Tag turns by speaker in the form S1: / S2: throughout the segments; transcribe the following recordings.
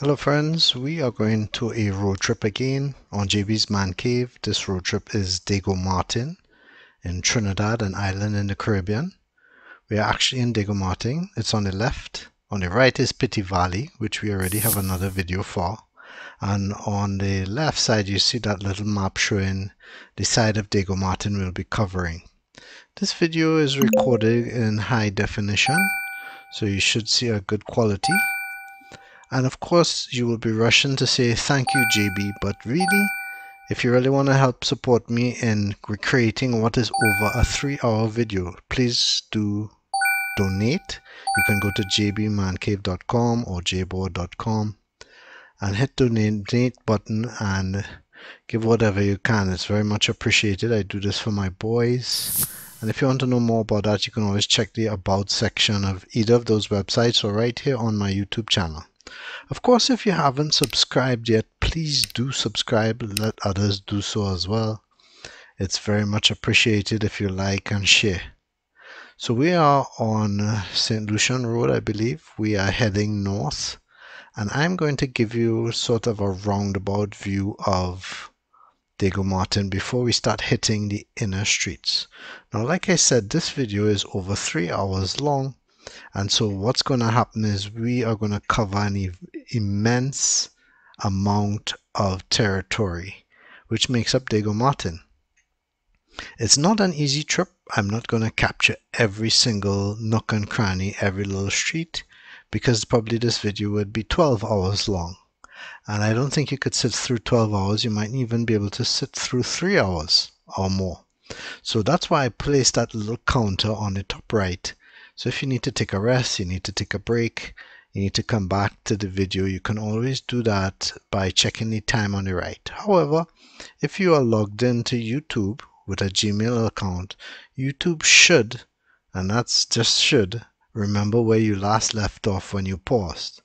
S1: Hello friends, we are going to a road trip again on JB's Man Cave. This road trip is Diego Martin in Trinidad, an island in the Caribbean. We are actually in Diego Martin. It's on the left. On the right is Petit Valley, which we already have another video for. And on the left side, you see that little map showing the side of Diego Martin we'll be covering. This video is recorded in high definition, so you should see a good quality. And of course, you will be rushing to say thank you, JB, but really, if you really want to help support me in recreating what is over a three hour video, please do donate. You can go to jbmancave.com or jborde.com and hit the donate button and give whatever you can. It's very much appreciated. I do this for my boys. And if you want to know more about that, you can always check the about section of either of those websites or right here on my YouTube channel. Of course, if you haven't subscribed yet, please do subscribe. Let others do so as well. It's very much appreciated if you like and share. So we are on uh, St. Lucien Road, I believe. We are heading north. And I'm going to give you sort of a roundabout view of Diego Martin before we start hitting the inner streets. Now, like I said, this video is over three hours long and so what's going to happen is we are going to cover an immense amount of territory, which makes up Diego Martin. It's not an easy trip. I'm not going to capture every single nook and cranny, every little street, because probably this video would be 12 hours long. And I don't think you could sit through 12 hours. You might even be able to sit through three hours or more. So that's why I placed that little counter on the top right so if you need to take a rest, you need to take a break, you need to come back to the video, you can always do that by checking the time on the right. However, if you are logged into YouTube with a Gmail account, YouTube should, and that's just should, remember where you last left off when you paused.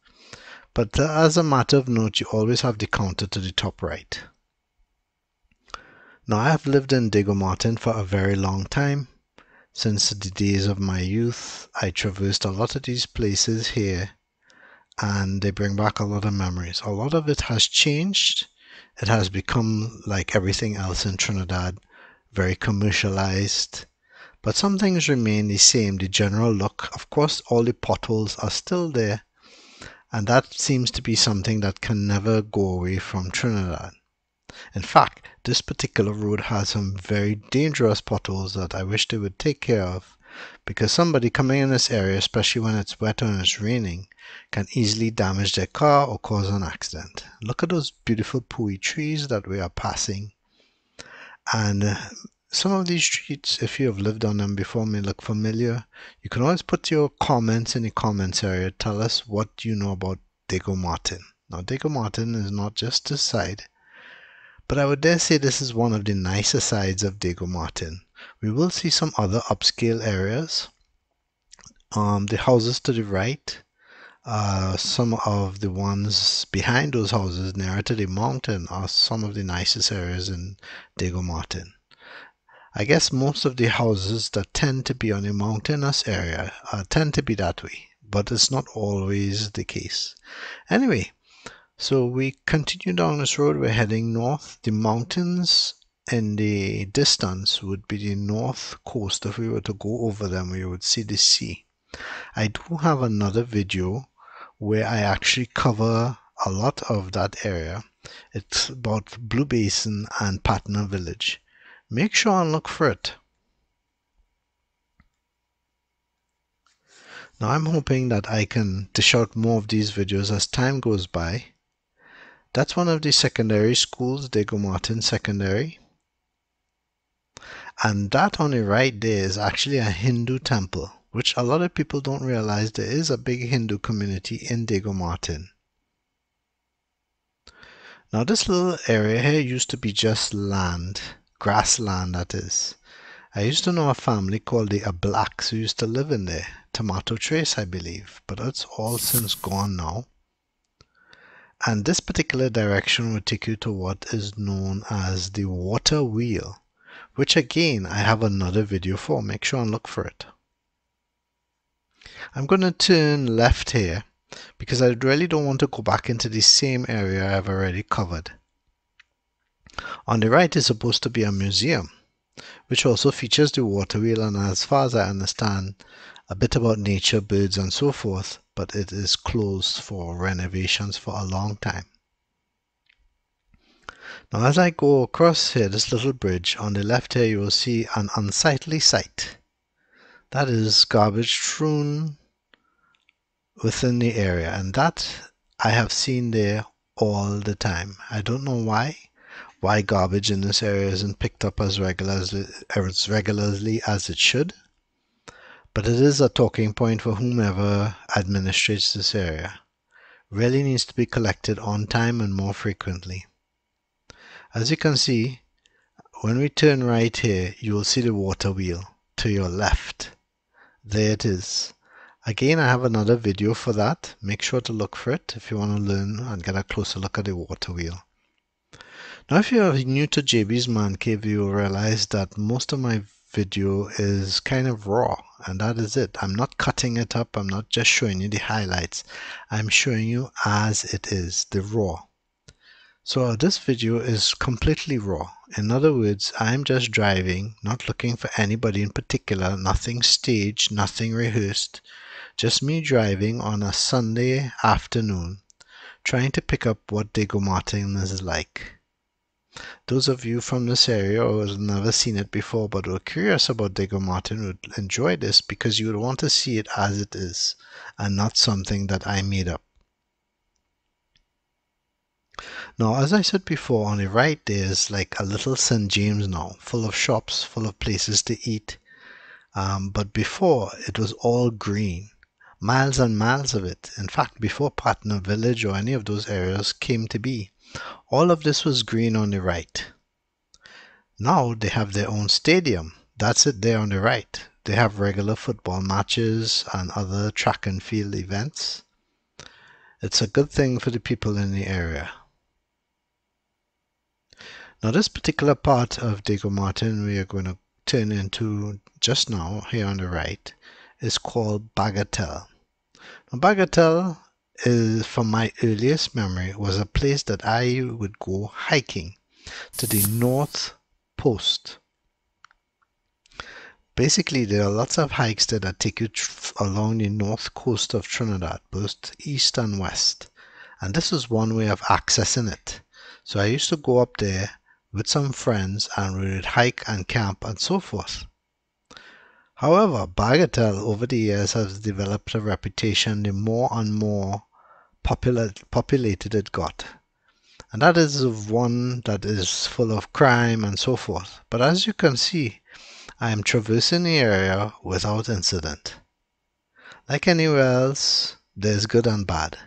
S1: But uh, as a matter of note, you always have the counter to the top right. Now I have lived in Diego Martin for a very long time since the days of my youth, I traversed a lot of these places here and they bring back a lot of memories. A lot of it has changed. It has become like everything else in Trinidad, very commercialized. But some things remain the same. The general look, of course, all the potholes are still there. And that seems to be something that can never go away from Trinidad. In fact, this particular road has some very dangerous potholes that I wish they would take care of because somebody coming in this area, especially when it's wet and it's raining, can easily damage their car or cause an accident. Look at those beautiful pui trees that we are passing. And uh, some of these streets, if you have lived on them before, may look familiar. You can always put your comments in the comments area. Tell us what you know about Diego Martin. Now, Diego Martin is not just this side. But I would dare say this is one of the nicer sides of Diego Martin. We will see some other upscale areas. Um, the houses to the right, uh, some of the ones behind those houses nearer to the mountain are some of the nicest areas in Diego Martin. I guess most of the houses that tend to be on a mountainous area uh, tend to be that way, but it's not always the case. Anyway, so we continue down this road, we're heading north. The mountains in the distance would be the north coast. If we were to go over them, we would see the sea. I do have another video where I actually cover a lot of that area. It's about Blue Basin and Patna Village. Make sure and look for it. Now I'm hoping that I can dish out more of these videos as time goes by. That's one of the secondary schools, Diego Martin Secondary. And that on the right there is actually a Hindu temple, which a lot of people don't realize there is a big Hindu community in Diego Martin. Now this little area here used to be just land, grassland that is. I used to know a family called the Ablacks who used to live in there, Tomato Trace I believe, but it's all since gone now. And this particular direction will take you to what is known as the water wheel, which again, I have another video for. Make sure and look for it. I'm going to turn left here because I really don't want to go back into the same area I've already covered. On the right is supposed to be a museum, which also features the water wheel and as far as I understand, a bit about nature, birds and so forth, but it is closed for renovations for a long time. Now as I go across here, this little bridge, on the left here you will see an unsightly sight. That is garbage strewn within the area and that I have seen there all the time. I don't know why why garbage in this area isn't picked up as regularly as regularly as it should. But it is a talking point for whomever administrates this area. Really needs to be collected on time and more frequently. As you can see, when we turn right here, you will see the water wheel to your left. There it is. Again, I have another video for that. Make sure to look for it if you want to learn and get a closer look at the water wheel. Now, if you're new to JB's Man Cave, you'll realize that most of my video is kind of raw, and that is it. I'm not cutting it up. I'm not just showing you the highlights. I'm showing you as it is, the raw. So this video is completely raw. In other words, I'm just driving, not looking for anybody in particular, nothing staged, nothing rehearsed. Just me driving on a Sunday afternoon, trying to pick up what Diego Martin is like. Those of you from this area or have never seen it before but were curious about Diego Martin would enjoy this because you would want to see it as it is and not something that I made up. Now, as I said before, on the right there's like a little St. James now, full of shops, full of places to eat. Um, but before, it was all green miles and miles of it. In fact, before Patna Village or any of those areas came to be, all of this was green on the right. Now they have their own stadium. That's it there on the right. They have regular football matches and other track and field events. It's a good thing for the people in the area. Now this particular part of Diego Martin we are going to turn into just now here on the right is called Bagatelle. Bagatelle is from my earliest memory was a place that I would go hiking to the north post. Basically, there are lots of hikes that take you along the north coast of Trinidad, both east and west. And this is one way of accessing it. So I used to go up there with some friends and we would hike and camp and so forth. However, Bagatelle over the years has developed a reputation the more and more populated it got. And that is one that is full of crime and so forth. But as you can see, I am traversing the area without incident. Like anywhere else, there's good and bad.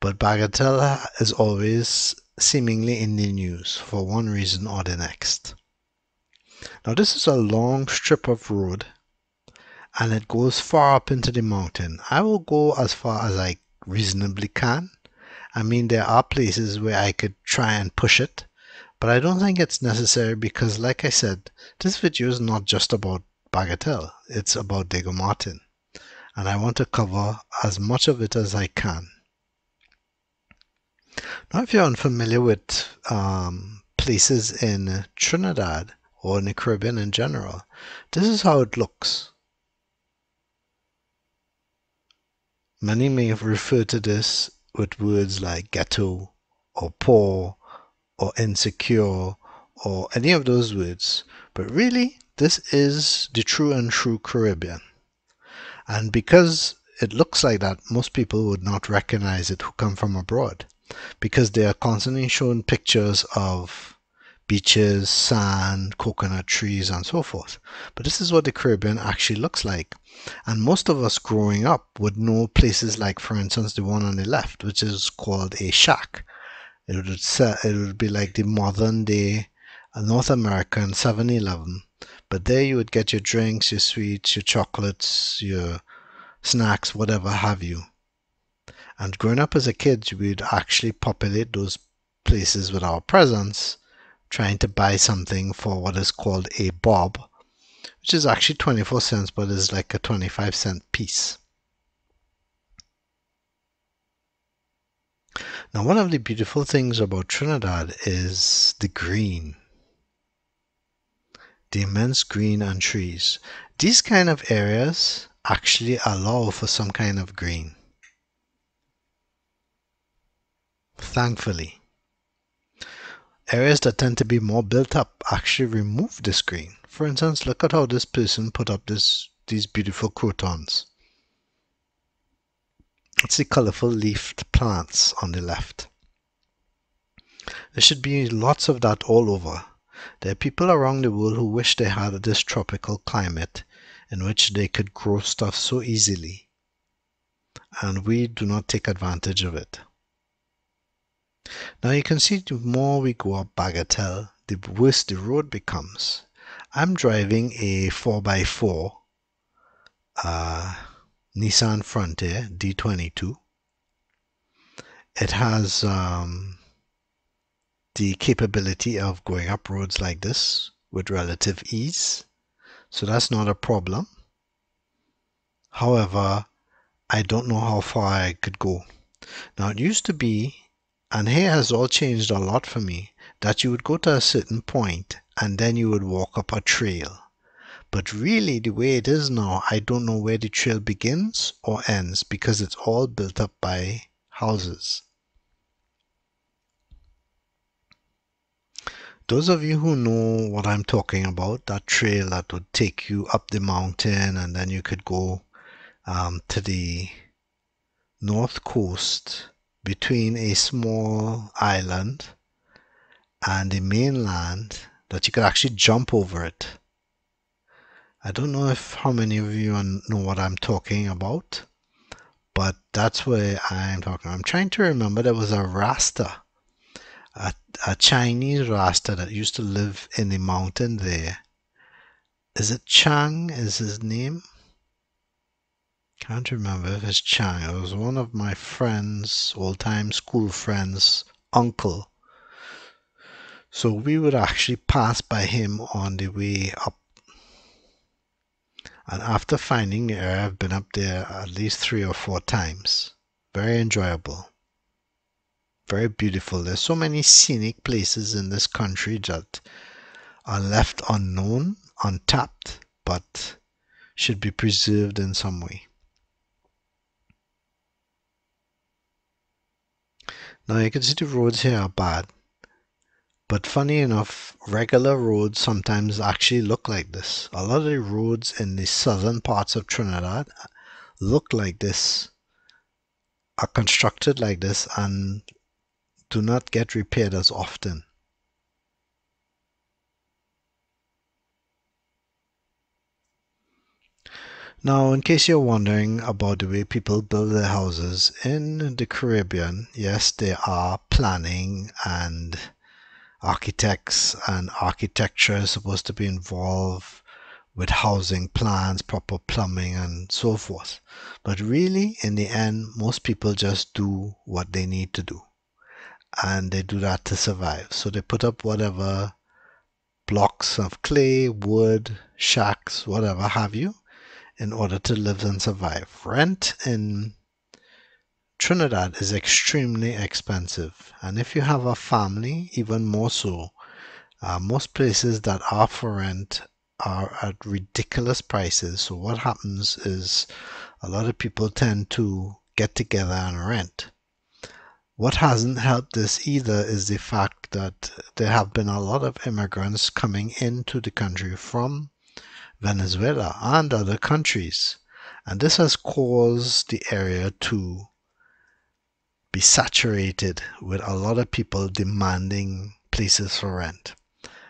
S1: But Bagatelle is always seemingly in the news for one reason or the next. Now this is a long strip of road and it goes far up into the mountain. I will go as far as I reasonably can. I mean, there are places where I could try and push it, but I don't think it's necessary because, like I said, this video is not just about Bagatelle, it's about Diego Martin, and I want to cover as much of it as I can. Now, if you're unfamiliar with um, places in Trinidad, or in the Caribbean in general. This is how it looks. Many may have referred to this with words like ghetto or poor or insecure or any of those words, but really this is the true and true Caribbean. And because it looks like that, most people would not recognize it who come from abroad because they are constantly shown pictures of beaches, sand, coconut trees, and so forth. But this is what the Caribbean actually looks like. And most of us growing up would know places like, for instance, the one on the left, which is called a shack. It would, it would be like the modern day North American 7 Eleven. But there you would get your drinks, your sweets, your chocolates, your snacks, whatever have you. And growing up as a kid, we would actually populate those places with our presence trying to buy something for what is called a bob, which is actually 24 cents but is like a 25 cent piece. Now, one of the beautiful things about Trinidad is the green, the immense green and trees. These kind of areas actually allow for some kind of green. Thankfully, areas that tend to be more built up actually remove the screen. For instance, look at how this person put up this these beautiful crotons. It's the colorful leafed plants on the left. There should be lots of that all over. There are people around the world who wish they had this tropical climate in which they could grow stuff so easily. And we do not take advantage of it. Now you can see the more we go up Bagatelle, the worse the road becomes. I'm driving a 4x4 uh, Nissan Frontier D22. It has um, the capability of going up roads like this with relative ease. So that's not a problem. However, I don't know how far I could go. Now it used to be, and here has all changed a lot for me, that you would go to a certain point and then you would walk up a trail. But really, the way it is now, I don't know where the trail begins or ends because it's all built up by houses. Those of you who know what I'm talking about, that trail that would take you up the mountain and then you could go um, to the north coast between a small island and the mainland that you could actually jump over it. I don't know if how many of you know what I'm talking about, but that's where I'm talking. I'm trying to remember there was a Rasta a, a Chinese Rasta that used to live in the mountain there. Is it Chang? Is his name? Can't remember if it's Chang. It was one of my friends, old time school friends, uncle. So we would actually pass by him on the way up. And after finding the area, I've been up there at least three or four times. Very enjoyable very beautiful. There's so many scenic places in this country that are left unknown, untapped, but should be preserved in some way. Now you can see the roads here are bad. But funny enough, regular roads sometimes actually look like this. A lot of the roads in the southern parts of Trinidad look like this, are constructed like this, and do not get repaired as often. Now, in case you're wondering about the way people build their houses in the Caribbean, yes, there are planning and architects and architecture is supposed to be involved with housing plans, proper plumbing, and so forth. But really, in the end, most people just do what they need to do and they do that to survive. So they put up whatever blocks of clay, wood, shacks, whatever have you, in order to live and survive. Rent in Trinidad is extremely expensive, and if you have a family, even more so. Uh, most places that are for rent are at ridiculous prices. So, what happens is a lot of people tend to get together and rent. What hasn't helped this either is the fact that there have been a lot of immigrants coming into the country from Venezuela and other countries. And this has caused the area to be saturated with a lot of people demanding places for rent.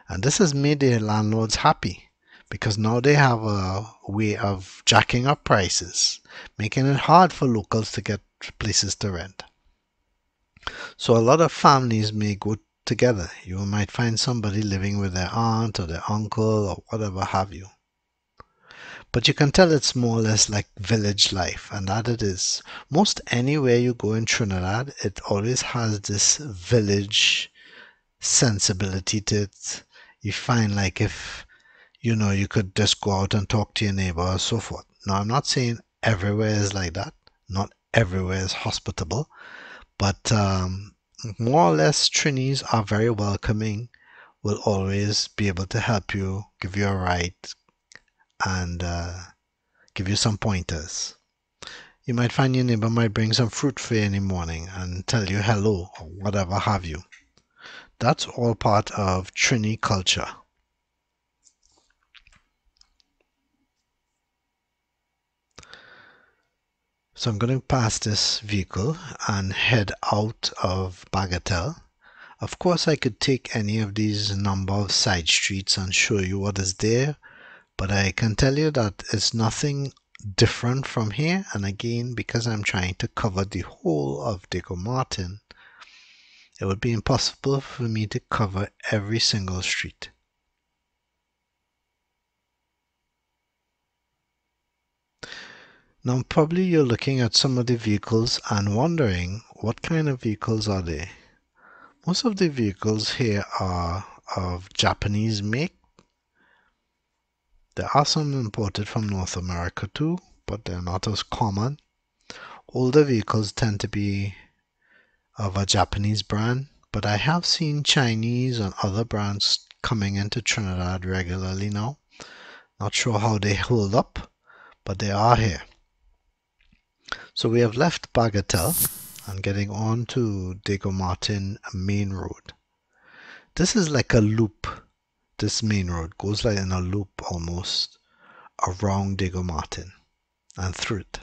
S1: And this has made the landlords happy because now they have a way of jacking up prices, making it hard for locals to get places to rent. So a lot of families may go together. You might find somebody living with their aunt or their uncle or whatever have you. But you can tell it's more or less like village life, and that it is. Most anywhere you go in Trinidad, it always has this village sensibility to it. You find like if, you know, you could just go out and talk to your neighbor or so forth. Now, I'm not saying everywhere is like that. Not everywhere is hospitable But um, more or less, Trinis are very welcoming, will always be able to help you, give you a ride, and uh, give you some pointers. You might find your neighbor might bring some fruit for you in the morning and tell you hello or whatever have you. That's all part of Trini culture. So I'm going to pass this vehicle and head out of Bagatelle. Of course, I could take any of these number of side streets and show you what is there, but I can tell you that it's nothing different from here. And again, because I'm trying to cover the whole of Diego Martin, it would be impossible for me to cover every single street. Now probably you're looking at some of the vehicles and wondering what kind of vehicles are they? Most of the vehicles here are of Japanese make. There are some imported from North America too, but they're not as common. Older vehicles tend to be of a Japanese brand, but I have seen Chinese and other brands coming into Trinidad regularly now. Not sure how they hold up, but they are here. So we have left Bagatelle and getting on to Diego Martin main road. This is like a loop. This main road goes like in a loop almost around Diego Martin and through it.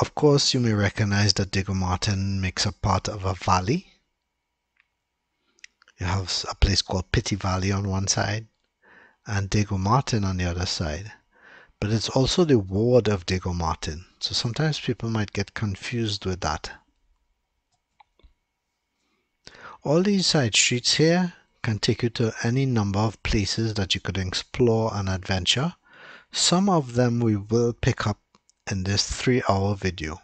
S1: Of course, you may recognize that Diego Martin makes a part of a valley. You have a place called Petit Valley on one side and Diego Martin on the other side. But it's also the ward of Diego Martin. So sometimes people might get confused with that. All these side streets here can take you to any number of places that you could explore and adventure. Some of them we will pick up in this three hour video.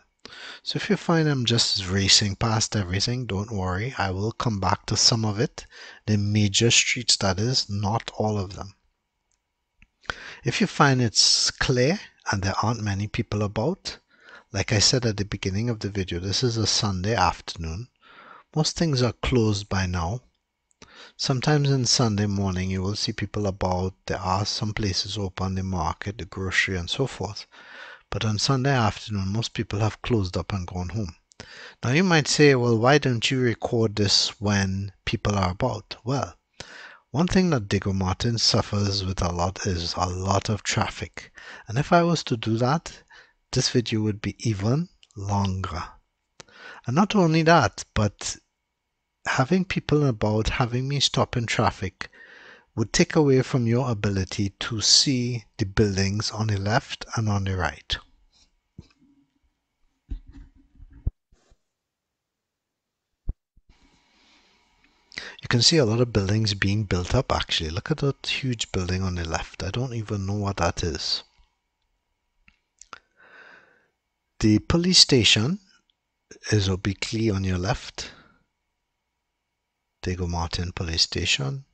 S1: So if you find I'm just racing past everything, don't worry. I will come back to some of it. The major streets that is, not all of them. If you find it's clear and there aren't many people about, like I said at the beginning of the video, this is a Sunday afternoon. Most things are closed by now. Sometimes in Sunday morning you will see people about. There are some places open, the market, the grocery and so forth. But on Sunday afternoon, most people have closed up and gone home. Now you might say, well, why don't you record this when people are about? Well, one thing that Diego Martin suffers with a lot is a lot of traffic. And if I was to do that, this video would be even longer. And not only that, but having people about, having me stop in traffic would take away from your ability to see the buildings on the left and on the right. You can see a lot of buildings being built up actually. Look at that huge building on the left. I don't even know what that is. The police station is obliquely on your left. Diego Martin Police Station.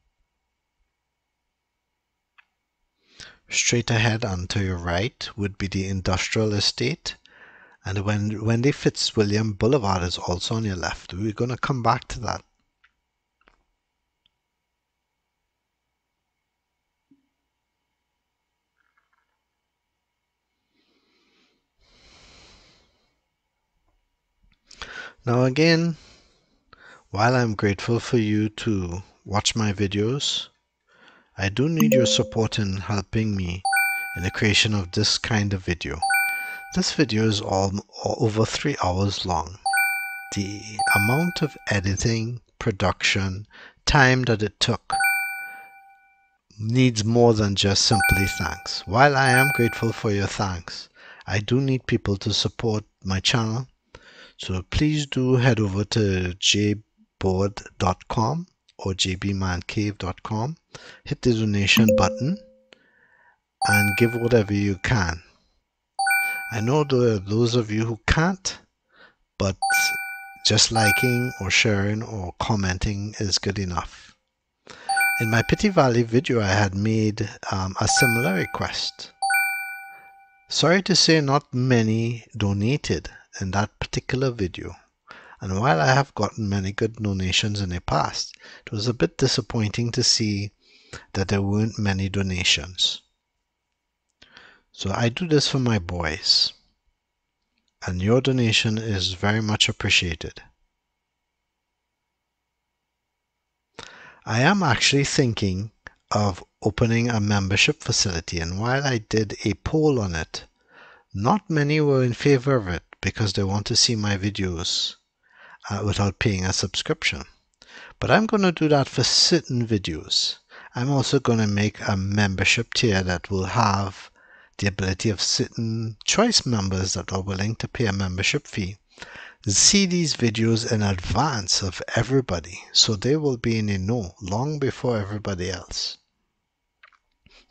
S1: Straight ahead and to your right would be the industrial estate. And when Wendy Fitzwilliam Boulevard is also on your left. We're going to come back to that. Now again, while I'm grateful for you to watch my videos, I do need your support in helping me in the creation of this kind of video. This video is all, over three hours long. The amount of editing, production, time that it took needs more than just simply thanks. While I am grateful for your thanks, I do need people to support my channel so please do head over to jborde.com or jbmancave.com, hit the donation button, and give whatever you can. I know there are those of you who can't, but just liking or sharing or commenting is good enough. In my Petit Valley video, I had made um, a similar request. Sorry to say not many donated in that particular video. And while I have gotten many good donations in the past, it was a bit disappointing to see that there weren't many donations. So I do this for my boys. And your donation is very much appreciated. I am actually thinking of opening a membership facility, and while I did a poll on it, not many were in favor of it because they want to see my videos uh, without paying a subscription. But I'm going to do that for certain videos. I'm also going to make a membership tier that will have the ability of certain choice members that are willing to pay a membership fee see these videos in advance of everybody so they will be in the know long before everybody else.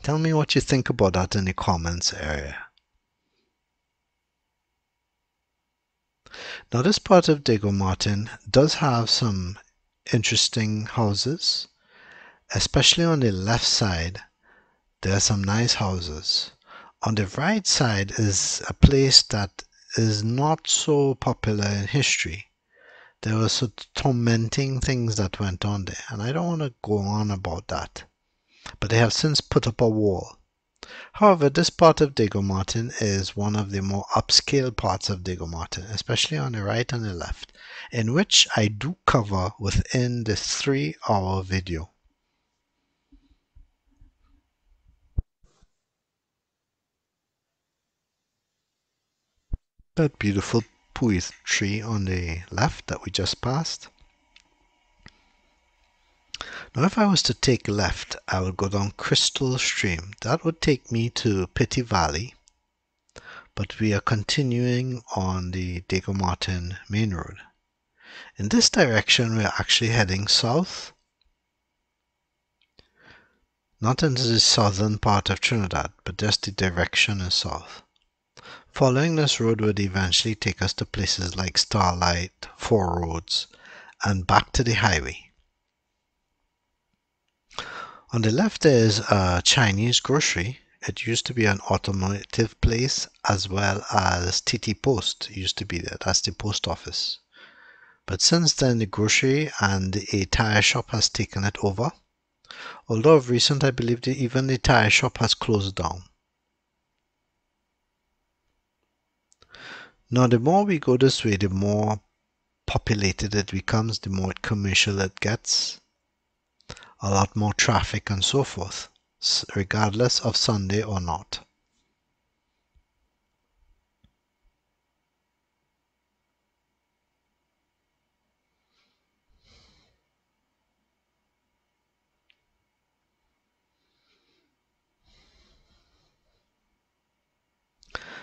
S1: Tell me what you think about that in the comments area. Now this part of Diego Martin does have some interesting houses, especially on the left side. There are some nice houses. On the right side is a place that is not so popular in history. There were some tormenting things that went on there, and I don't want to go on about that but they have since put up a wall. However, this part of Diego Martin is one of the more upscale parts of Diego Martin, especially on the right and the left, in which I do cover within this three hour video. That beautiful pui tree on the left that we just passed. Now if I was to take left, I would go down Crystal Stream. That would take me to Petit Valley, but we are continuing on the Diego Martin main road. In this direction, we're actually heading south, not into the southern part of Trinidad, but just the direction is south. Following this road would eventually take us to places like Starlight, Four Roads, and back to the highway. On the left is a Chinese grocery. It used to be an automotive place as well as TT Post used to be there. That's the post office. But since then, the grocery and a tire shop has taken it over. Although of recent, I believe that even the tire shop has closed down. Now, the more we go this way, the more populated it becomes, the more commercial it gets a lot more traffic and so forth, regardless of Sunday or not.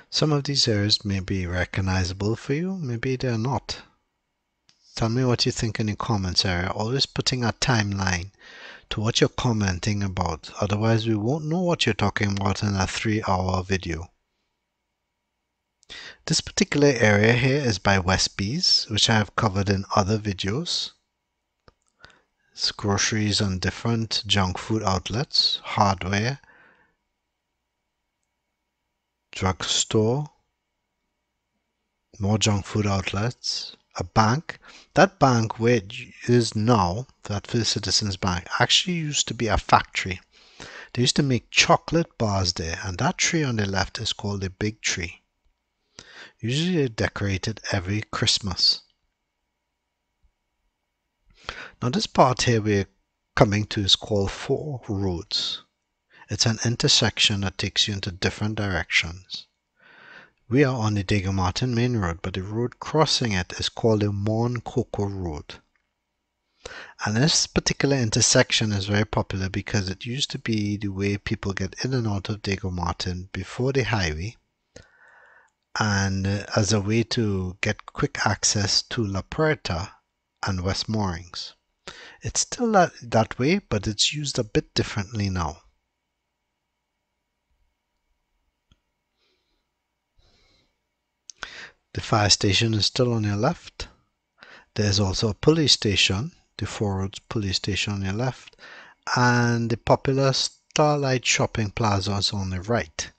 S1: Some of these areas may be recognizable for you, maybe they're not. Tell me what you think in the comments area. Always putting a timeline to what you're commenting about. Otherwise, we won't know what you're talking about in a three hour video. This particular area here is by Westbees, which I have covered in other videos. It's groceries and different junk food outlets, hardware, drugstore, more junk food outlets, a bank. That bank where it is now, that First Citizens Bank, actually used to be a factory. They used to make chocolate bars there, and that tree on the left is called a big tree. Usually they decorate every Christmas. Now this part here we're coming to is called Four Roads. It's an intersection that takes you into different directions. We are on the Diego Martin main road, but the road crossing it is called the Morne Coco Road. And this particular intersection is very popular because it used to be the way people get in and out of Diego Martin before the highway and uh, as a way to get quick access to La Puerta and West Moorings. It's still that, that way, but it's used a bit differently now. The fire station is still on your left. There's also a police station, the Roads police station on your left, and the popular Starlight Shopping Plaza is on the right.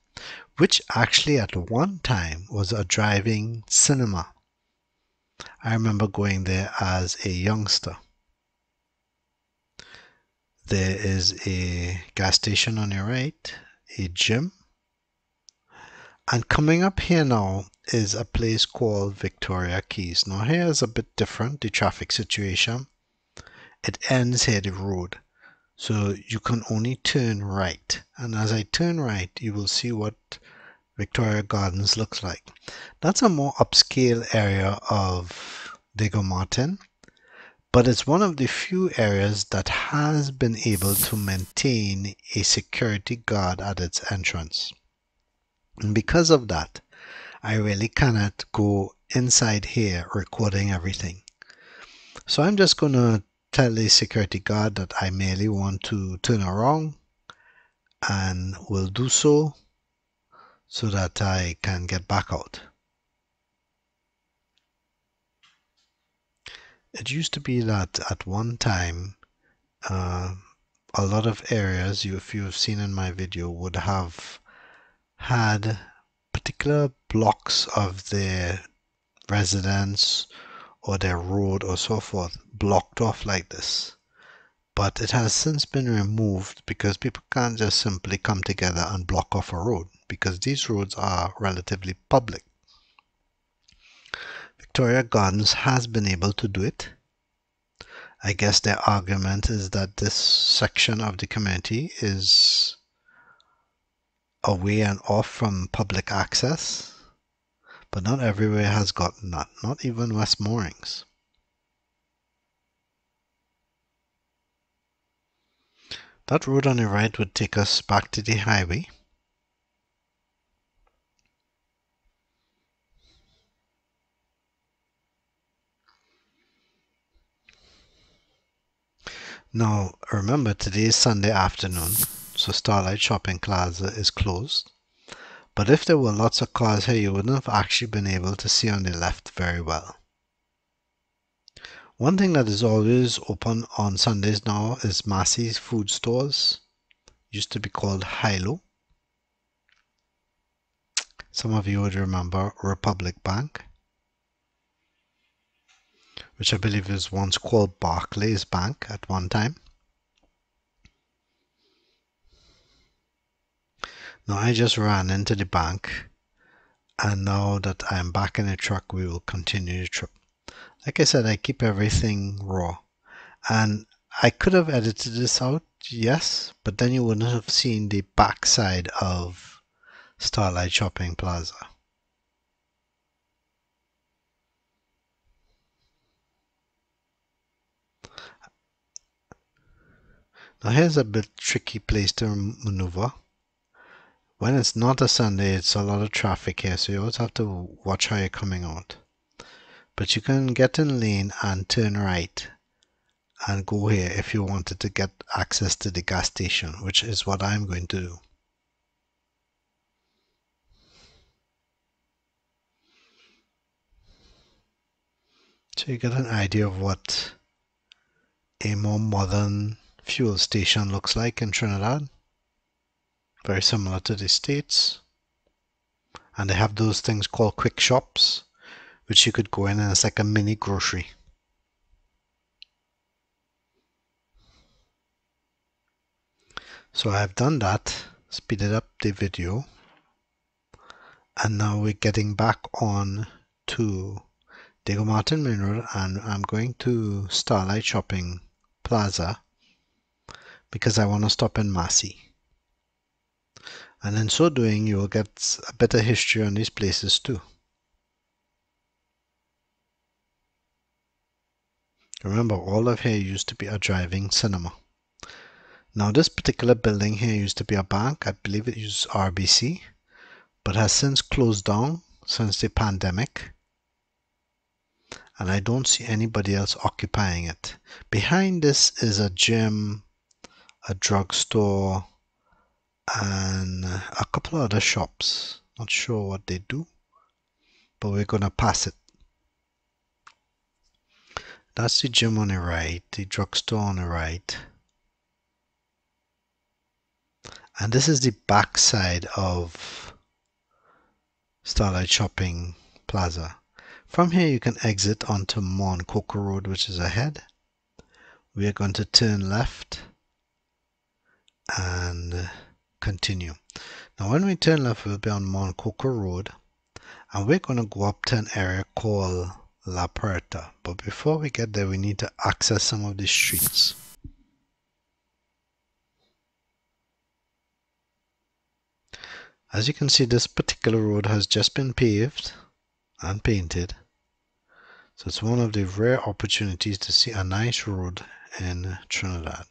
S1: which actually at one time was a driving cinema. I remember going there as a youngster. There is a gas station on your right, a gym, and coming up here now is a place called Victoria Keys. Now here is a bit different, the traffic situation. It ends here, the road. So you can only turn right. And as I turn right, you will see what Victoria Gardens looks like. That's a more upscale area of Diego Martin, but it's one of the few areas that has been able to maintain a security guard at its entrance. And because of that, I really cannot go inside here recording everything. So I'm just going to tell the security guard that I merely want to turn around and will do so so that I can get back out. It used to be that at one time uh, a lot of areas, you, if you have seen in my video, would have had particular blocks of their residence or their road or so forth blocked off like this. But it has since been removed because people can't just simply come together and block off a road because these roads are relatively public. Victoria Gardens has been able to do it. I guess their argument is that this section of the community is away and off from public access, but not everywhere has gotten that, not even West Moorings. That road on the right would take us back to the highway. Now, remember today is Sunday afternoon so Starlight Shopping Plaza is closed. But if there were lots of cars here, you wouldn't have actually been able to see on the left very well. One thing that is always open on Sundays now is Massy's food stores. Used to be called Hi-Lo. Some of you would remember Republic Bank, which I believe was once called Barclays Bank at one time. Now I just ran into the bank and now that I'm back in the truck we will continue the trip. Like I said, I keep everything raw and I could have edited this out, yes, but then you wouldn't have seen the backside of Starlight Shopping Plaza. Now here's a bit tricky place to maneuver when it's not a Sunday, it's a lot of traffic here, so you always have to watch how you're coming out. But you can get in lane and turn right and go here if you wanted to get access to the gas station, which is what I'm going to do. So you get an idea of what a more modern fuel station looks like in Trinidad very similar to the States. And they have those things called quick shops, which you could go in and it's like a mini grocery. So I've done that, speeded up the video, and now we're getting back on to Diego Martin Main Road and I'm going to Starlight Shopping Plaza because I want to stop in Massy and in so doing you will get a better history on these places too. Remember all of here used to be a driving cinema. Now this particular building here used to be a bank, I believe it used RBC, but has since closed down since the pandemic and I don't see anybody else occupying it. Behind this is a gym, a drugstore, and uh, a couple of other shops. Not sure what they do, but we're gonna pass it. That's the gym on the right, the drugstore on the right. And this is the back side of Starlight Shopping Plaza. From here you can exit onto Morne Coco Road which is ahead. We are going to turn left and continue. Now when we turn left we'll be on Morne Coco Road and we're going to go up to an area called La Puerta. But before we get there we need to access some of the streets. As you can see this particular road has just been paved and painted. So it's one of the rare opportunities to see a nice road in Trinidad.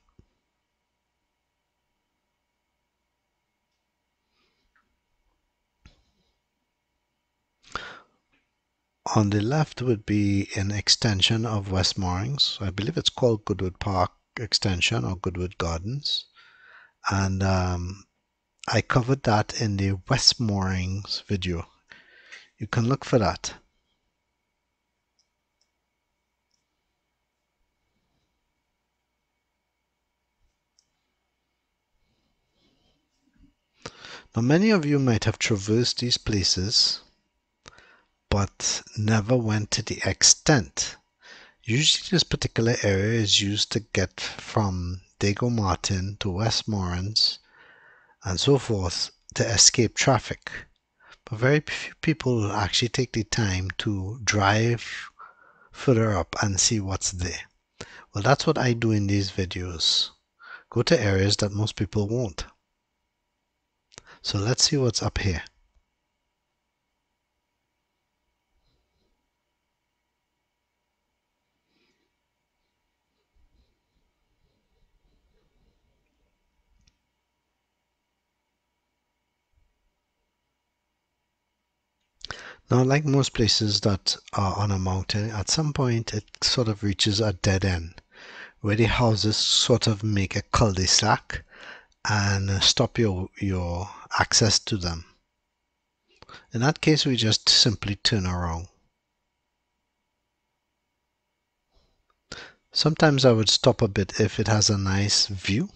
S1: On the left would be an extension of West Moorings. I believe it's called Goodwood Park Extension or Goodwood Gardens. And um, I covered that in the West Moorings video. You can look for that. Now many of you might have traversed these places but never went to the extent. Usually this particular area is used to get from Diego Martin to West Moorings and so forth to escape traffic. But very few people actually take the time to drive further up and see what's there. Well, that's what I do in these videos. Go to areas that most people won't. So let's see what's up here. Now, like most places that are on a mountain, at some point it sort of reaches a dead end where the houses sort of make a cul-de-sac and stop your, your access to them. In that case, we just simply turn around. Sometimes I would stop a bit if it has a nice view,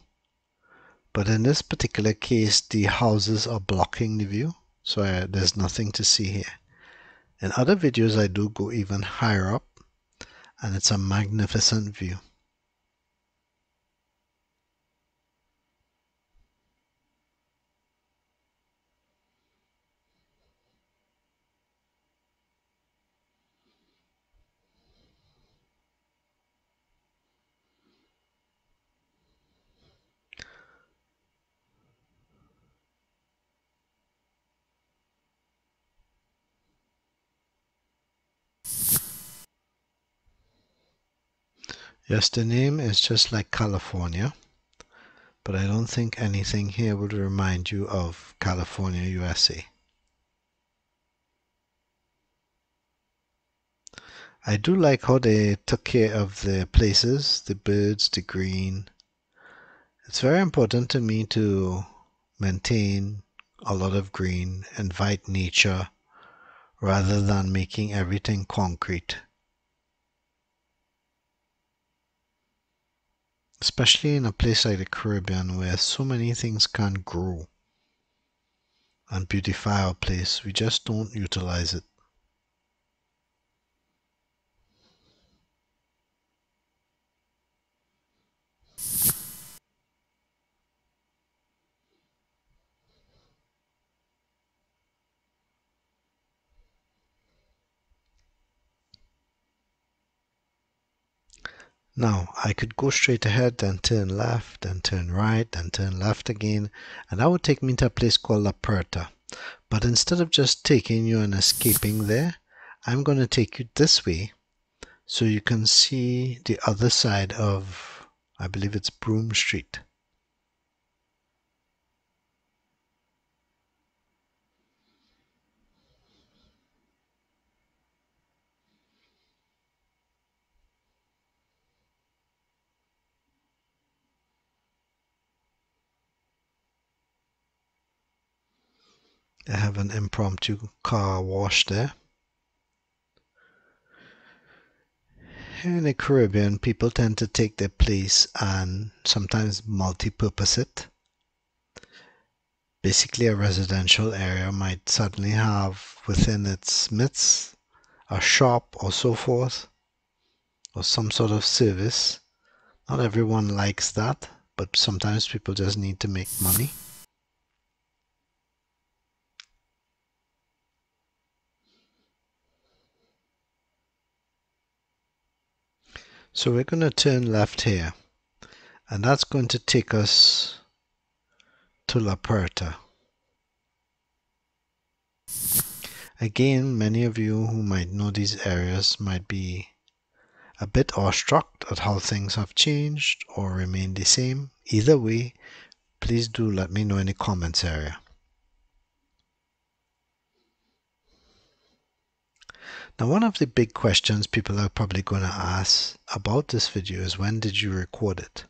S1: but in this particular case, the houses are blocking the view, so I, there's nothing to see here. In other videos I do go even higher up and it's a magnificent view. Yes, the name is just like California, but I don't think anything here would remind you of California, USA. I do like how they took care of the places, the birds, the green. It's very important to me to maintain a lot of green, invite nature, rather than making everything concrete. Especially in a place like the Caribbean where so many things can grow and beautify our place. We just don't utilize it. Now I could go straight ahead, then turn left, then turn right, then turn left again, and that would take me to a place called La Puerta. But instead of just taking you and escaping there, I'm going to take you this way so you can see the other side of, I believe it's Broome Street. I have an impromptu car wash there. Here in the Caribbean, people tend to take their place and sometimes multi-purpose it. basically a residential area might suddenly have within its midst a shop or so forth, or some sort of service. Not everyone likes that, but sometimes people just need to make money. So we're going to turn left here, and that's going to take us to La Puerta. Again, many of you who might know these areas might be a bit awestruck at how things have changed or remained the same. Either way, please do let me know in the comments area. Now, one of the big questions people are probably going to ask about this video is when did you record it?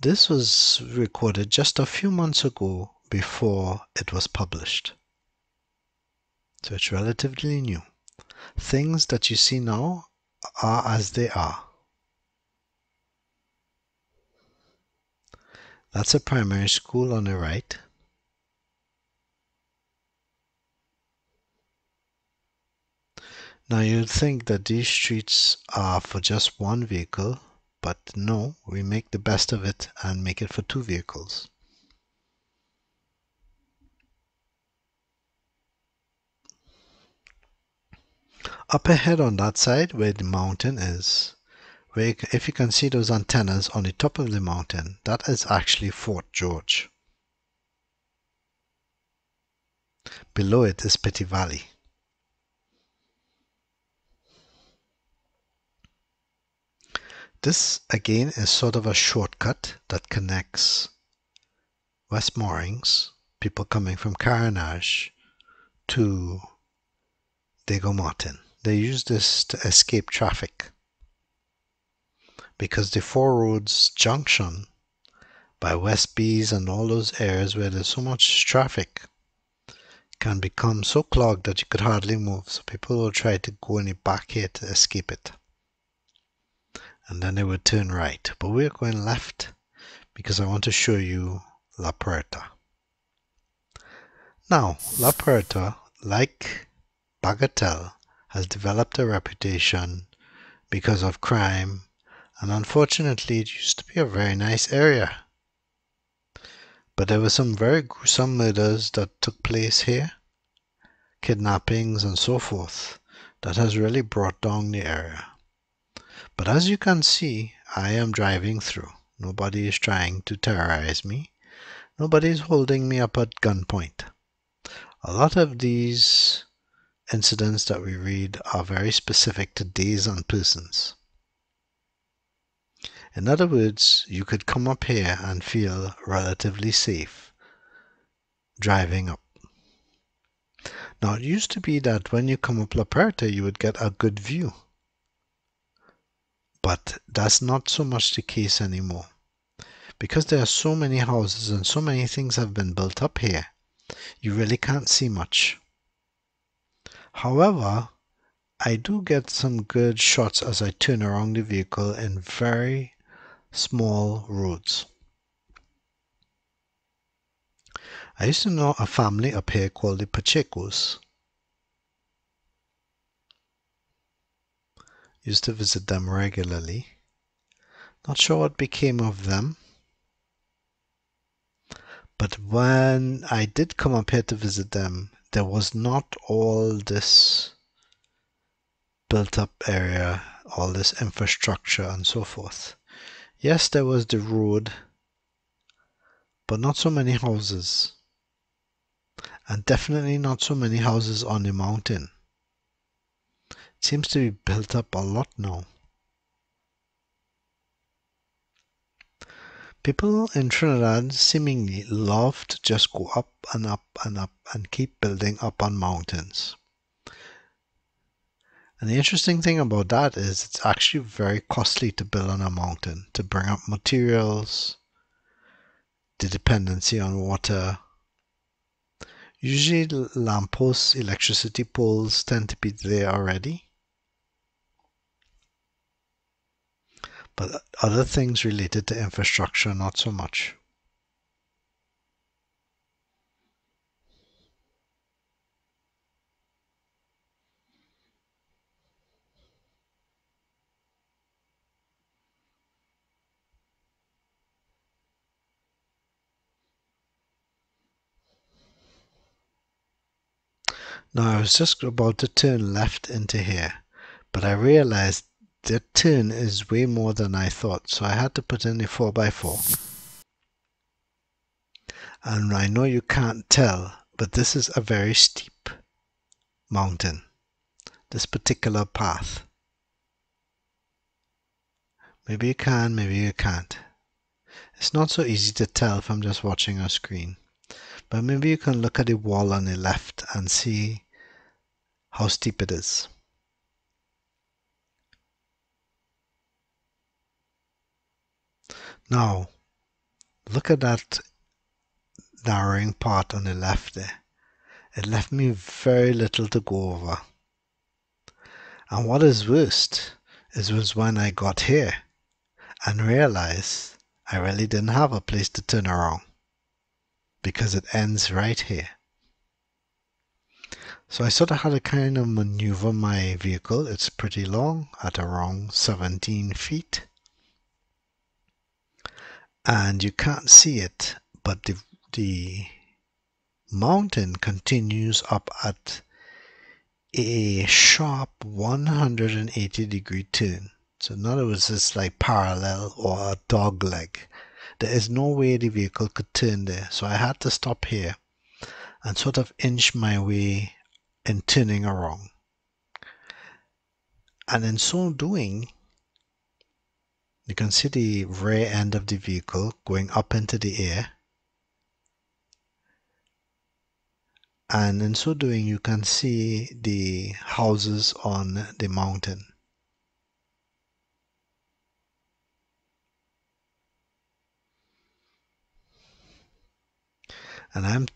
S1: This was recorded just a few months ago before it was published. So it's relatively new. Things that you see now are as they are. That's a primary school on the right. Now you'd think that these streets are for just one vehicle, but no, we make the best of it and make it for two vehicles. Up ahead on that side where the mountain is, where if you can see those antennas on the top of the mountain, that is actually Fort George. Below it is Petit Valley. This again is sort of a shortcut that connects West Moorings, people coming from Carenage, to Diego Martin. They use this to escape traffic because the four roads junction by West Bees and all those areas where there's so much traffic can become so clogged that you could hardly move. So people will try to go in the back here to escape it. And then they would turn right. But we're going left because I want to show you La Puerta. Now, La Puerta, like Bagatelle, has developed a reputation because of crime, and unfortunately, it used to be a very nice area. But there were some very gruesome murders that took place here, kidnappings, and so forth, that has really brought down the area. But as you can see, I am driving through. Nobody is trying to terrorize me. Nobody is holding me up at gunpoint. A lot of these incidents that we read are very specific to days and persons. In other words, you could come up here and feel relatively safe driving up. Now, it used to be that when you come up La Puerta, you would get a good view. But that's not so much the case anymore. Because there are so many houses and so many things have been built up here, you really can't see much. However, I do get some good shots as I turn around the vehicle in very small roads. I used to know a family up here called the Pachecos. Used to visit them regularly. Not sure what became of them. But when I did come up here to visit them, there was not all this built up area, all this infrastructure, and so forth. Yes, there was the road, but not so many houses. And definitely not so many houses on the mountain. Seems to be built up a lot now. People in Trinidad seemingly love to just go up and up and up and keep building up on mountains. And the interesting thing about that is it's actually very costly to build on a mountain, to bring up materials, the dependency on water. Usually lampposts, electricity poles tend to be there already. but other things related to infrastructure, not so much. Now I was just about to turn left into here, but I realized the turn is way more than I thought, so I had to put in a 4x4. And I know you can't tell, but this is a very steep mountain, this particular path. Maybe you can, maybe you can't. It's not so easy to tell I'm just watching a screen. But maybe you can look at the wall on the left and see how steep it is. Now, look at that narrowing part on the left there. It left me very little to go over. And what is worst is was when I got here and realized I really didn't have a place to turn around because it ends right here. So I sort of had to kind of maneuver my vehicle. It's pretty long at around 17 feet and you can't see it, but the, the mountain continues up at a sharp 180 degree turn. So in other words, it's like parallel or a dog leg. There is no way the vehicle could turn there. So I had to stop here and sort of inch my way in turning around. And in so doing, you can see the rear end of the vehicle going up into the air. And in so doing, you can see the houses on the mountain. And I'm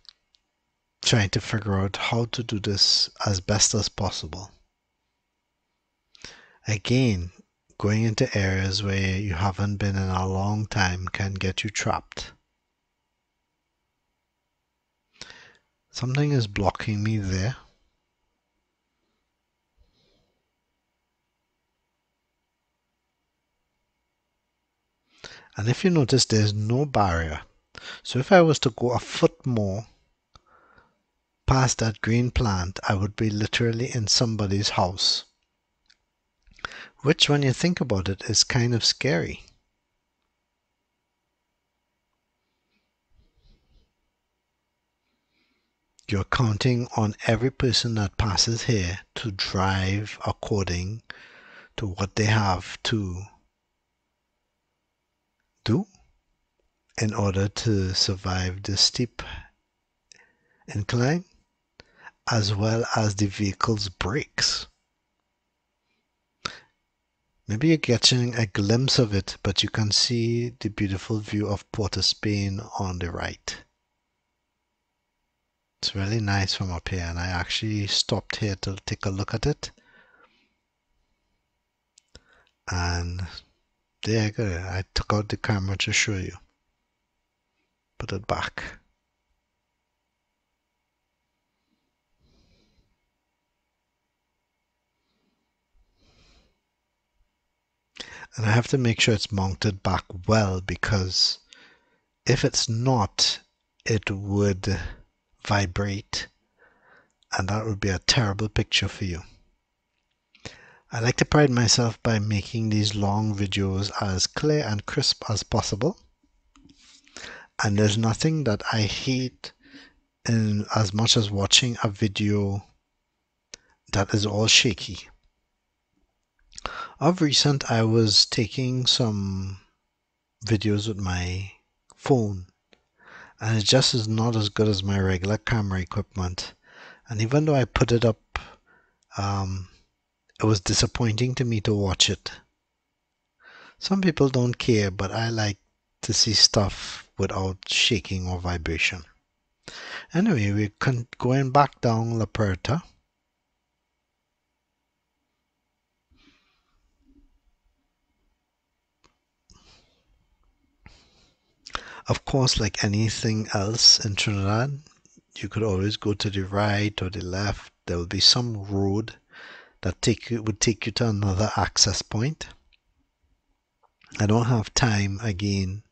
S1: trying to figure out how to do this as best as possible. Again, going into areas where you haven't been in a long time can get you trapped. Something is blocking me there. And if you notice, there's no barrier. So if I was to go a foot more past that green plant, I would be literally in somebody's house which, when you think about it, is kind of scary. You're counting on every person that passes here to drive according to what they have to do in order to survive the steep incline as well as the vehicle's brakes. Maybe you're getting a glimpse of it, but you can see the beautiful view of Port of Spain on the right. It's really nice from up here, and I actually stopped here to take a look at it. And there you go. I took out the camera to show you. Put it back. And I have to make sure it's mounted back well because if it's not it would vibrate and that would be a terrible picture for you. I like to pride myself by making these long videos as clear and crisp as possible and there's nothing that I hate in as much as watching a video that is all shaky. Of recent, I was taking some videos with my phone, and it just is not as good as my regular camera equipment. And even though I put it up, um, it was disappointing to me to watch it. Some people don't care, but I like to see stuff without shaking or vibration. Anyway, we're going back down La Puerta. Of course, like anything else in Trinidad, you could always go to the right or the left. There will be some road that take you would take you to another access point. I don't have time again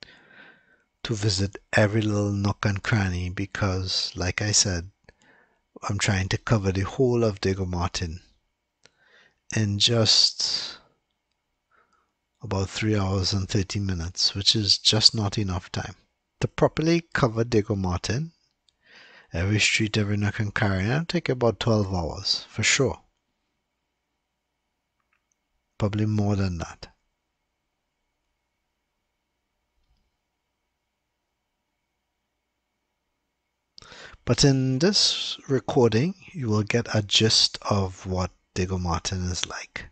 S1: to visit every little nook and cranny because, like I said, I'm trying to cover the whole of Diego Martin in just about 3 hours and 30 minutes, which is just not enough time. To properly cover Diego Martin, every street, every nook and it'll take about 12 hours for sure. Probably more than that. But in this recording, you will get a gist of what Diego Martin is like.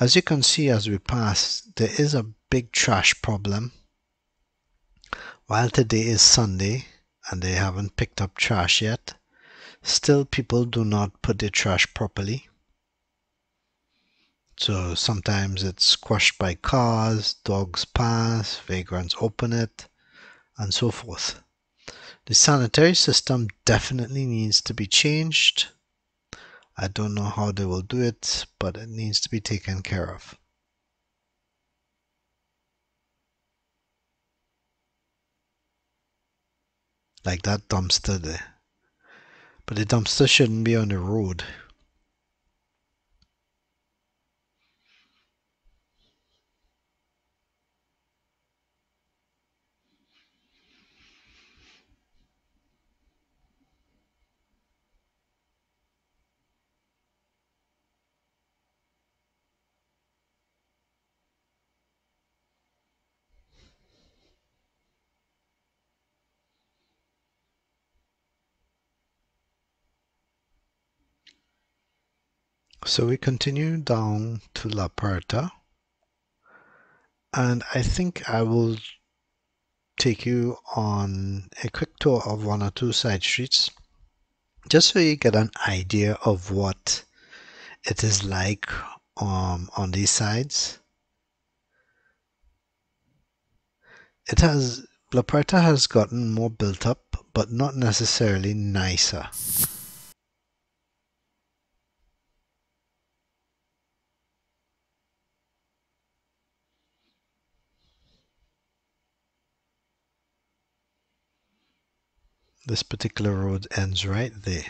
S1: As you can see as we pass, there is a big trash problem. While today is Sunday and they haven't picked up trash yet, still people do not put their trash properly. So sometimes it's squashed by cars, dogs pass, vagrants open it, and so forth. The sanitary system definitely needs to be changed. I don't know how they will do it, but it needs to be taken care of. Like that dumpster there. But the dumpster shouldn't be on the road. So we continue down to La Puerta. And I think I will take you on a quick tour of one or two side streets just so you get an idea of what it is like um, on these sides. It has La Puerta has gotten more built up, but not necessarily nicer. This particular road ends right there.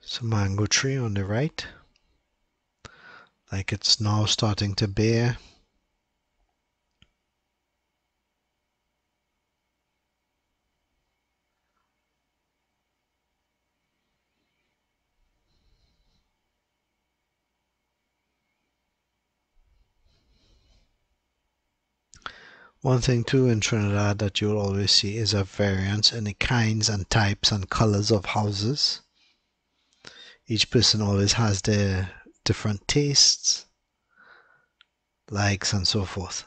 S1: Some mango tree on the right, like it's now starting to bear. One thing too in Trinidad that you'll always see is a variance in the kinds and types and colors of houses. Each person always has their different tastes, likes, and so forth.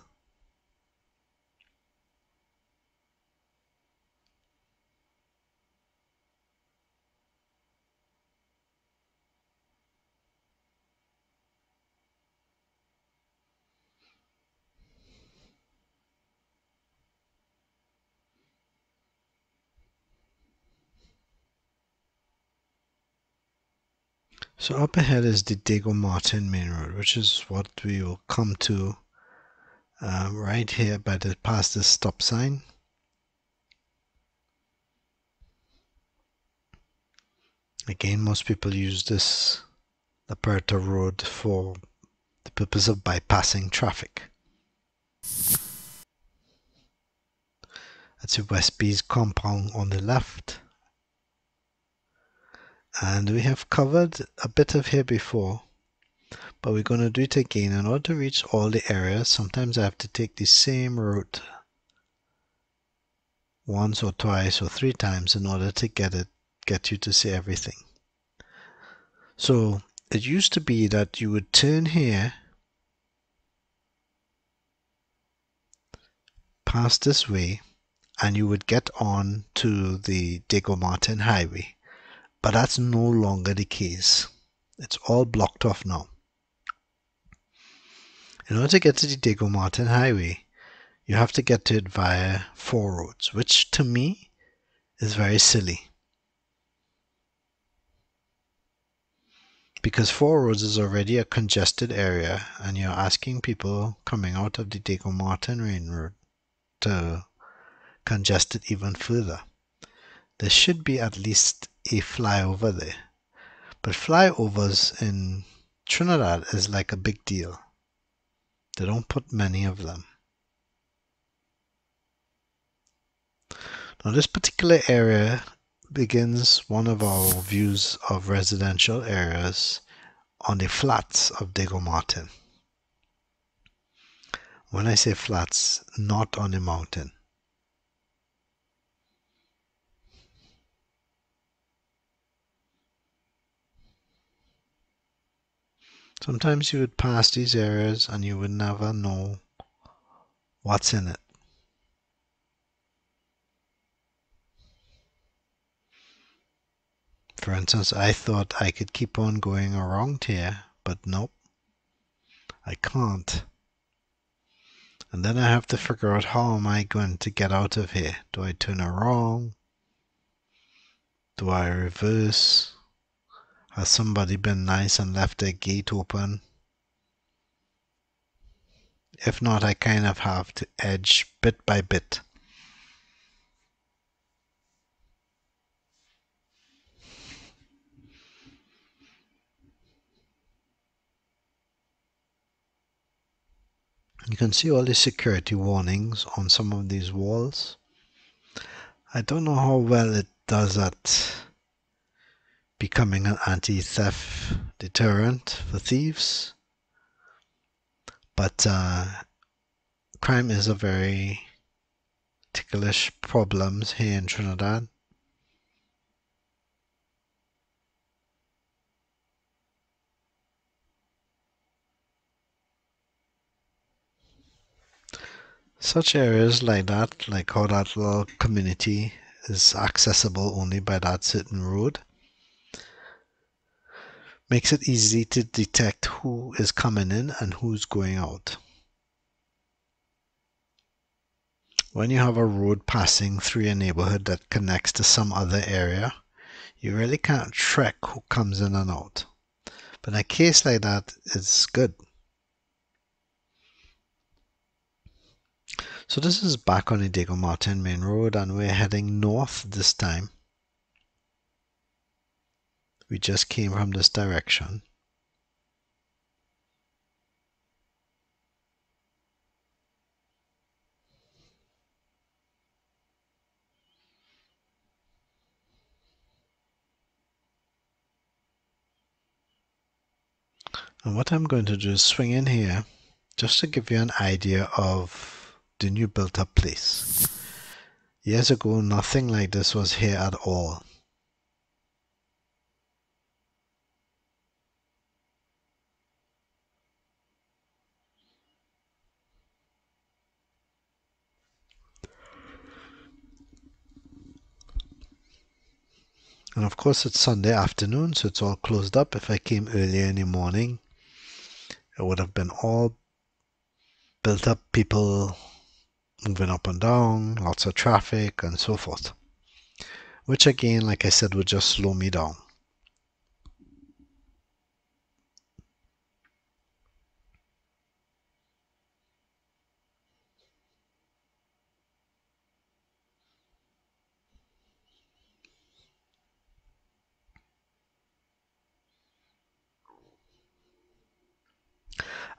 S1: So up ahead is the Diego Martin main road, which is what we will come to uh, right here by the past the stop sign. Again, most people use this La Puerta road for the purpose of bypassing traffic. That's a Westby's compound on the left and we have covered a bit of here before but we're going to do it again. In order to reach all the areas sometimes I have to take the same route once or twice or three times in order to get it get you to see everything. So it used to be that you would turn here pass this way and you would get on to the Diego Martin Highway but that's no longer the case. It's all blocked off now. In order to get to the Diego Martin Highway, you have to get to it via four roads, which to me is very silly. Because Four Roads is already a congested area and you're asking people coming out of the Diego Martin Main Road to congest it even further. There should be at least a flyover there. But flyovers in Trinidad is like a big deal. They don't put many of them. Now this particular area begins one of our views of residential areas on the flats of Diego Martin. When I say flats, not on the mountain. Sometimes you would pass these areas and you would never know what's in it. For instance, I thought I could keep on going around here, but nope, I can't. And then I have to figure out how am I going to get out of here? Do I turn around? Do I reverse? Has somebody been nice and left their gate open? If not, I kind of have to edge bit by bit. You can see all the security warnings on some of these walls. I don't know how well it does at becoming an anti-theft deterrent for thieves, but uh, crime is a very ticklish problem here in Trinidad. Such areas like that, like how that little community is accessible only by that certain road, makes it easy to detect who is coming in and who's going out. When you have a road passing through a neighborhood that connects to some other area, you really can't track who comes in and out. But in a case like that, it's good. So this is back on the Diego Martin main road and we're heading north this time. We just came from this direction. And what I'm going to do is swing in here just to give you an idea of the new built up place. Years ago, nothing like this was here at all. And of course, it's Sunday afternoon, so it's all closed up. If I came earlier in the morning, it would have been all built up people moving up and down, lots of traffic, and so forth. Which again, like I said, would just slow me down.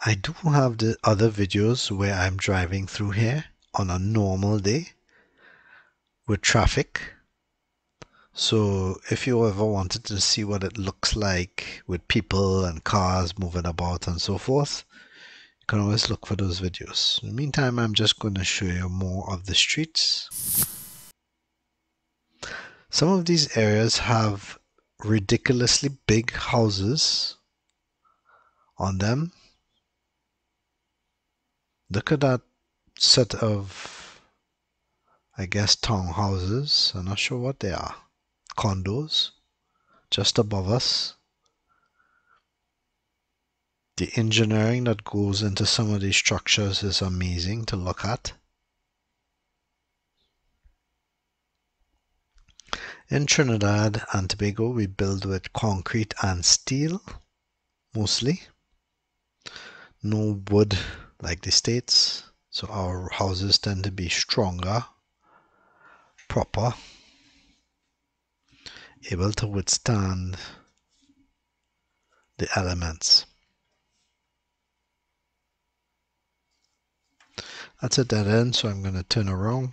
S1: I do have the other videos where I'm driving through here on a normal day with traffic. So if you ever wanted to see what it looks like with people and cars moving about and so forth, you can always look for those videos. In the meantime, I'm just going to show you more of the streets. Some of these areas have ridiculously big houses on them. Look at that set of, I guess, townhouses. I'm not sure what they are. Condos just above us. The engineering that goes into some of these structures is amazing to look at. In Trinidad and Tobago, we build with concrete and steel, mostly. No wood like the States, so our houses tend to be stronger, proper, able to withstand the elements. That's a dead end, so I'm going to turn around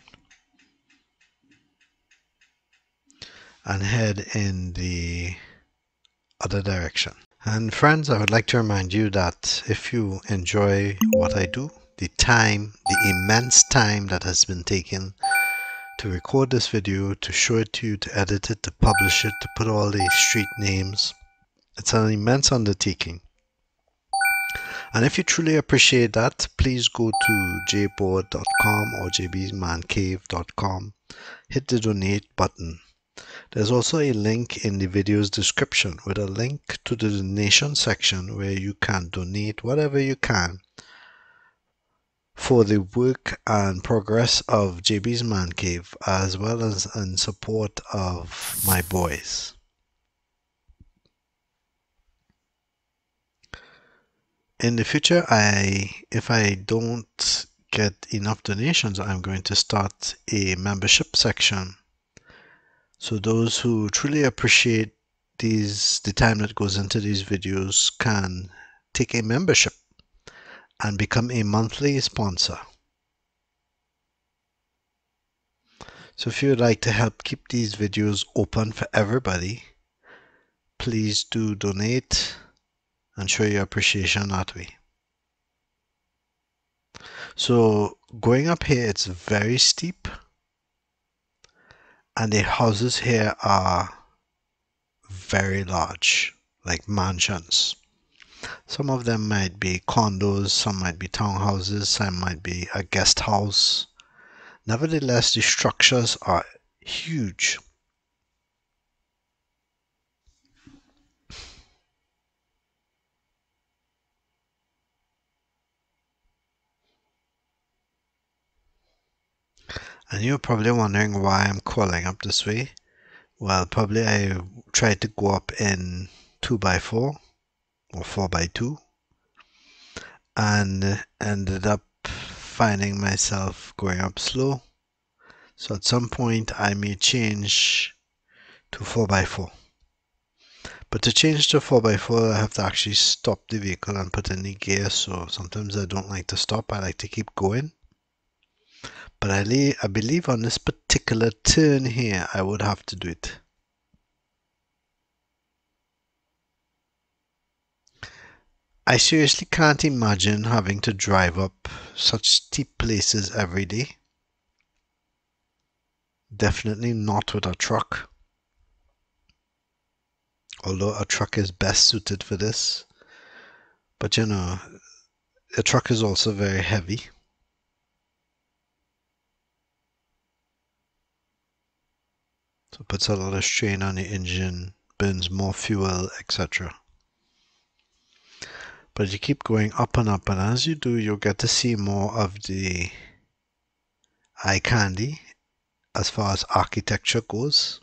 S1: and head in the other direction. And friends, I would like to remind you that if you enjoy what I do, the time, the immense time that has been taken to record this video, to show it to you, to edit it, to publish it, to put all the street names, it's an immense undertaking. And if you truly appreciate that, please go to jborde.com or jbmancave.com, hit the donate button. There's also a link in the video's description with a link to the donation section where you can donate whatever you can for the work and progress of JB's Man Cave as well as in support of my boys. in the future, I if I don't get enough donations, I'm going to start a membership section. So those who truly appreciate these the time that goes into these videos can take a membership and become a monthly sponsor. So if you would like to help keep these videos open for everybody, please do donate and show your appreciation that way. So going up here, it's very steep and the houses here are very large, like mansions. Some of them might be condos, some might be townhouses, some might be a guest house. Nevertheless, the structures are huge. And you're probably wondering why I'm crawling up this way. Well, probably I tried to go up in 2x4 or 4x2 and ended up finding myself going up slow. So at some point I may change to 4x4. But to change to 4x4 I have to actually stop the vehicle and put in the gear so sometimes I don't like to stop, I like to keep going. But I, I believe on this particular turn here, I would have to do it. I seriously can't imagine having to drive up such steep places every day. Definitely not with a truck. Although a truck is best suited for this. But you know, a truck is also very heavy. So it puts a lot of strain on the engine, burns more fuel, etc. But you keep going up and up, and as you do, you'll get to see more of the eye candy as far as architecture goes.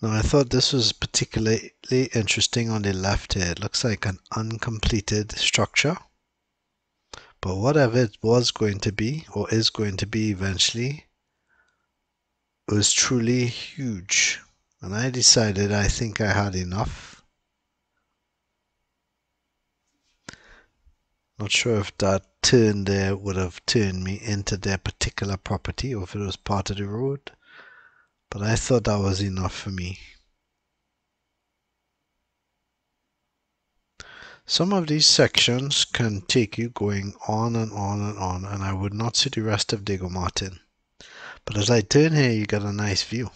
S1: Now I thought this was particularly interesting on the left here. It looks like an uncompleted structure. But whatever it was going to be, or is going to be eventually, was truly huge. And I decided I think I had enough. Not sure if that turn there would have turned me into their particular property or if it was part of the road. But I thought that was enough for me. Some of these sections can take you going on and on and on and I would not see the rest of Diego Martin. But as I turn here you get a nice view.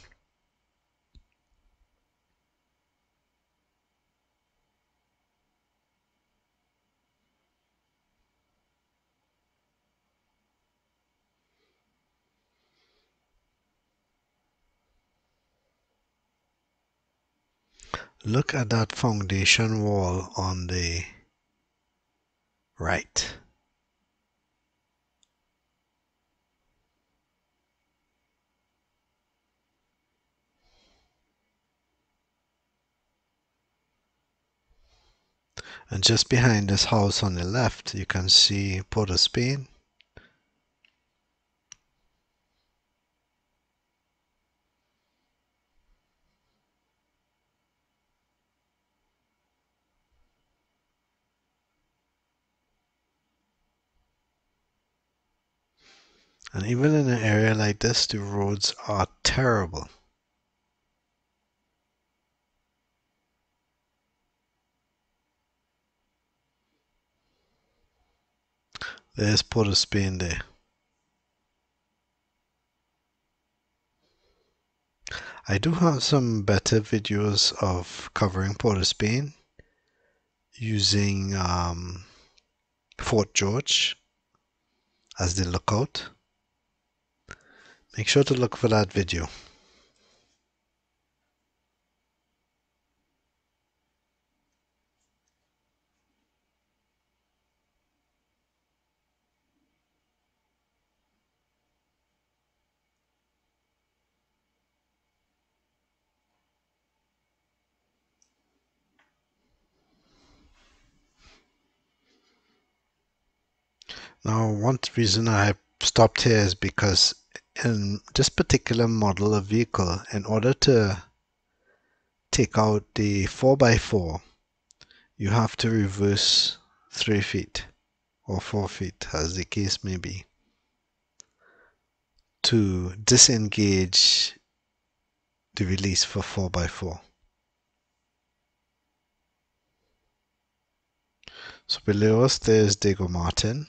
S1: look at that foundation wall on the right. And just behind this house on the left, you can see Port of Spain And even in an area like this, the roads are terrible. There's Port of Spain there. I do have some better videos of covering Port of Spain using um, Fort George as the lookout. Make sure to look for that video. Now, one reason I stopped here is because in this particular model of vehicle, in order to take out the 4x4, you have to reverse 3 feet or 4 feet, as the case may be, to disengage the release for 4x4. So below us there's Diego Martin.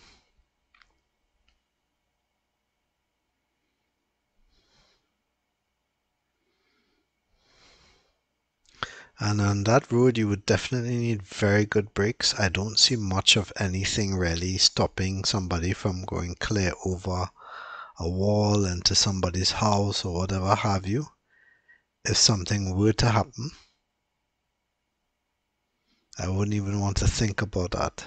S1: And on that road, you would definitely need very good brakes. I don't see much of anything really stopping somebody from going clear over a wall into somebody's house or whatever have you. If something were to happen, I wouldn't even want to think about that.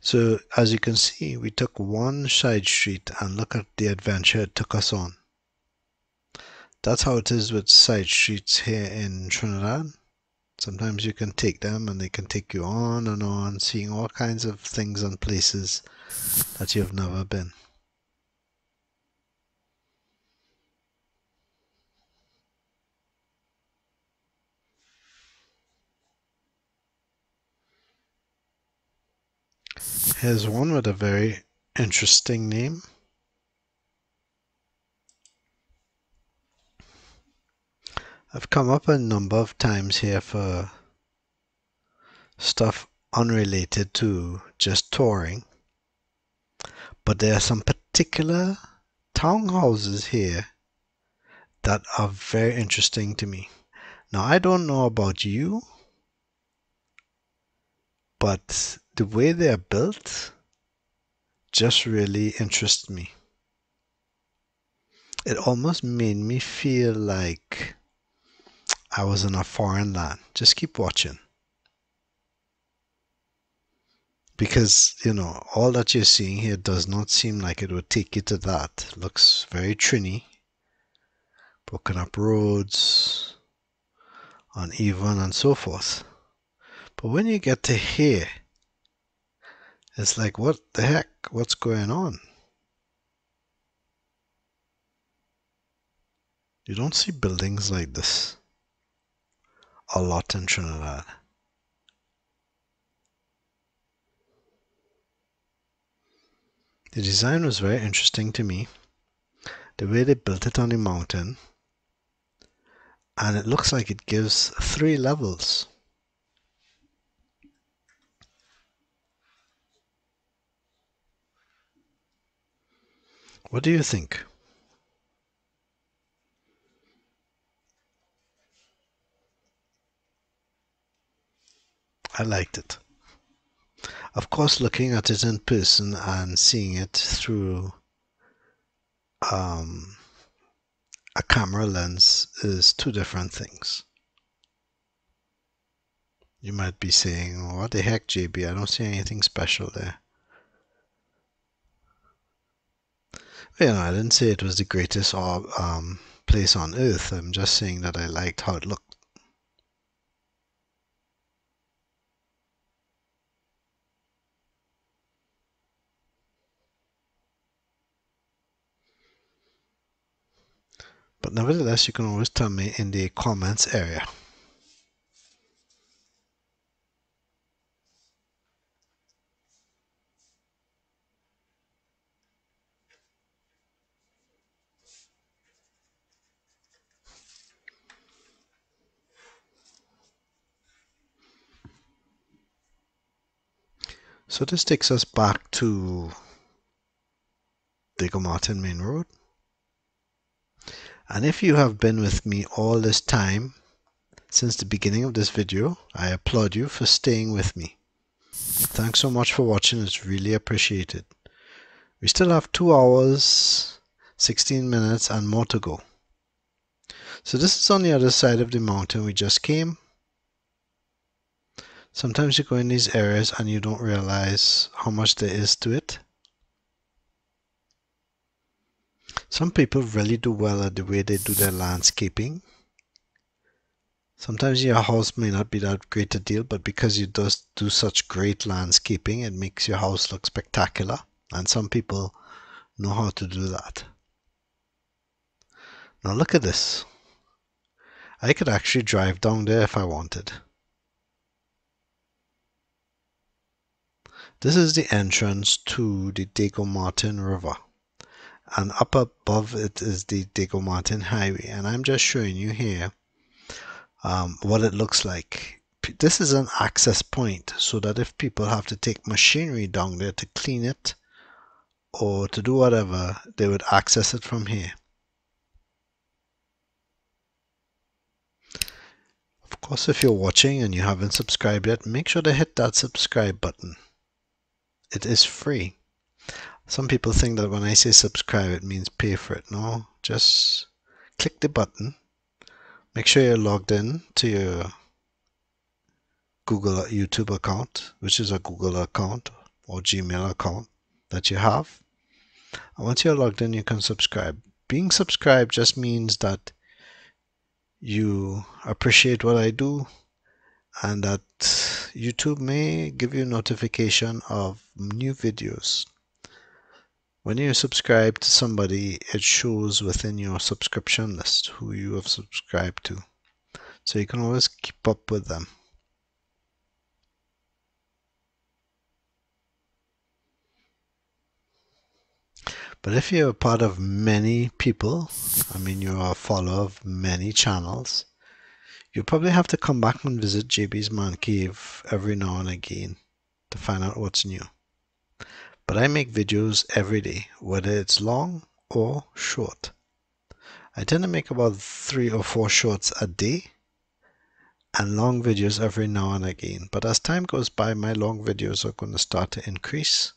S1: So as you can see, we took one side street and look at the adventure it took us on. That's how it is with side streets here in Trinidad. Sometimes you can take them and they can take you on and on, seeing all kinds of things and places that you've never been. Here's one with a very interesting name. I've come up a number of times here for stuff unrelated to just touring. But there are some particular townhouses here that are very interesting to me. Now, I don't know about you, but the way they are built just really interests me. It almost made me feel like I was in a foreign land. Just keep watching. Because, you know, all that you're seeing here does not seem like it would take you to that. Looks very Trini. Broken up roads, uneven, and so forth. But when you get to here, it's like, what the heck? What's going on? You don't see buildings like this a lot in Trinidad. The design was very interesting to me. The way they built it on the mountain. And it looks like it gives three levels. What do you think? I liked it. Of course, looking at it in person and seeing it through um, a camera lens is two different things. You might be saying, what the heck, JB? I don't see anything special there. You know, I didn't say it was the greatest um, place on earth. I'm just saying that I liked how it looked. But nevertheless, you can always tell me in the comments area. So this takes us back to Diego Martin Main Road. And if you have been with me all this time, since the beginning of this video, I applaud you for staying with me. Thanks so much for watching, it's really appreciated. We still have 2 hours, 16 minutes and more to go. So this is on the other side of the mountain we just came. Sometimes you go in these areas and you don't realize how much there is to it. Some people really do well at the way they do their landscaping. Sometimes your house may not be that great a deal, but because you does do such great landscaping, it makes your house look spectacular. And some people know how to do that. Now look at this. I could actually drive down there if I wanted. This is the entrance to the Diego Martin River and up above it is the Diego Martin Highway and I'm just showing you here um, what it looks like. This is an access point so that if people have to take machinery down there to clean it or to do whatever, they would access it from here. Of course, if you're watching and you haven't subscribed yet, make sure to hit that subscribe button. It is free. Some people think that when I say subscribe, it means pay for it. No, just click the button. Make sure you're logged in to your Google YouTube account, which is a Google account or Gmail account that you have. And once you're logged in, you can subscribe. Being subscribed just means that you appreciate what I do and that YouTube may give you notification of new videos. When you subscribe to somebody, it shows within your subscription list who you have subscribed to. So you can always keep up with them. But if you're a part of many people, I mean you're a follower of many channels, you probably have to come back and visit JB's Man Cave every now and again to find out what's new. But I make videos every day, whether it's long or short. I tend to make about three or four shorts a day and long videos every now and again. But as time goes by, my long videos are going to start to increase.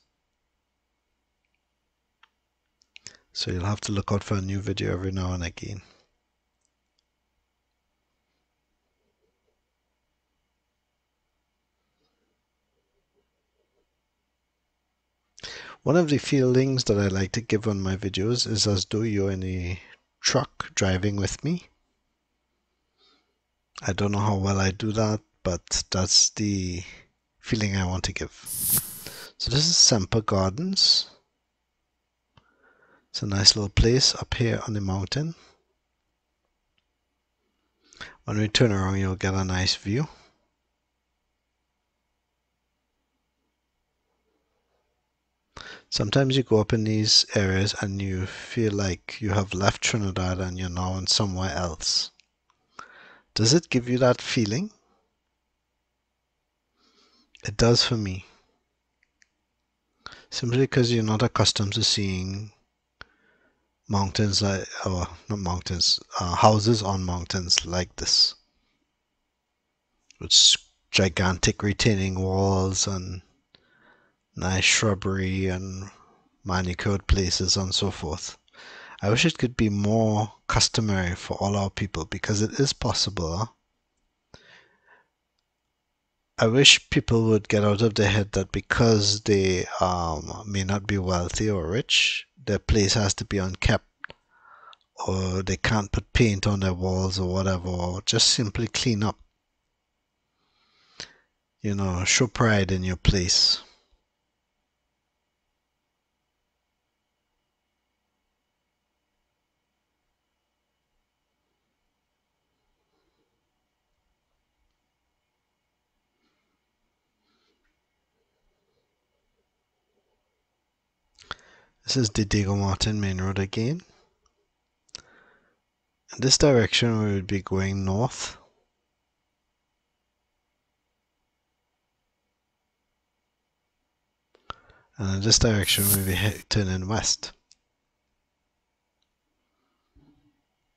S1: So you'll have to look out for a new video every now and again. One of the feelings that I like to give on my videos is as though you're in a truck driving with me. I don't know how well I do that, but that's the feeling I want to give. So this is Semper Gardens. It's a nice little place up here on the mountain. When we turn around, you'll get a nice view. Sometimes you go up in these areas and you feel like you have left Trinidad and you're now in somewhere else. Does it give you that feeling? It does for me. Simply because you're not accustomed to seeing mountains, like, or not mountains, uh, houses on mountains like this. With gigantic retaining walls and nice shrubbery and manicured places and so forth. I wish it could be more customary for all our people because it is possible. I wish people would get out of their head that because they um, may not be wealthy or rich, their place has to be unkept or they can't put paint on their walls or whatever, or just simply clean up. You know, show pride in your place. This is the Diego Martin main road again. In this direction we would be going north. And in this direction we'll be turning west.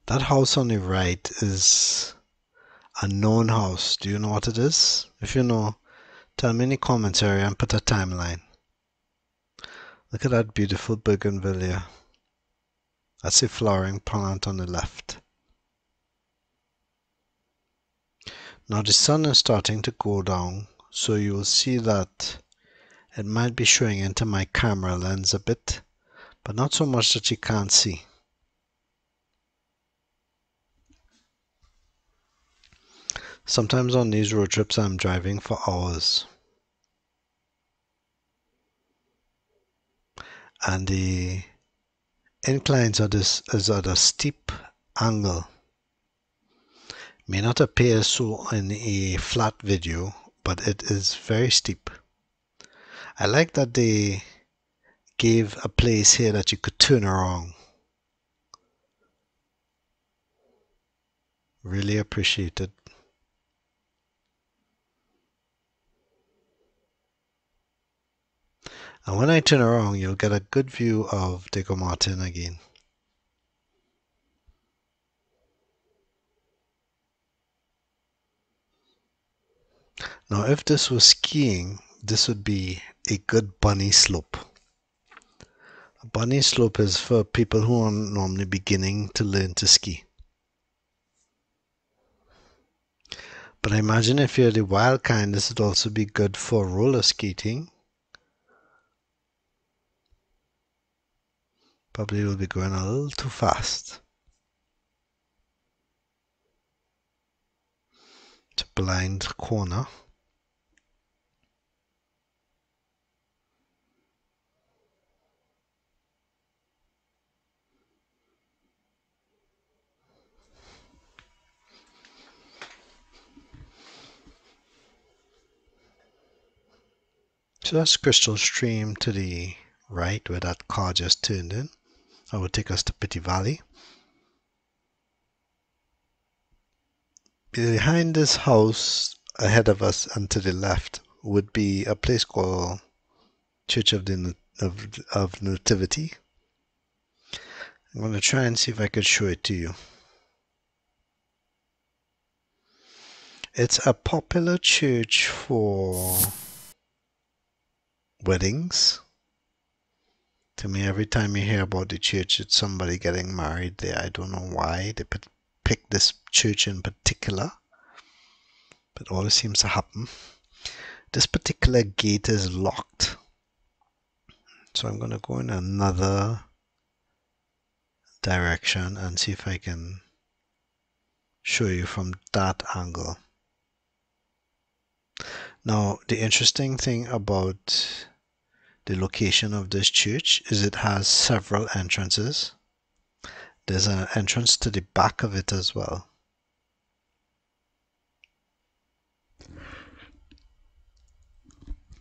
S1: That house on the right is a known house. Do you know what it is? If you know, tell me in the comments area and put a timeline. Look at that beautiful bougainvillea. That's a flowering plant on the left. Now the sun is starting to go down, so you will see that it might be showing into my camera lens a bit, but not so much that you can't see. Sometimes on these road trips I'm driving for hours. And the inclines are this is at a steep angle. May not appear so in a flat video, but it is very steep. I like that they gave a place here that you could turn around. Really appreciate it. And when I turn around, you'll get a good view of Diego Martin again. Now, if this was skiing, this would be a good bunny slope. A bunny slope is for people who are normally beginning to learn to ski. But I imagine if you're the wild kind, this would also be good for roller skating Probably will be going a little too fast. It's a blind corner. So that's Crystal Stream to the right where that car just turned in. That will take us to Petit Valley. Behind this house, ahead of us and to the left, would be a place called Church of the of, of Nativity. I'm going to try and see if I could show it to you. It's a popular church for weddings to me, every time you hear about the church, it's somebody getting married there. I don't know why they pick this church in particular, but always seems to happen. This particular gate is locked, so I'm going to go in another direction and see if I can show you from that angle. Now, the interesting thing about the location of this church is it has several entrances. There's an entrance to the back of it as well.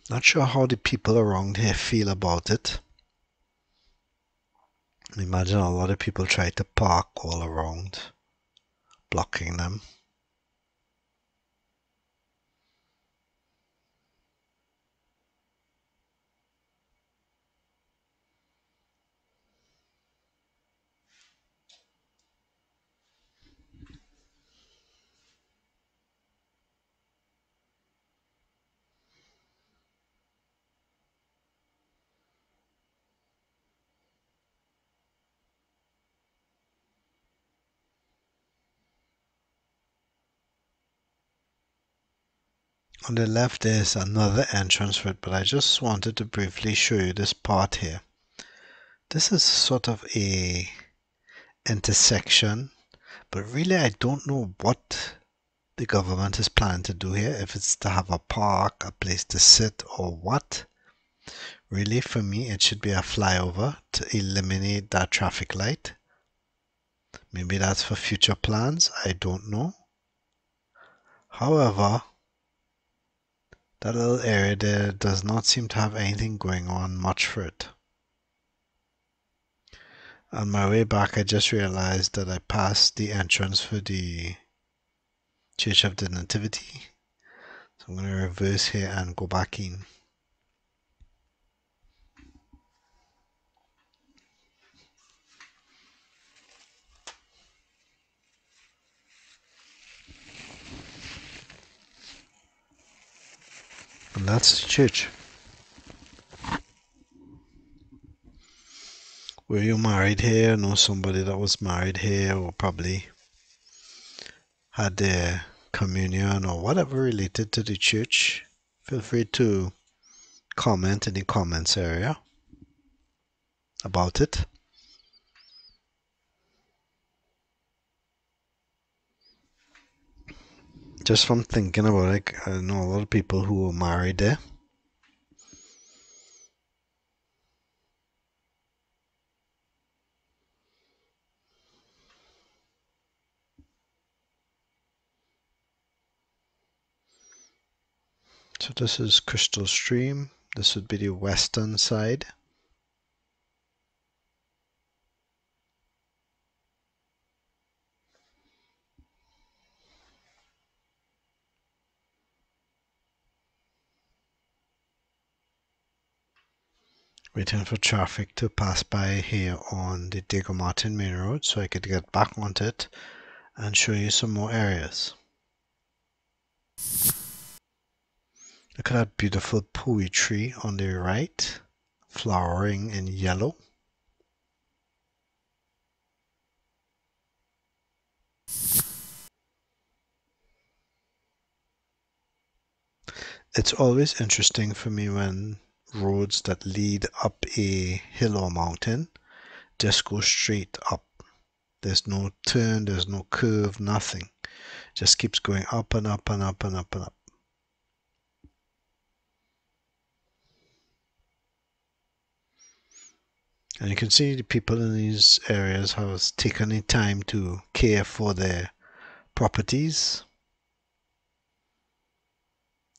S1: Not sure how the people around here feel about it. Imagine a lot of people try to park all around, blocking them. On the left is another entrance it, but I just wanted to briefly show you this part here. This is sort of a intersection, but really I don't know what the government is planning to do here, if it's to have a park, a place to sit, or what. Really, for me, it should be a flyover to eliminate that traffic light. Maybe that's for future plans, I don't know. However, that little area there does not seem to have anything going on much for it. On my way back, I just realized that I passed the entrance for the Church of the Nativity. So I'm going to reverse here and go back in. And that's the church. Were you married here? Know somebody that was married here or probably had their communion or whatever related to the church? Feel free to comment in the comments area about it. Just from thinking about it, I know a lot of people who are married there. So this is Crystal Stream. This would be the western side. Waiting for traffic to pass by here on the Diego Martin main road so I could get back onto it and show you some more areas. Look at that beautiful poui tree on the right, flowering in yellow. It's always interesting for me when roads that lead up a hill or mountain just go straight up. There's no turn, there's no curve, nothing. Just keeps going up and up and up and up and up. And you can see the people in these areas have taken the time to care for their properties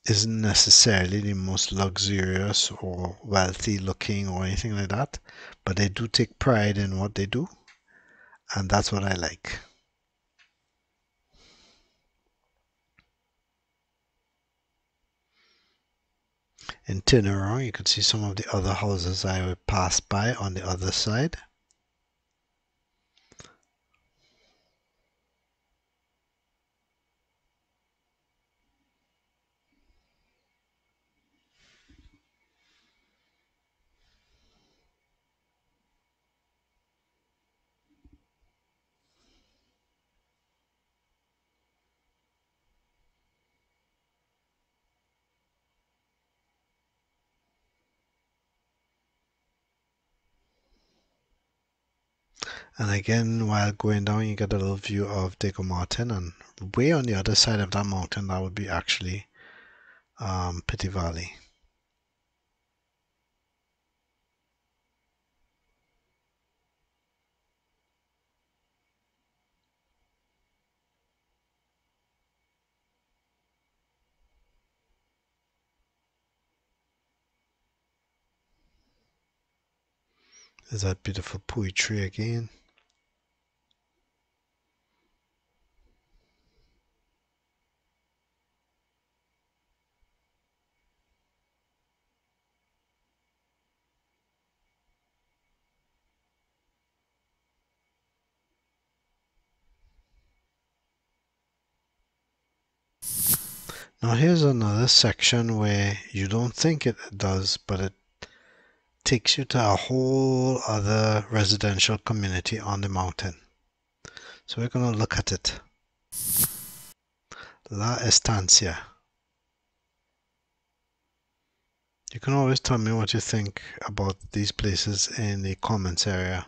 S1: isn't necessarily the most luxurious or wealthy looking or anything like that, but they do take pride in what they do, and that's what I like. In turn around, you can see some of the other houses I would pass by on the other side. And again, while going down, you get a little view of Diego Martin, and way on the other side of that mountain, that would be actually um, Petit Valley. There's that beautiful poui tree again. Now here's another section where you don't think it does, but it takes you to a whole other residential community on the mountain. So we're going to look at it. La Estancia. You can always tell me what you think about these places in the comments area.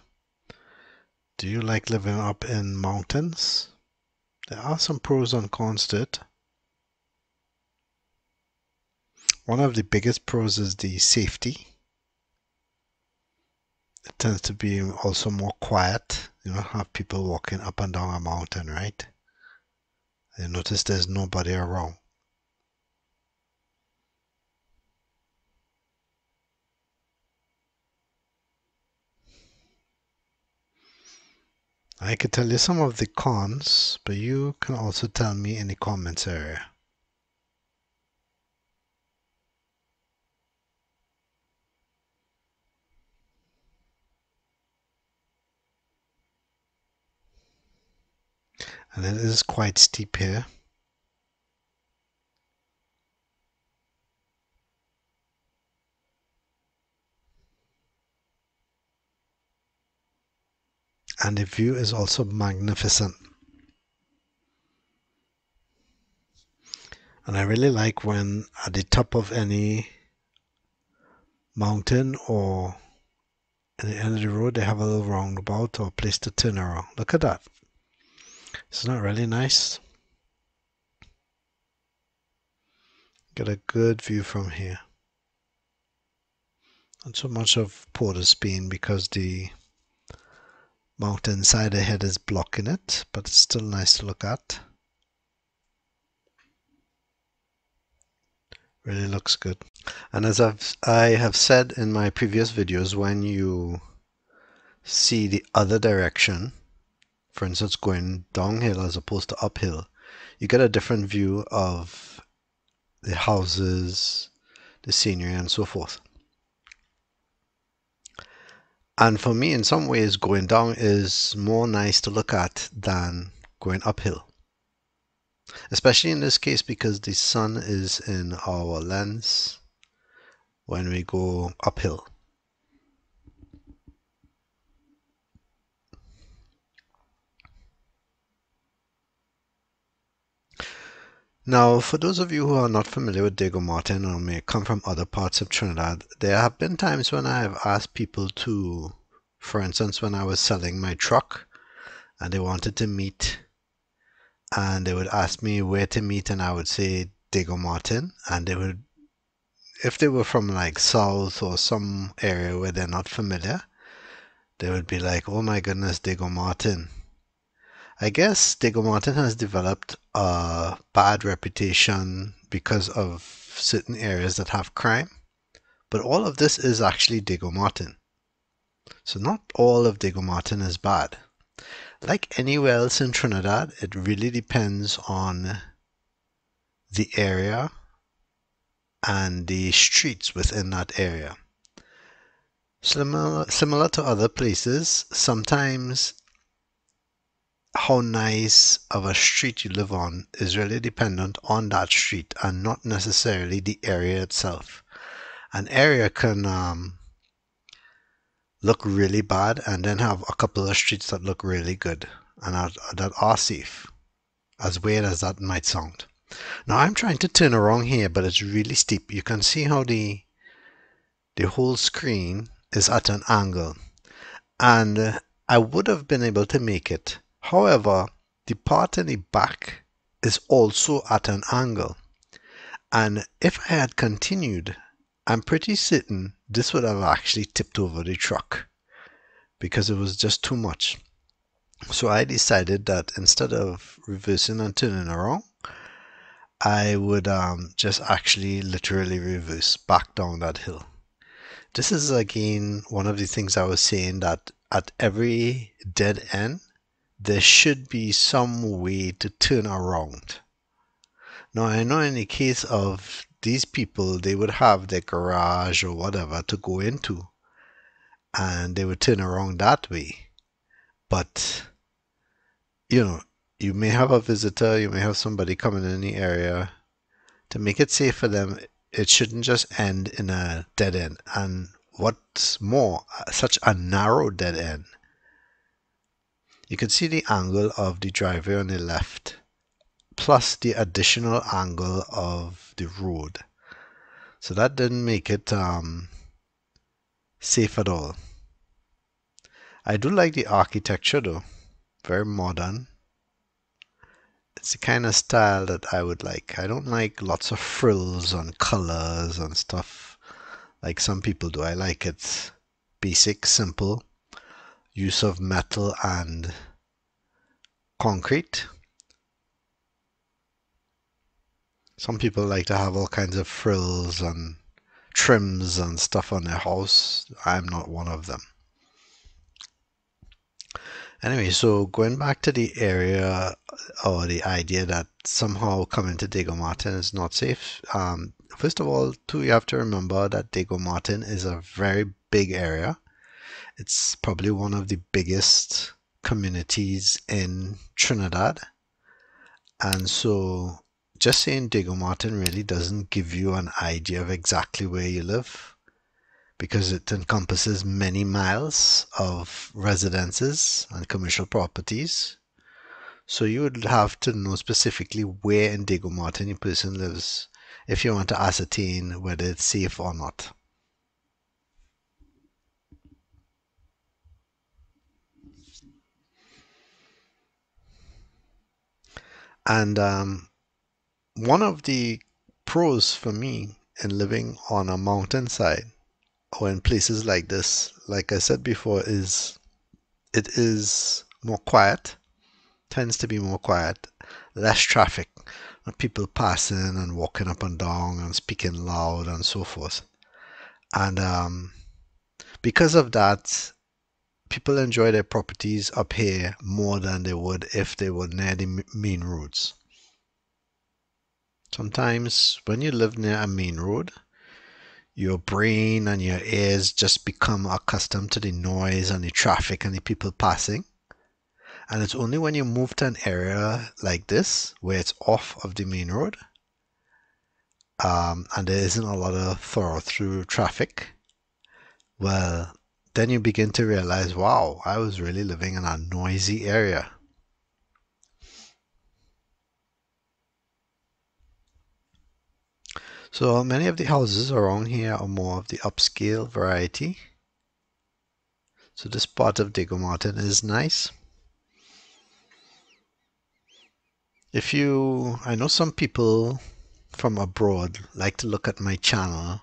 S1: Do you like living up in mountains? There are some pros and cons to it. One of the biggest pros is the safety. It tends to be also more quiet. You don't have people walking up and down a mountain, right? You notice there's nobody around. I could tell you some of the cons, but you can also tell me in the comments area. And it is quite steep here. and the view is also magnificent. And I really like when at the top of any mountain or at the end of the road they have a little roundabout or place to turn around. Look at that. Isn't really nice? Get a good view from here. Not so much of Port of Spain because the mountainside ahead is blocking it, but it's still nice to look at. Really looks good. And as I've, I have said in my previous videos, when you see the other direction, for instance, going downhill as opposed to uphill, you get a different view of the houses, the scenery, and so forth. And for me, in some ways, going down is more nice to look at than going uphill. Especially in this case because the sun is in our lens when we go uphill. Now, for those of you who are not familiar with Diego Martin or may come from other parts of Trinidad, there have been times when I have asked people to, for instance, when I was selling my truck and they wanted to meet and they would ask me where to meet and I would say Diego Martin and they would, if they were from like South or some area where they're not familiar, they would be like, oh my goodness, Diego Martin I guess Diego Martin has developed a bad reputation because of certain areas that have crime. But all of this is actually Diego Martin. So not all of Diego Martin is bad. Like anywhere else in Trinidad, it really depends on the area and the streets within that area. Similar, similar to other places, sometimes how nice of a street you live on is really dependent on that street and not necessarily the area itself. An area can um, look really bad and then have a couple of streets that look really good and are, that are safe, as weird as that might sound. Now I'm trying to turn around here, but it's really steep. You can see how the the whole screen is at an angle, and I would have been able to make it However, the part in the back is also at an angle. And if I had continued, I'm pretty certain this would have actually tipped over the truck because it was just too much. So I decided that instead of reversing and turning around, I would um, just actually literally reverse back down that hill. This is again one of the things I was saying that at every dead end, there should be some way to turn around. Now, I know in the case of these people, they would have their garage or whatever to go into, and they would turn around that way. But, you know, you may have a visitor, you may have somebody coming in the area. To make it safe for them, it shouldn't just end in a dead end. And what's more, such a narrow dead end you can see the angle of the driveway on the left plus the additional angle of the road. So that didn't make it um, safe at all. I do like the architecture though, very modern. It's the kind of style that I would like. I don't like lots of frills and colors and stuff like some people do. I like it basic, simple use of metal and concrete. Some people like to have all kinds of frills and trims and stuff on their house. I'm not one of them. Anyway, so going back to the area or the idea that somehow coming to Diego Martin is not safe. Um, first of all, too, you have to remember that Diego Martin is a very big area. It's probably one of the biggest communities in Trinidad. And so just saying Diego Martin really doesn't give you an idea of exactly where you live because it encompasses many miles of residences and commercial properties. So you would have to know specifically where in Diego Martin your person lives if you want to ascertain whether it's safe or not. And um, one of the pros for me in living on a mountainside or in places like this, like I said before, is it is more quiet, tends to be more quiet, less traffic, people passing and walking up and down and speaking loud and so forth. And um, because of that, people enjoy their properties up here more than they would if they were near the main roads. Sometimes when you live near a main road, your brain and your ears just become accustomed to the noise and the traffic and the people passing. And it's only when you move to an area like this, where it's off of the main road, um, and there isn't a lot of thorough through traffic, well, then you begin to realize, wow, I was really living in a noisy area. So many of the houses around here are more of the upscale variety. So this part of Diego Martin is nice. If you, I know some people from abroad like to look at my channel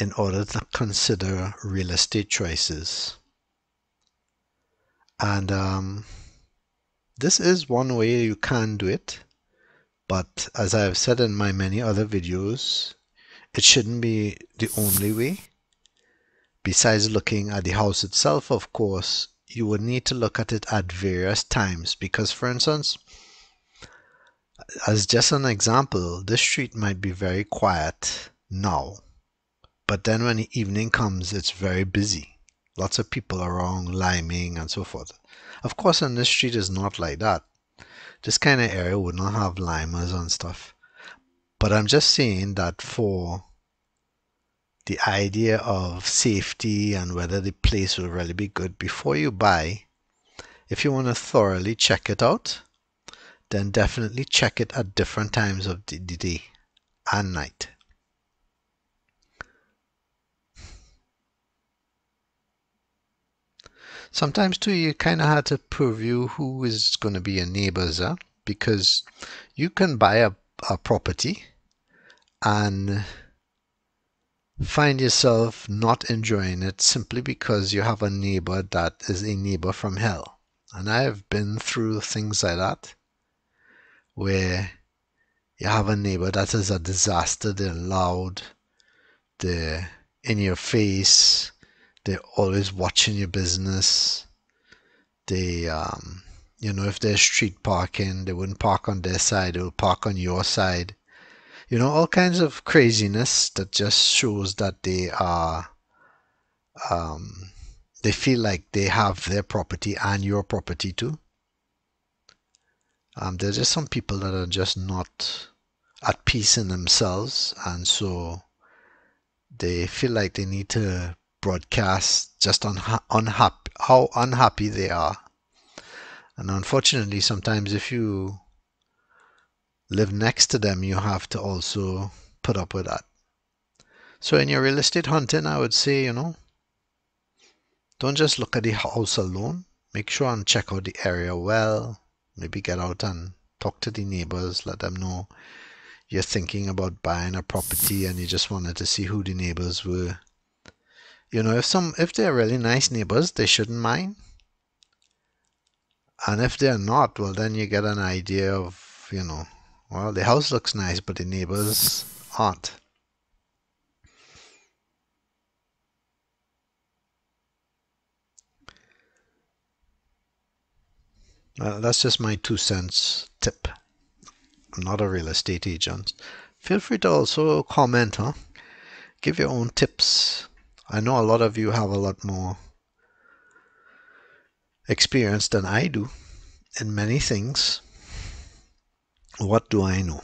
S1: in order to consider real estate choices. And um, this is one way you can do it. But as I have said in my many other videos, it shouldn't be the only way. Besides looking at the house itself, of course, you would need to look at it at various times because, for instance, as just an example, this street might be very quiet now, but then when evening comes, it's very busy. Lots of people around liming and so forth. Of course, in this street is not like that this kind of area would not have limers and stuff. But I'm just saying that for the idea of safety and whether the place will really be good before you buy, if you want to thoroughly check it out, then definitely check it at different times of the day and night. Sometimes too, you kind of have to preview who is going to be your neighbors, because you can buy a, a property and find yourself not enjoying it simply because you have a neighbor that is a neighbor from hell. And I have been through things like that where you have a neighbor that is a disaster, they're loud, they're in your face, they're always watching your business. They, um, you know, if they're street parking, they wouldn't park on their side, they will park on your side. You know, all kinds of craziness that just shows that they are, um, they feel like they have their property and your property too. Um, there's just some people that are just not at peace in themselves, and so they feel like they need to broadcast just on unha- how unhappy they are. And unfortunately, sometimes if you live next to them, you have to also put up with that. So in your real estate hunting, I would say, you know, don't just look at the house alone. Make sure and check out the area well. Maybe get out and talk to the neighbors, let them know you're thinking about buying a property and you just wanted to see who the neighbors were you know if some if they're really nice neighbors they shouldn't mind and if they're not well then you get an idea of you know well the house looks nice but the neighbors aren't Uh, that's just my two cents tip. I'm not a real estate agent. Feel free to also comment, huh? Give your own tips. I know a lot of you have a lot more experience than I do in many things. What do I know?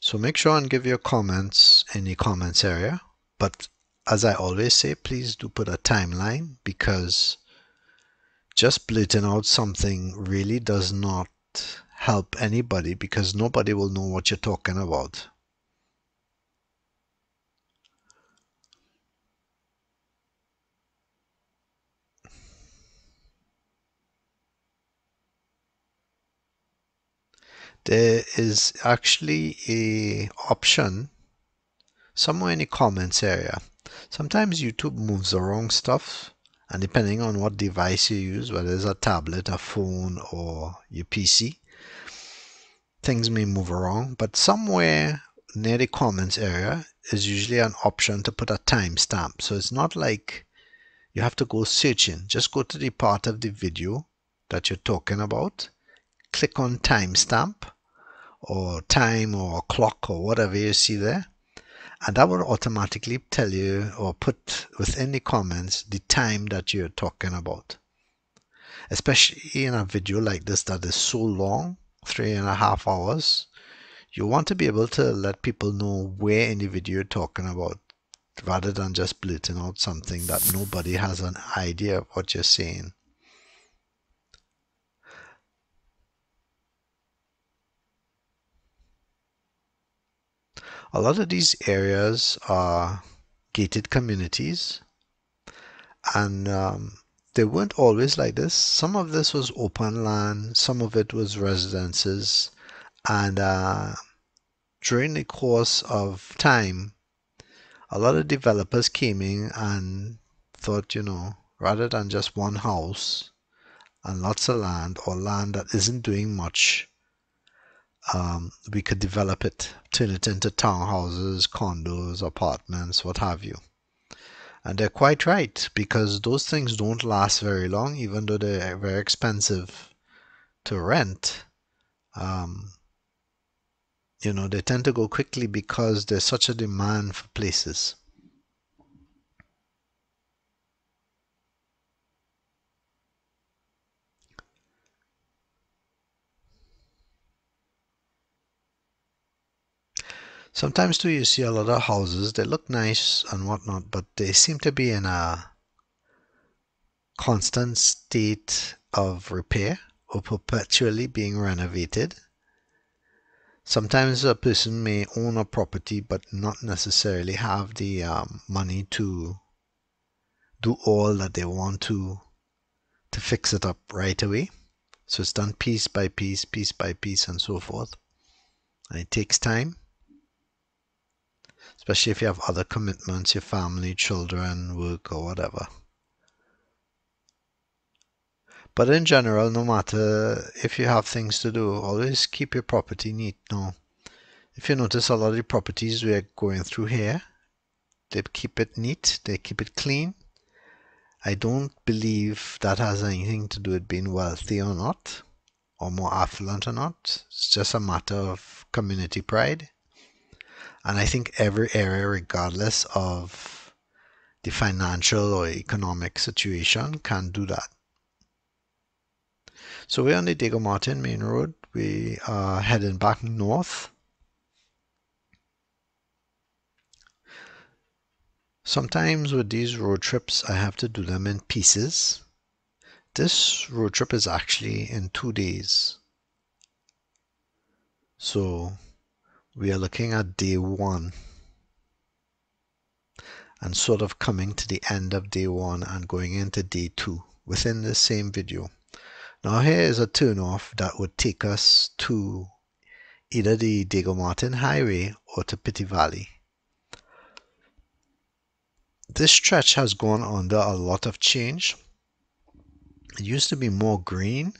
S1: So make sure and give your comments in the comments area. But as I always say, please do put a timeline because just blurting out something really does not help anybody because nobody will know what you're talking about. There is actually a option somewhere in the comments area. Sometimes YouTube moves the wrong stuff and depending on what device you use, whether it's a tablet, a phone, or your PC, things may move around. But somewhere near the comments area is usually an option to put a timestamp. So it's not like you have to go searching. Just go to the part of the video that you're talking about, click on timestamp or time or clock or whatever you see there and that will automatically tell you or put within the comments the time that you're talking about. Especially in a video like this that is so long three and a half hours you want to be able to let people know where in the video you're talking about rather than just blurting out something that nobody has an idea of what you're saying A lot of these areas are gated communities and um, they weren't always like this. Some of this was open land, some of it was residences, and uh, during the course of time, a lot of developers came in and thought, you know, rather than just one house and lots of land or land that isn't doing much, um, we could develop it, turn it into townhouses, condos, apartments, what have you. And they're quite right because those things don't last very long, even though they're very expensive to rent. Um, you know, they tend to go quickly because there's such a demand for places. Sometimes too you see a lot of houses, they look nice and whatnot, but they seem to be in a constant state of repair or perpetually being renovated. Sometimes a person may own a property but not necessarily have the um, money to do all that they want to to fix it up right away. So it's done piece by piece, piece by piece, and so forth. And it takes time especially if you have other commitments, your family, children, work, or whatever. But in general, no matter if you have things to do, always keep your property neat. Now, if you notice a lot of the properties we're going through here, they keep it neat, they keep it clean. I don't believe that has anything to do with being wealthy or not, or more affluent or not. It's just a matter of community pride. And I think every area, regardless of the financial or economic situation, can do that. So we're on the Diego Martin main road. We are heading back north. Sometimes with these road trips, I have to do them in pieces. This road trip is actually in two days. So we are looking at day one and sort of coming to the end of day one and going into day two within the same video. Now here is a turnoff that would take us to either the Diego Martin Highway or to Petit Valley. This stretch has gone under a lot of change. It used to be more green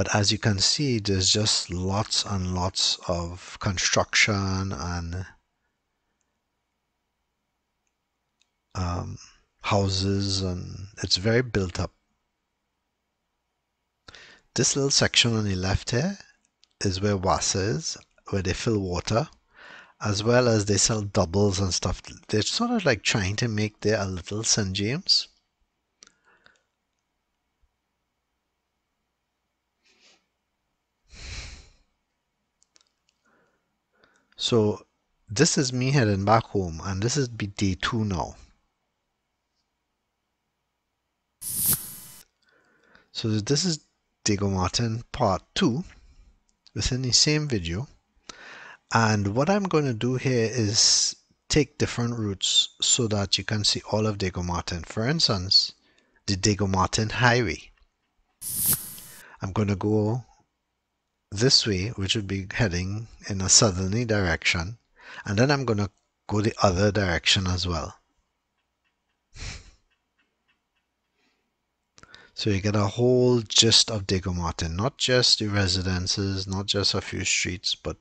S1: but as you can see, there's just lots and lots of construction and um, houses, and it's very built up. This little section on the left here is where WASA is, where they fill water, as well as they sell doubles and stuff. They're sort of like trying to make their a little St. James. So this is me heading back home and this is be day two now. So this is Diego Martin part two within the same video. And what I'm going to do here is take different routes so that you can see all of Diego Martin. For instance, the Diego Martin Highway. I'm going to go this way, which would be heading in a southerly direction, and then I'm going to go the other direction as well. So you get a whole gist of Diego Martin, not just the residences, not just a few streets, but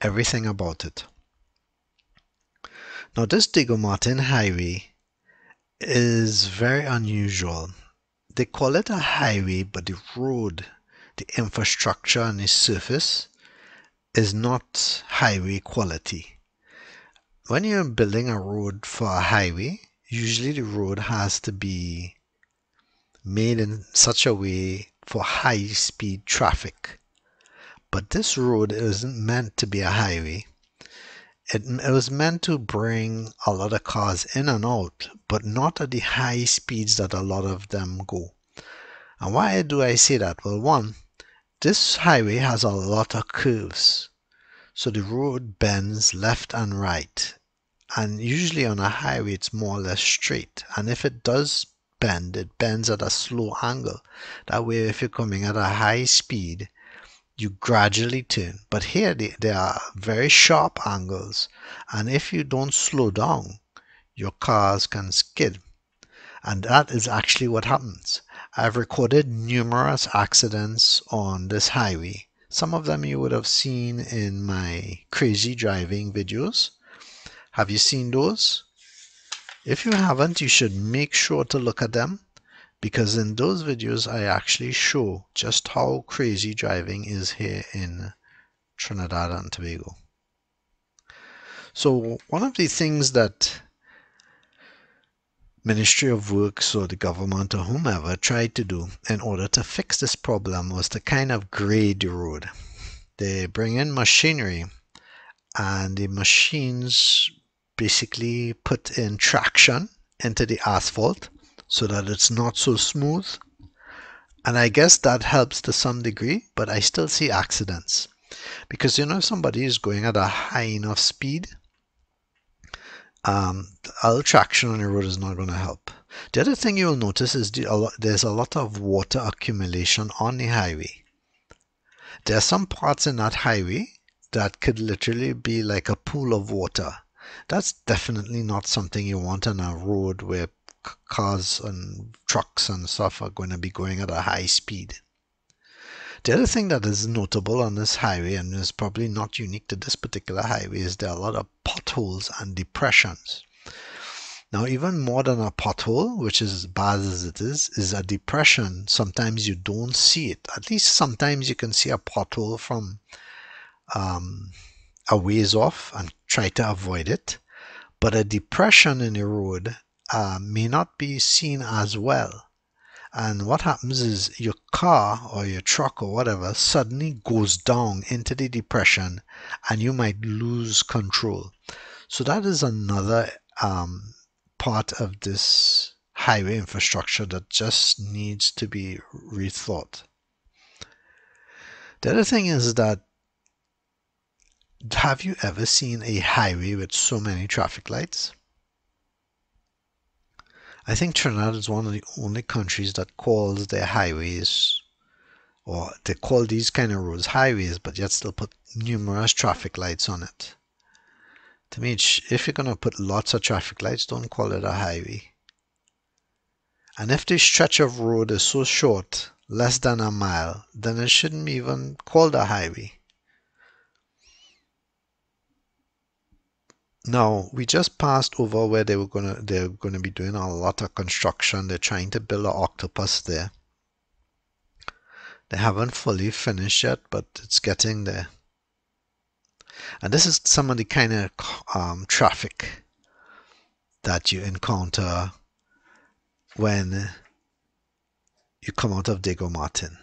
S1: everything about it. Now this Diego Martin highway is very unusual. They call it a highway, but the road the infrastructure on the surface is not highway quality. When you're building a road for a highway, usually the road has to be made in such a way for high speed traffic. But this road isn't meant to be a highway. It, it, was meant to bring a lot of cars in and out, but not at the high speeds that a lot of them go. And why do I say that? Well, one, this highway has a lot of curves. So the road bends left and right. And usually on a highway, it's more or less straight. And if it does bend, it bends at a slow angle. That way, if you're coming at a high speed, you gradually turn. But here, they, there are very sharp angles. And if you don't slow down, your cars can skid. And that is actually what happens. I've recorded numerous accidents on this highway. Some of them you would have seen in my crazy driving videos. Have you seen those? If you haven't, you should make sure to look at them because in those videos I actually show just how crazy driving is here in Trinidad and Tobago. So one of the things that Ministry of Works or the government or whomever tried to do in order to fix this problem was to kind of grade the road. They bring in machinery and the machines basically put in traction into the asphalt so that it's not so smooth. And I guess that helps to some degree, but I still see accidents. Because you know, somebody is going at a high enough speed, um, all traction on the road is not going to help. The other thing you'll notice is there's a lot of water accumulation on the highway. There are some parts in that highway that could literally be like a pool of water. That's definitely not something you want on a road where cars and trucks and stuff are going to be going at a high speed. The other thing that is notable on this highway, and is probably not unique to this particular highway, is there are a lot of potholes and depressions. Now, even more than a pothole, which is as bad as it is, is a depression. Sometimes you don't see it. At least sometimes you can see a pothole from um, a ways off and try to avoid it. But a depression in the road uh, may not be seen as well. And what happens is your car or your truck or whatever suddenly goes down into the depression and you might lose control. So that is another um, part of this highway infrastructure that just needs to be rethought. The other thing is that have you ever seen a highway with so many traffic lights? I think Trinidad is one of the only countries that calls their highways, or they call these kind of roads highways, but yet still put numerous traffic lights on it. To me, if you're going to put lots of traffic lights, don't call it a highway. And if the stretch of road is so short, less than a mile, then it shouldn't be even called a highway. Now we just passed over where they were gonna they're gonna be doing a lot of construction. They're trying to build an octopus there. They haven't fully finished yet, but it's getting there. And this is some of the kind of um, traffic that you encounter when you come out of Diego Martin.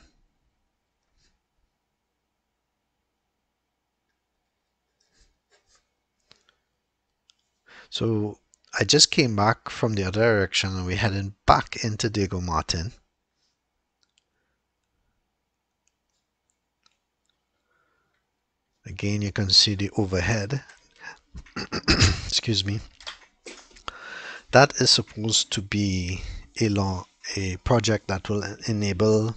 S1: So I just came back from the other direction and we're heading back into Diego Martin. Again, you can see the overhead. Excuse me. That is supposed to be a a project that will enable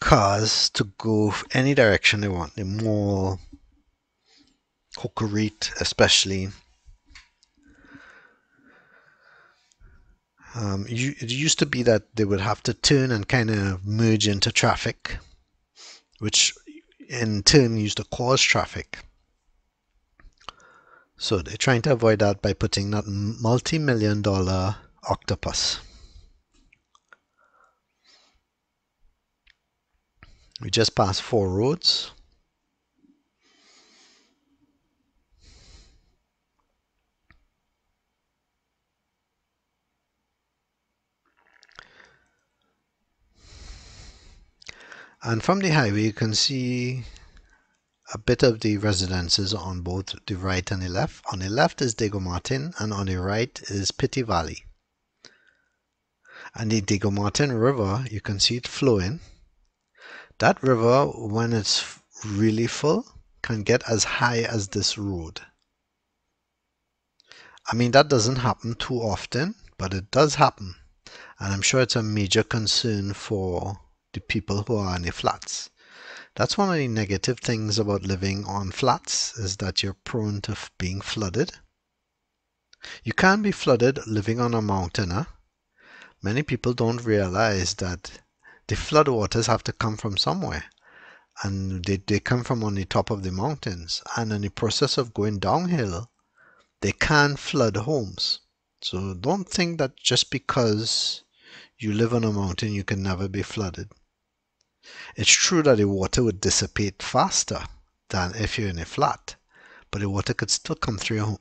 S1: cars to go any direction they want. The mall, Cocorite especially, Um, it used to be that they would have to turn and kind of merge into traffic, which in turn used to cause traffic. So they're trying to avoid that by putting that multi-million dollar octopus. We just passed Four Roads. And from the highway, you can see a bit of the residences on both the right and the left. On the left is Diego Martin, and on the right is Petit Valley. And the Diego Martin River, you can see it flowing. That river, when it's really full, can get as high as this road. I mean, that doesn't happen too often, but it does happen. And I'm sure it's a major concern for the people who are on the flats. That's one of the negative things about living on flats is that you're prone to being flooded. You can be flooded living on a mountain. Huh? Many people don't realize that the flood waters have to come from somewhere and they, they come from on the top of the mountains and in the process of going downhill they can flood homes so don't think that just because you live on a mountain you can never be flooded it's true that the water would dissipate faster than if you're in a flat, but the water could still come through your home.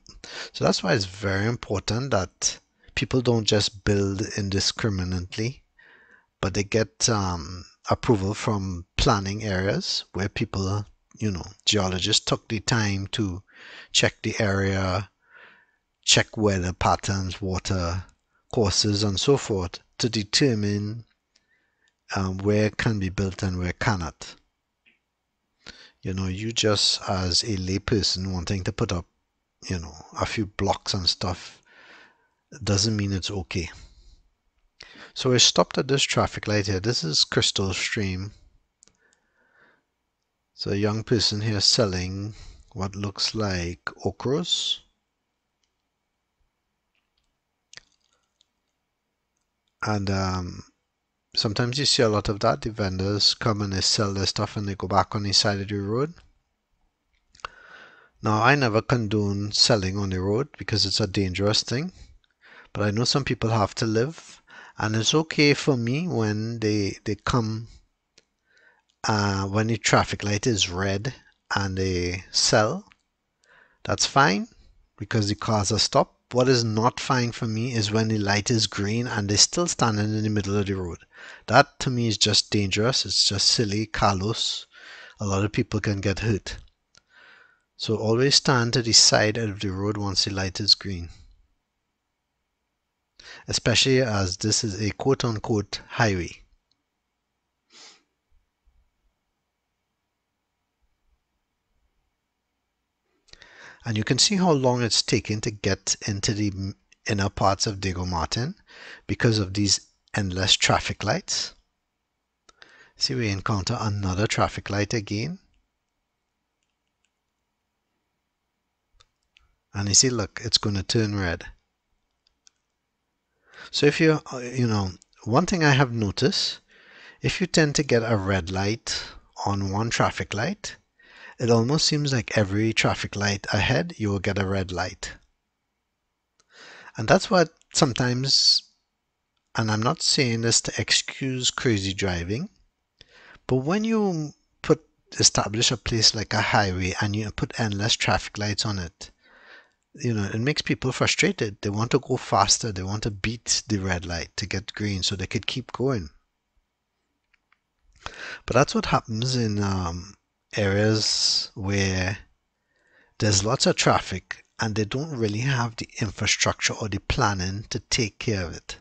S1: So that's why it's very important that people don't just build indiscriminately, but they get um, approval from planning areas where people, you know, geologists took the time to check the area, check weather patterns, water courses, and so forth to determine um, where can be built and where cannot. You know, you just as a layperson wanting to put up, you know, a few blocks and stuff doesn't mean it's okay. So I stopped at this traffic light here. This is Crystal Stream. So a young person here selling what looks like okras. And um, sometimes you see a lot of that. The vendors come and they sell their stuff and they go back on the side of the road. Now, I never condone selling on the road because it's a dangerous thing. But I know some people have to live, and it's okay for me when they they come uh, when the traffic light is red and they sell. That's fine because the cars are stopped. What is not fine for me is when the light is green and they're still standing in the middle of the road. That to me is just dangerous. It's just silly, callous. A lot of people can get hurt. So always stand to the side of the road once the light is green. Especially as this is a quote unquote highway. And you can see how long it's taken to get into the inner parts of Diego Martin because of these endless traffic lights. See, we encounter another traffic light again. And you see, look, it's going to turn red. So if you, uh, you know, one thing I have noticed, if you tend to get a red light on one traffic light, it almost seems like every traffic light ahead, you will get a red light. And that's what sometimes, and I'm not saying this to excuse crazy driving, But when you put establish a place like a highway and you put endless traffic lights on it, you know, it makes people frustrated. They want to go faster. They want to beat the red light to get green so they could keep going. But that's what happens in um, areas where there's lots of traffic and they don't really have the infrastructure or the planning to take care of it.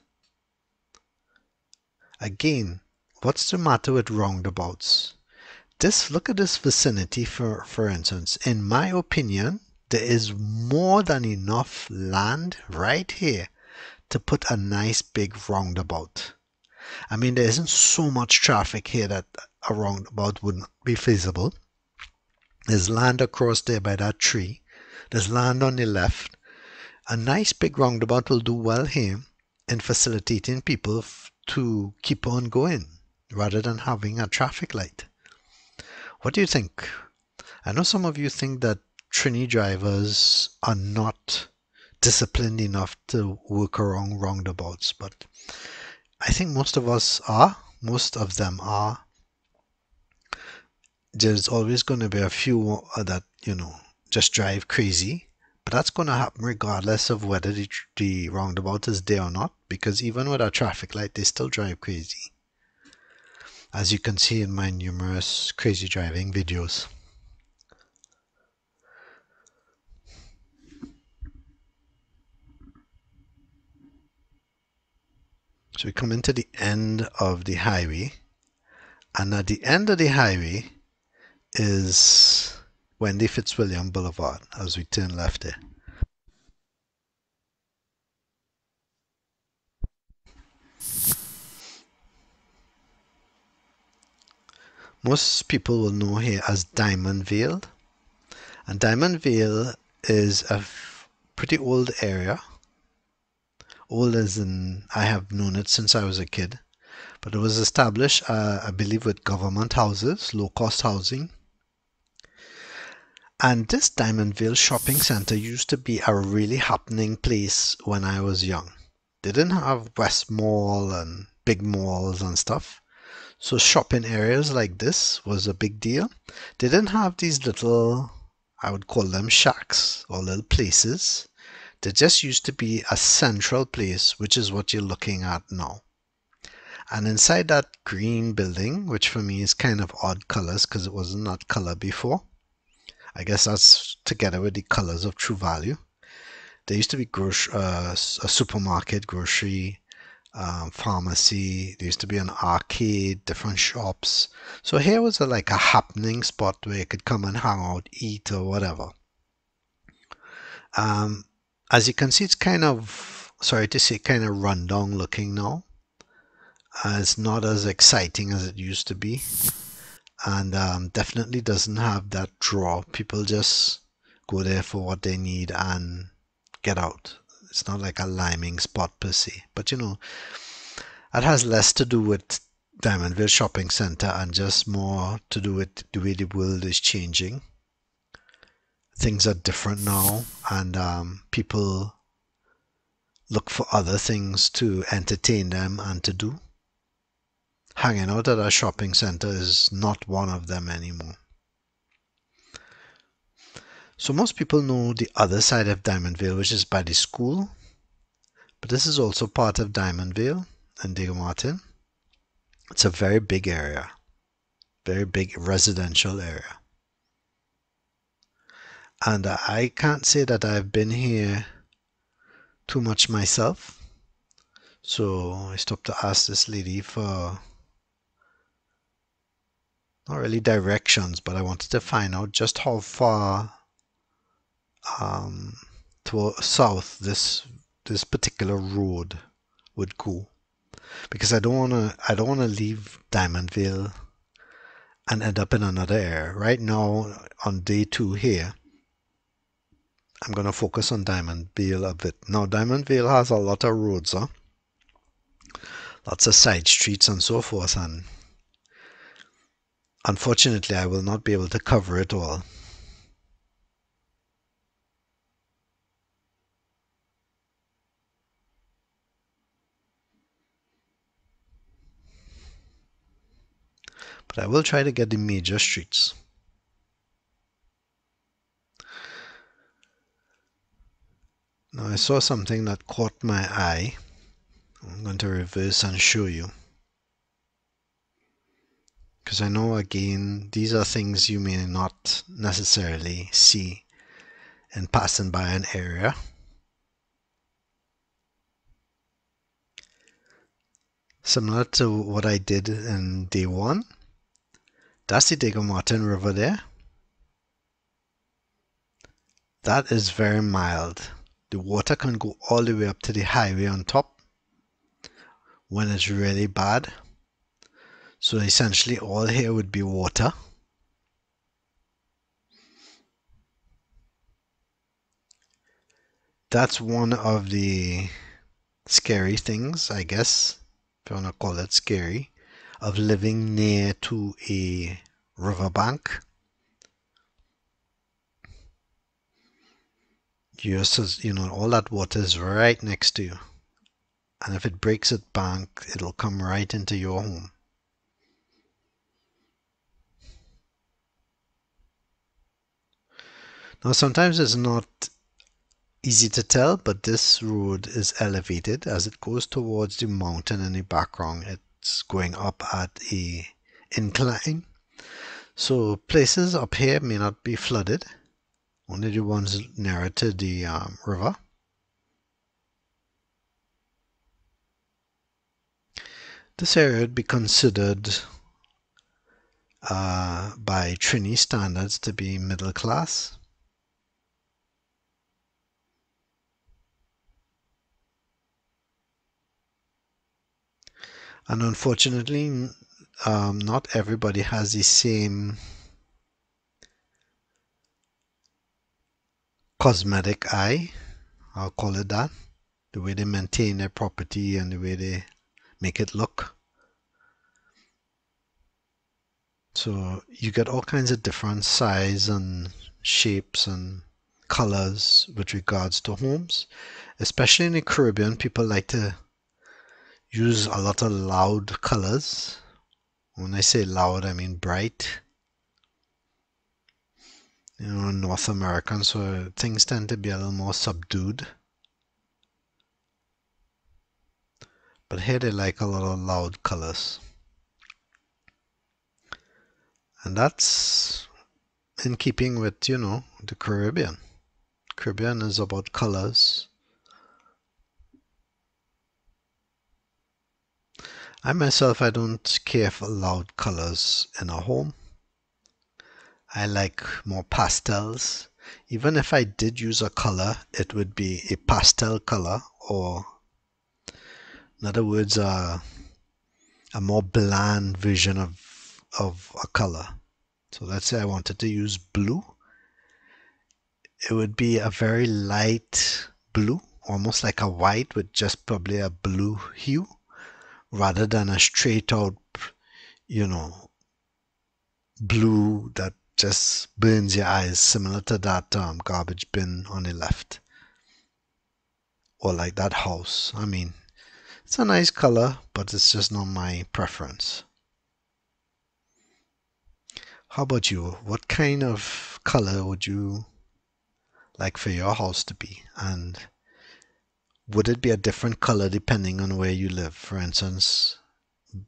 S1: Again, what's the matter with roundabouts? This look at this vicinity for for instance. In my opinion, there is more than enough land right here to put a nice big roundabout. I mean, there isn't so much traffic here that a roundabout wouldn't be feasible. There's land across there by that tree. There's land on the left. A nice big roundabout will do well here in facilitating people to keep on going rather than having a traffic light. What do you think? I know some of you think that Trini drivers are not disciplined enough to work around roundabouts, but I think most of us are. Most of them are. There's always going to be a few uh, that, you know, just drive crazy, but that's going to happen regardless of whether the, the roundabout is there or not, because even with a traffic light, they still drive crazy. As you can see in my numerous crazy driving videos. So we come into the end of the highway and at the end of the highway is Wendy Fitzwilliam Boulevard as we turn left here. Most people will know here as Diamond Vale and Diamond Vale is a pretty old area old as in I have known it since I was a kid. But it was established, uh, I believe, with government houses, low cost housing. And this Diamond Vale shopping center used to be a really happening place when I was young. They didn't have West Mall and big malls and stuff. So shopping areas like this was a big deal. They didn't have these little, I would call them shacks or little places there just used to be a central place, which is what you're looking at now. And inside that green building, which for me is kind of odd colors because it wasn't that color before. I guess that's together with the colors of True Value. There used to be uh, a supermarket, grocery, um, pharmacy. There used to be an arcade, different shops. So here was a, like a happening spot where you could come and hang out, eat, or whatever. Um, as you can see, it's kind of, sorry to say, kind of rundown looking now. Uh, it's not as exciting as it used to be. And um, definitely doesn't have that draw. People just go there for what they need and get out. It's not like a liming spot per se. But you know, it has less to do with Diamond Vale Shopping Center and just more to do with the way the world is changing things are different now and um, people look for other things to entertain them and to do. Hanging out at a shopping center is not one of them anymore. So most people know the other side of Diamond Vale, which is by the school. But this is also part of Diamond Vale and Diego Martin. It's a very big area, very big residential area and I can't say that I've been here too much myself. So I stopped to ask this lady for not really directions, but I wanted to find out just how far um, to south this this particular road would go, because I don't wanna I don't wanna leave Diamond Vale and end up in another area. Right now on day two here, I'm to focus on Diamond Vale a bit. Now, Diamond Vale has a lot of roads, huh? lots of side streets and so forth, and unfortunately, I will not be able to cover it all. But I will try to get the major streets. Now I saw something that caught my eye. I'm going to reverse and show you. Because I know again, these are things you may not necessarily see in passing by an area. Similar to what I did in day one. That's the Martin River there. That is very mild the water can go all the way up to the highway on top when it's really bad. So essentially all here would be water. That's one of the scary things, I guess, if you want to call it scary, of living near to a riverbank. just you know all that water is right next to you and if it breaks its bank it'll come right into your home now sometimes it's not easy to tell but this road is elevated as it goes towards the mountain in the background it's going up at a incline so places up here may not be flooded only the ones nearer to the um, river. This area would be considered uh, by Trini standards to be middle class. And unfortunately, um, not everybody has the same cosmetic eye, I'll call it that. The way they maintain their property and the way they make it look. So you get all kinds of different size and shapes and colors with regards to homes. Especially in the Caribbean, people like to use a lot of loud colors. When I say loud, I mean bright you know, North American, so things tend to be a little more subdued. But here they like a lot of loud colors. And that's in keeping with, you know, the Caribbean. Caribbean is about colors. I myself, I don't care for loud colors in a home. I like more pastels. Even if I did use a color, it would be a pastel color or in other words, uh, a more bland version of, of a color. So let's say I wanted to use blue. It would be a very light blue, almost like a white with just probably a blue hue rather than a straight out, you know, blue that just burns your eyes, similar to that um, garbage bin on the left. Or like that house. I mean, it's a nice color, but it's just not my preference. How about you? What kind of color would you like for your house to be? And would it be a different color depending on where you live? For instance,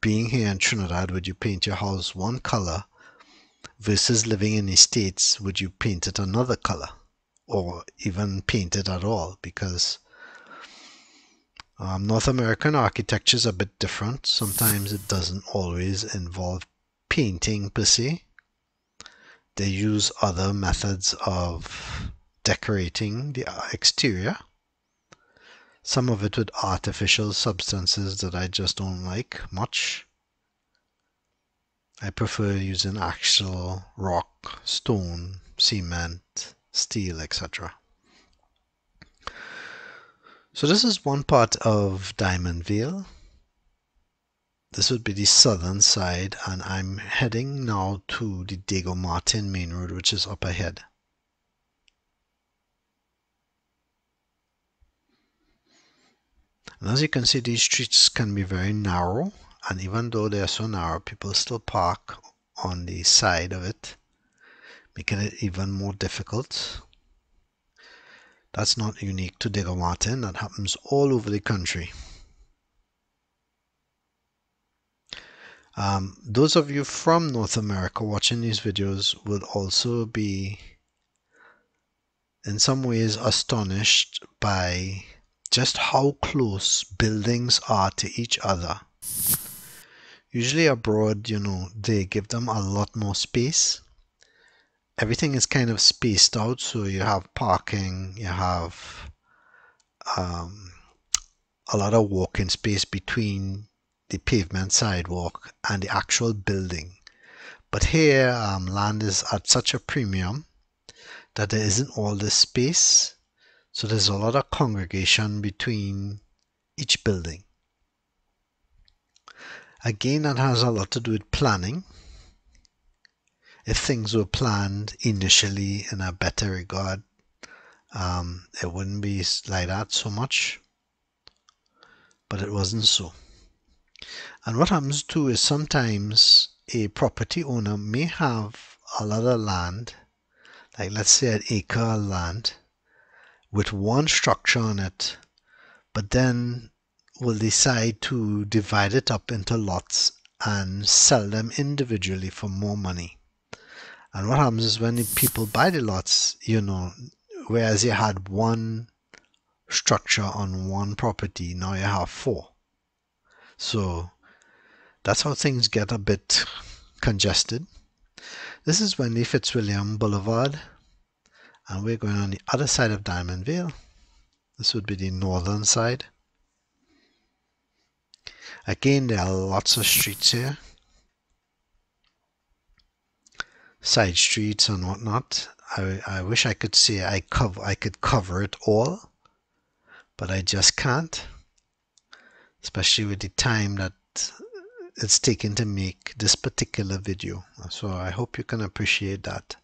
S1: being here in Trinidad, would you paint your house one color versus living in the States, would you paint it another color or even paint it at all? Because um, North American architecture is a bit different. Sometimes it doesn't always involve painting per se. They use other methods of decorating the exterior. Some of it with artificial substances that I just don't like much. I prefer using actual rock, stone, cement, steel, etc. So this is one part of Diamond Vale. This would be the southern side and I'm heading now to the Diego Martin main road which is up ahead. And as you can see these streets can be very narrow and even though they are so narrow, people still park on the side of it, making it even more difficult. That's not unique to Diego Martin, that happens all over the country. Um, those of you from North America watching these videos would also be in some ways astonished by just how close buildings are to each other. Usually abroad, you know, they give them a lot more space. Everything is kind of spaced out, so you have parking, you have um, a lot of walking space between the pavement sidewalk and the actual building. But here, um, land is at such a premium that there isn't all this space. So there's a lot of congregation between each building. Again, that has a lot to do with planning. If things were planned initially in a better regard, um, it wouldn't be like that so much. But it wasn't so. And what happens too is sometimes a property owner may have a lot of land, like let's say an acre of land, with one structure on it, but then will decide to divide it up into lots and sell them individually for more money. And what happens is when people buy the lots, you know, whereas you had one structure on one property, now you have four. So that's how things get a bit congested. This is Wendy Fitzwilliam Boulevard, and we're going on the other side of Diamond Vale. This would be the northern side. Again, there are lots of streets here, side streets and whatnot. I, I wish I could say I cover I could cover it all, but I just can't. Especially with the time that it's taken to make this particular video. So I hope you can appreciate that.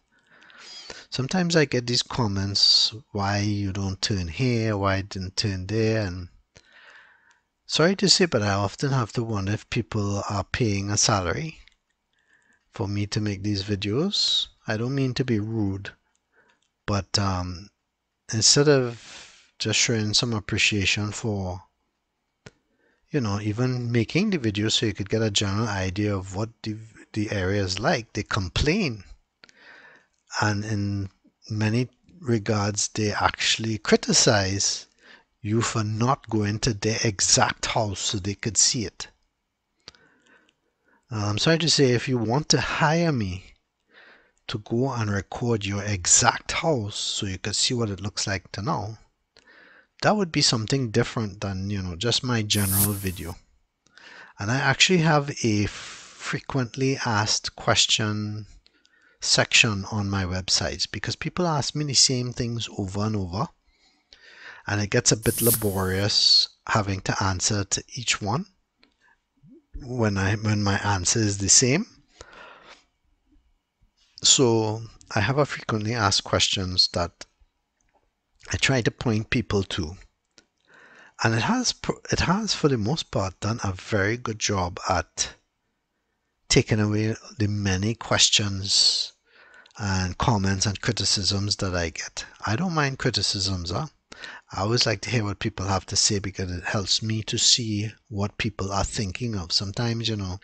S1: Sometimes I get these comments, why you don't turn here, why didn't turn there, and sorry to say, but I often have to wonder if people are paying a salary for me to make these videos. I don't mean to be rude, but um, instead of just showing some appreciation for you know, even making the video so you could get a general idea of what the, the area is like. They complain. And in many regards, they actually criticize you for not going to their exact house so they could see it. I'm sorry to say, if you want to hire me to go and record your exact house so you could see what it looks like to now, that would be something different than you know just my general video and I actually have a frequently asked question section on my websites because people ask me the same things over and over and it gets a bit laborious having to answer to each one when I when my answer is the same so I have a frequently asked questions that I try to point people to. And it has, it has for the most part done a very good job at taking away the many questions and comments and criticisms that I get. I don't mind criticisms, huh? I always like to hear what people have to say because it helps me to see what people are thinking of. Sometimes, you know,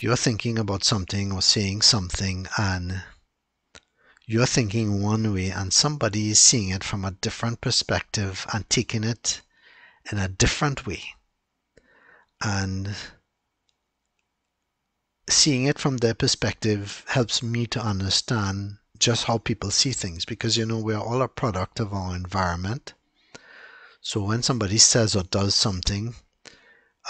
S1: you're thinking about something or saying something and you're thinking one way and somebody is seeing it from a different perspective and taking it in a different way. And seeing it from their perspective helps me to understand just how people see things because you know we're all a product of our environment. So when somebody says or does something,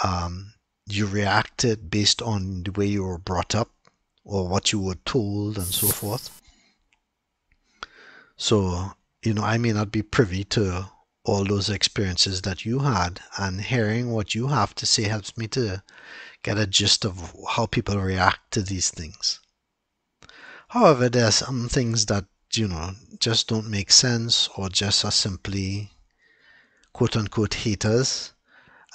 S1: um, you react it based on the way you were brought up or what you were told and so forth. So, you know, I may not be privy to all those experiences that you had, and hearing what you have to say helps me to get a gist of how people react to these things. However, there are some things that, you know, just don't make sense or just are simply quote unquote haters.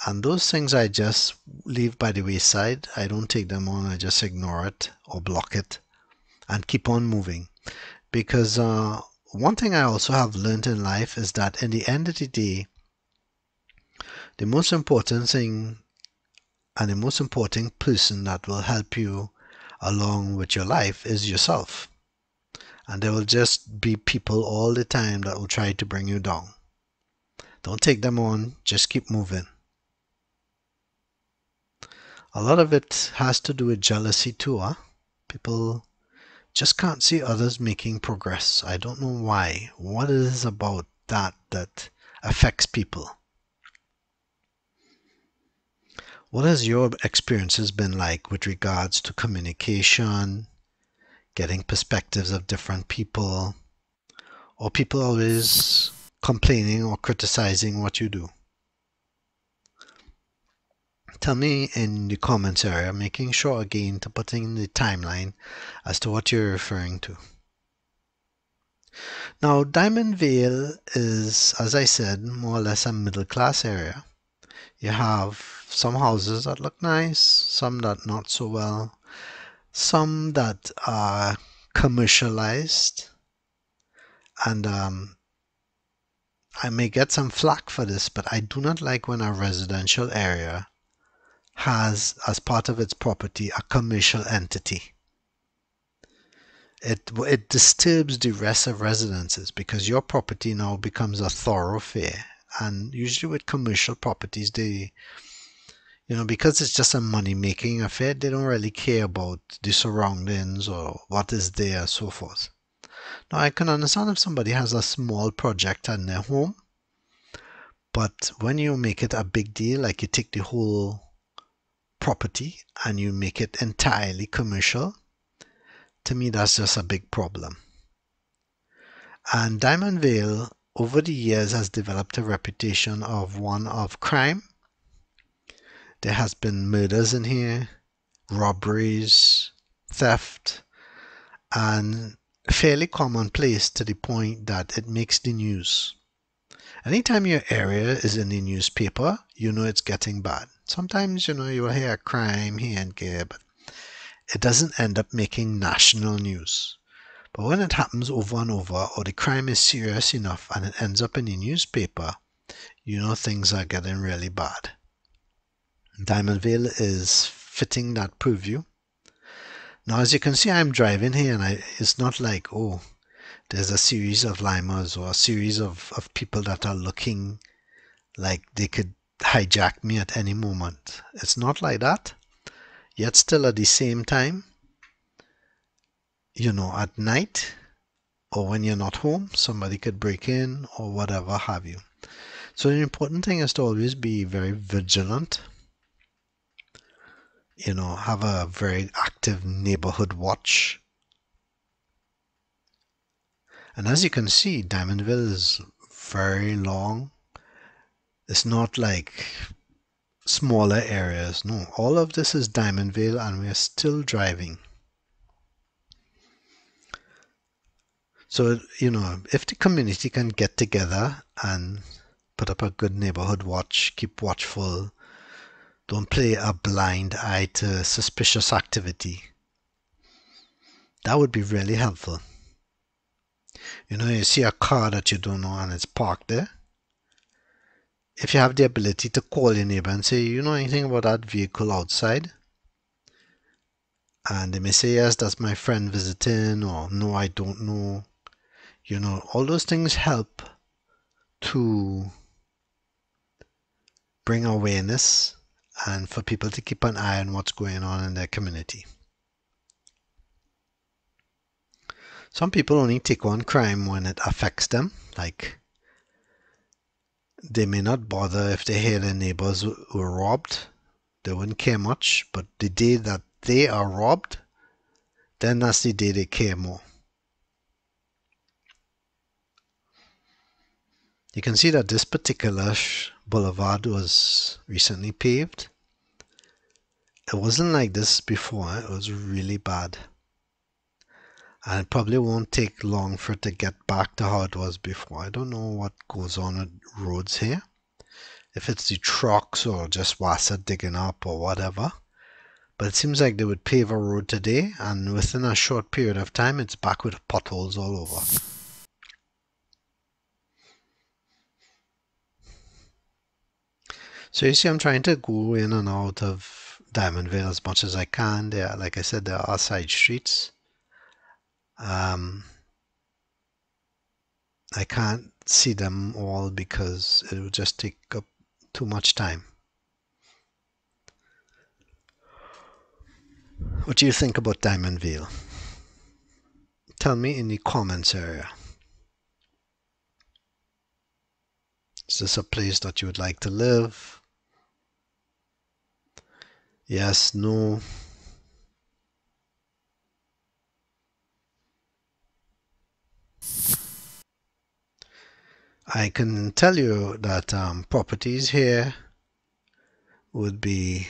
S1: And those things I just leave by the wayside. I don't take them on, I just ignore it or block it and keep on moving. Because uh, one thing I also have learned in life is that in the end of the day, the most important thing and the most important person that will help you along with your life is yourself. And there will just be people all the time that will try to bring you down. Don't take them on, just keep moving. A lot of it has to do with jealousy too, huh? People just can't see others making progress. I don't know why. What is about that that affects people? What has your experiences been like with regards to communication, getting perspectives of different people, or people always complaining or criticizing what you do? Tell me in the comments area, making sure again to put in the timeline as to what you're referring to. Now, Diamond Vale is, as I said, more or less a middle class area. You have some houses that look nice, some that not so well, some that are commercialized, and um, I may get some flack for this, but I do not like when a residential area has as part of its property a commercial entity. It, it disturbs the rest of residences because your property now becomes a thoroughfare and usually with commercial properties they you know because it's just a money making affair they don't really care about the surroundings or what is there so forth now i can understand if somebody has a small project in their home but when you make it a big deal like you take the whole property and you make it entirely commercial to me that's just a big problem and diamond vale over the years has developed a reputation of one of crime. There has been murders in here, robberies, theft, and fairly commonplace to the point that it makes the news. Anytime your area is in the newspaper, you know it's getting bad. Sometimes, you know, you will hear a crime here and there, but it doesn't end up making national news. But when it happens over and over, or the crime is serious enough and it ends up in the newspaper, you know things are getting really bad. Diamond Vale is fitting that purview. Now, as you can see, I'm driving here, and I, it's not like, oh, there's a series of limers or a series of, of people that are looking like they could hijack me at any moment. It's not like that. Yet, still at the same time, you know, at night or when you're not home, somebody could break in or whatever have you. So the important thing is to always be very vigilant. You know, have a very active neighborhood watch. And as you can see, Diamond Vale is very long. It's not like smaller areas. No, all of this is Diamond Vale and we are still driving. So, you know, if the community can get together and put up a good neighborhood watch, keep watchful, don't play a blind eye to suspicious activity, that would be really helpful. You know, you see a car that you don't know and it's parked there. If you have the ability to call your neighbor and say, you know anything about that vehicle outside? And they may say, yes, that's my friend visiting, or no, I don't know you know all those things help to bring awareness and for people to keep an eye on what's going on in their community. Some people only take on crime when it affects them, like they may not bother if they hear their neighbors were robbed. They wouldn't care much, but the day that they are robbed, then that's the day they care more. You can see that this particular boulevard was recently paved. It wasn't like this before, it was really bad. And it probably won't take long for it to get back to how it was before. I don't know what goes on with roads here. if it's the trucks or just WASA digging up or whatever. But it seems like they would pave a road today, and within a short period of time, it's back with potholes all over. So you see, I'm trying to go in and out of Diamond Vale as much as I can. There, like I said, there are side streets. Um, I can't see them all because it would just take up too much time. What do you think about Diamond Vale? Tell me in the comments area. Is this a place that you would like to live? Yes, no. I can tell you that um, properties here would be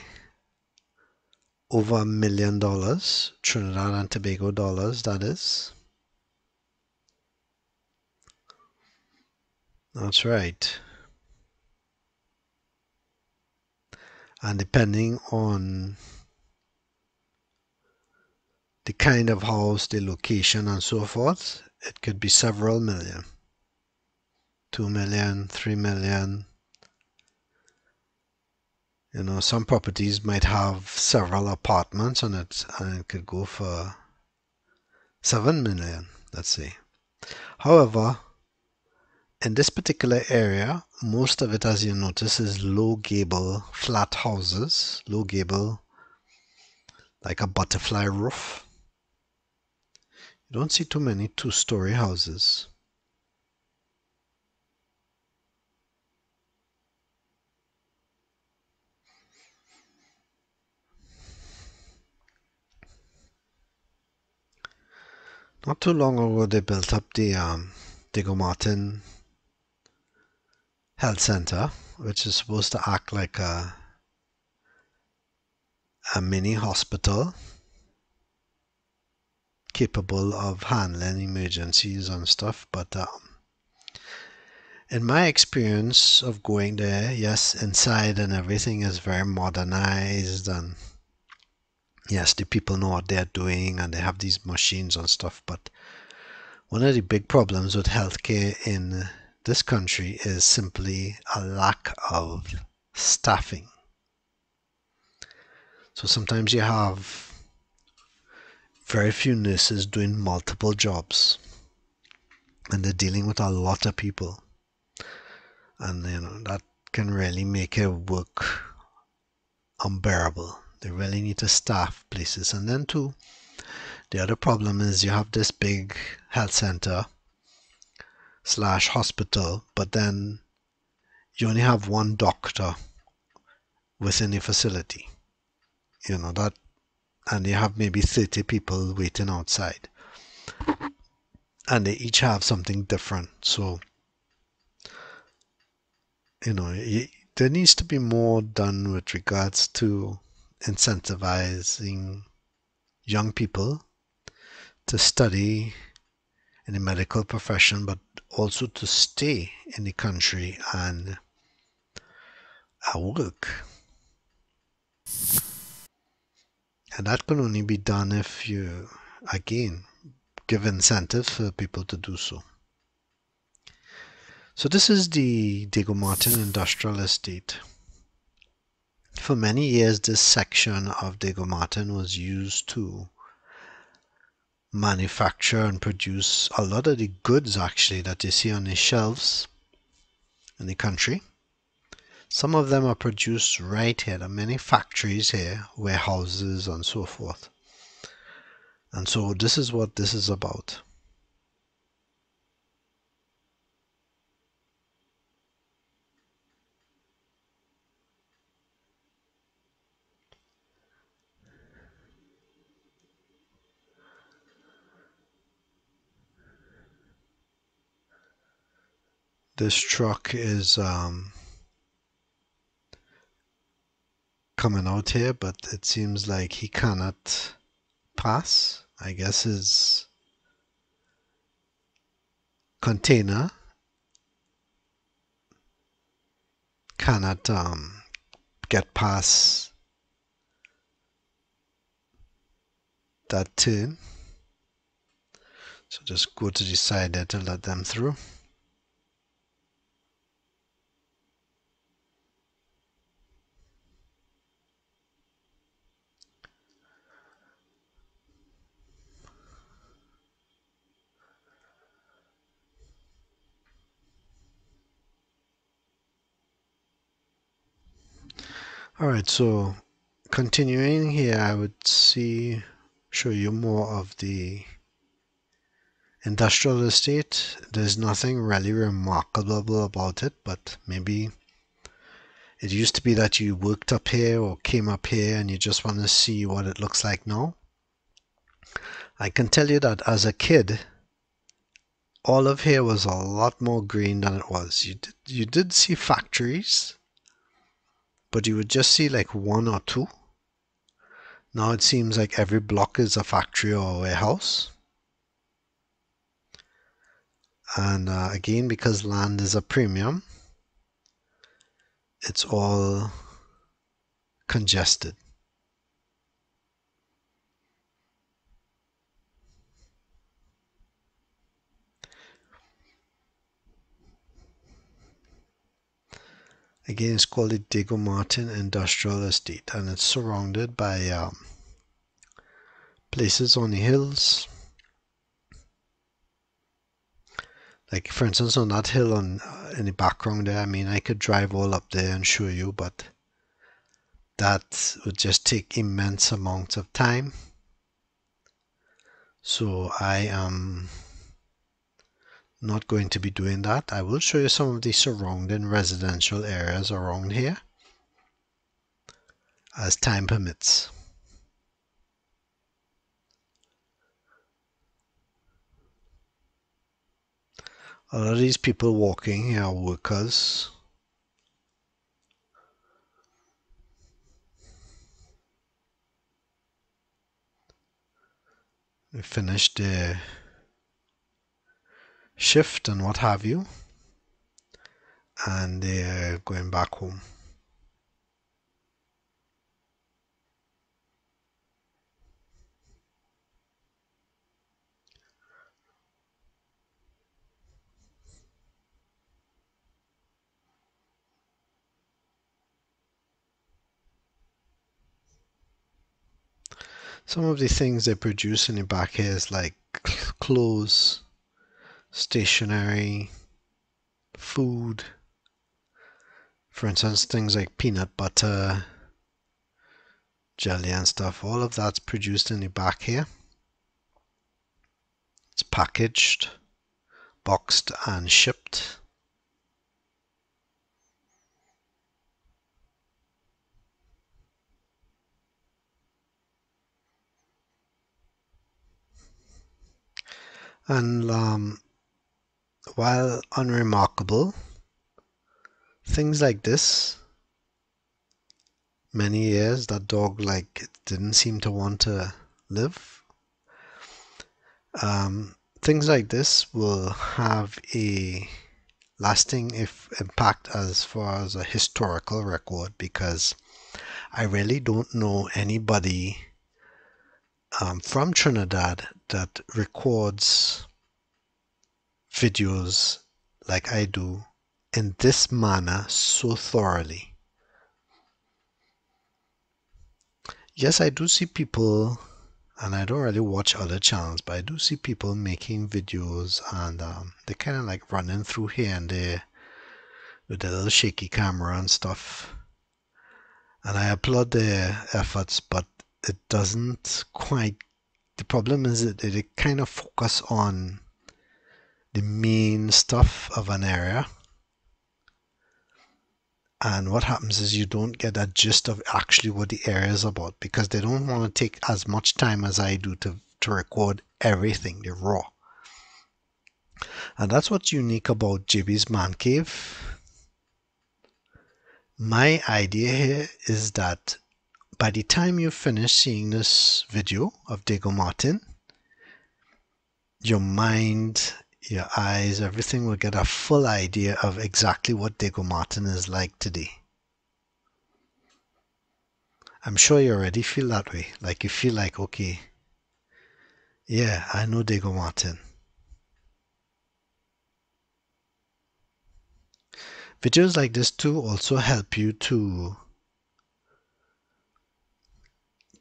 S1: over a million dollars, Trinidad and Tobago dollars, that is. That's right. And depending on the kind of house, the location, and so forth, it could be several million. 2 million, 3 million. You know, some properties might have several apartments on it and it could go for 7 million, let's say. However, in this particular area, most of it, as you notice, is low gable flat houses, low gable, like a butterfly roof. You don't see too many two-story houses. Not too long ago, they built up the um, Diego Martin Health Center, which is supposed to act like a a mini hospital capable of handling emergencies and stuff. But um, in my experience of going there, yes, inside and everything is very modernized and yes, the people know what they're doing and they have these machines and stuff. But one of the big problems with healthcare in this country is simply a lack of staffing. So sometimes you have very few nurses doing multiple jobs and they're dealing with a lot of people. And you know that can really make it work unbearable. They really need to staff places. And then too, the other problem is you have this big health center slash hospital, but then you only have one doctor within the facility. You know that and you have maybe 30 people waiting outside. And they each have something different. So you know, there needs to be more done with regards to incentivizing young people to study in the medical profession, but also to stay in the country and uh, work. And that can only be done if you, again, give incentives for people to do so. So this is the Diego Martin Industrial Estate. For many years, this section of Diego Martin was used to manufacture and produce a lot of the goods actually that you see on the shelves in the country. Some of them are produced right here. There are many factories here, warehouses, and so forth. And so, this is what this is about. This truck is um, coming out here, but it seems like he cannot pass. I guess his container cannot um, get past that turn. So just go to the side there to let them through. All right, so continuing here, I would see, show you more of the industrial estate. There's nothing really remarkable about it, but maybe it used to be that you worked up here or came up here and you just want to see what it looks like now. I can tell you that as a kid, all of here was a lot more green than it was. You did, you did see factories, but you would just see like one or two. Now it seems like every block is a factory or a warehouse. And uh, again, because land is a premium, it's all congested. Again, it's called the Diego Martin Industrial Estate and it's surrounded by um, places on the hills. Like for instance on that hill on uh, in the background there, I mean I could drive all up there and show you but that would just take immense amounts of time. So I am not going to be doing that. I will show you some of the surrounding residential areas around here as time permits. A lot of these people walking here are workers. They finished their shift and what have you and they're going back home. Some of the things they produce in the back here is like clothes stationery, food. For instance, things like peanut butter, jelly and stuff, all of that's produced in the back here. It's packaged, boxed and shipped. And um, while unremarkable, things like this, many years, that dog like didn't seem to want to live. Um, things like this will have a lasting if impact as far as a historical record because I really don't know anybody um, from Trinidad that records videos like I do in this manner so thoroughly. Yes, I do see people, and I don't really watch other channels, but I do see people making videos and um, they're kind of like running through here and there with a little shaky camera and stuff. And I applaud their efforts, but it doesn't quite. The problem is that they kind of focus on the main stuff of an area and what happens is you don't get a gist of actually what the area is about because they don't want to take as much time as I do to, to record everything, the raw. And that's what's unique about JB's Man Cave. My idea here is that by the time you finish seeing this video of Diego Martin, your mind your eyes, everything will get a full idea of exactly what Diego Martin is like today. I'm sure you already feel that way. Like you feel like, okay, yeah, I know Diego Martin. Videos like this too also help you to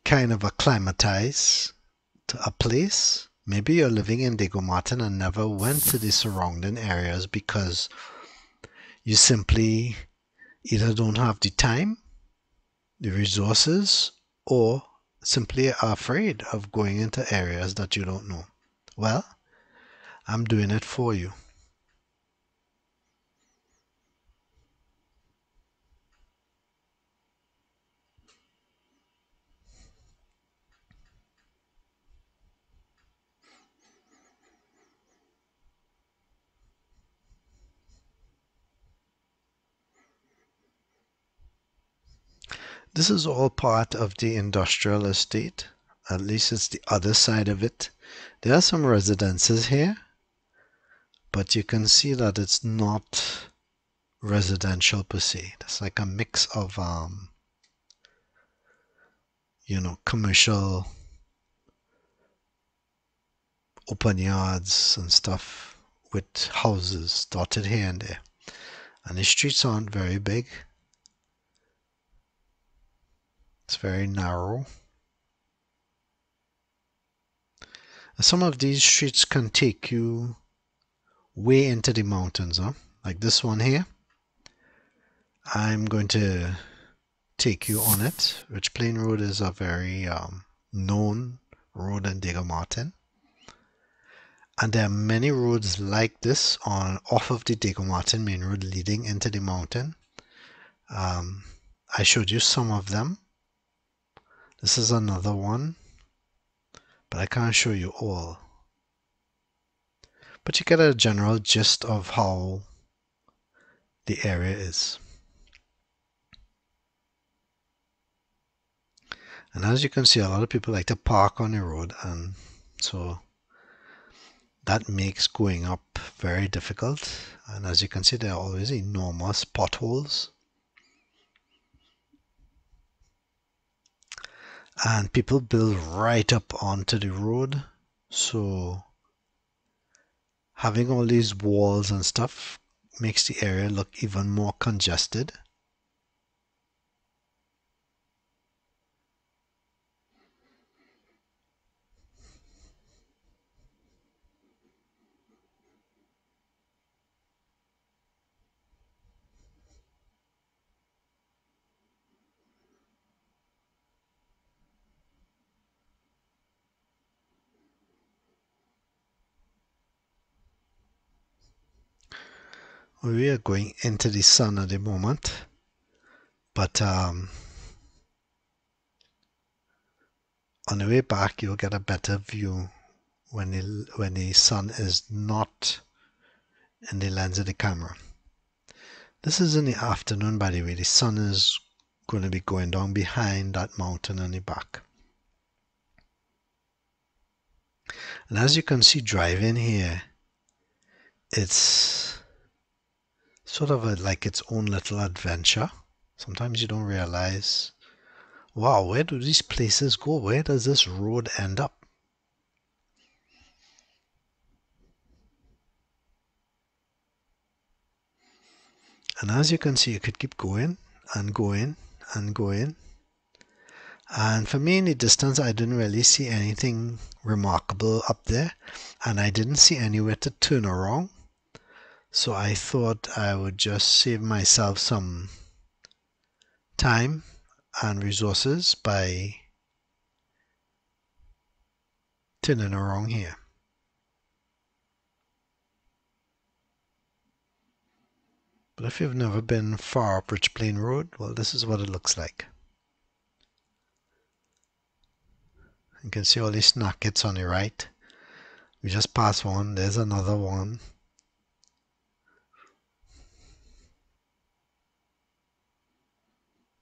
S1: kind of acclimatize to a place. Maybe you're living in Diego Martin and never went to the surrounding areas because you simply either don't have the time, the resources, or simply are afraid of going into areas that you don't know. Well, I'm doing it for you. This is all part of the industrial estate. At least it's the other side of it. There are some residences here, but you can see that it's not residential per se. It's like a mix of, um, you know, commercial open yards and stuff with houses dotted here and there. And the streets aren't very big. It's very narrow. Some of these streets can take you way into the mountains, huh? like this one here. I'm going to take you on it. Rich Plain Road is a very um, known road in Diego Martin. And there are many roads like this on off of the Diego Martin main road leading into the mountain. Um, I showed you some of them. This is another one, but I can't show you all. But you get a general gist of how the area is. And as you can see, a lot of people like to park on the road, and so that makes going up very difficult. And as you can see, there are always enormous potholes. And people build right up onto the road. So having all these walls and stuff makes the area look even more congested we are going into the sun at the moment but um, on the way back you'll get a better view when the, when the sun is not in the lens of the camera. This is in the afternoon by the way. The sun is going to be going down behind that mountain on the back. And as you can see driving here it's sort of a, like its own little adventure. Sometimes you don't realize, wow, where do these places go? Where does this road end up? And as you can see, you could keep going and going and going. And for me in the distance, I didn't really see anything remarkable up there. And I didn't see anywhere to turn around. So I thought I would just save myself some time and resources by turning around here. But if you've never been far up Rich Plain Road, well, this is what it looks like. You can see all these snackets on the right. We just passed one, there's another one.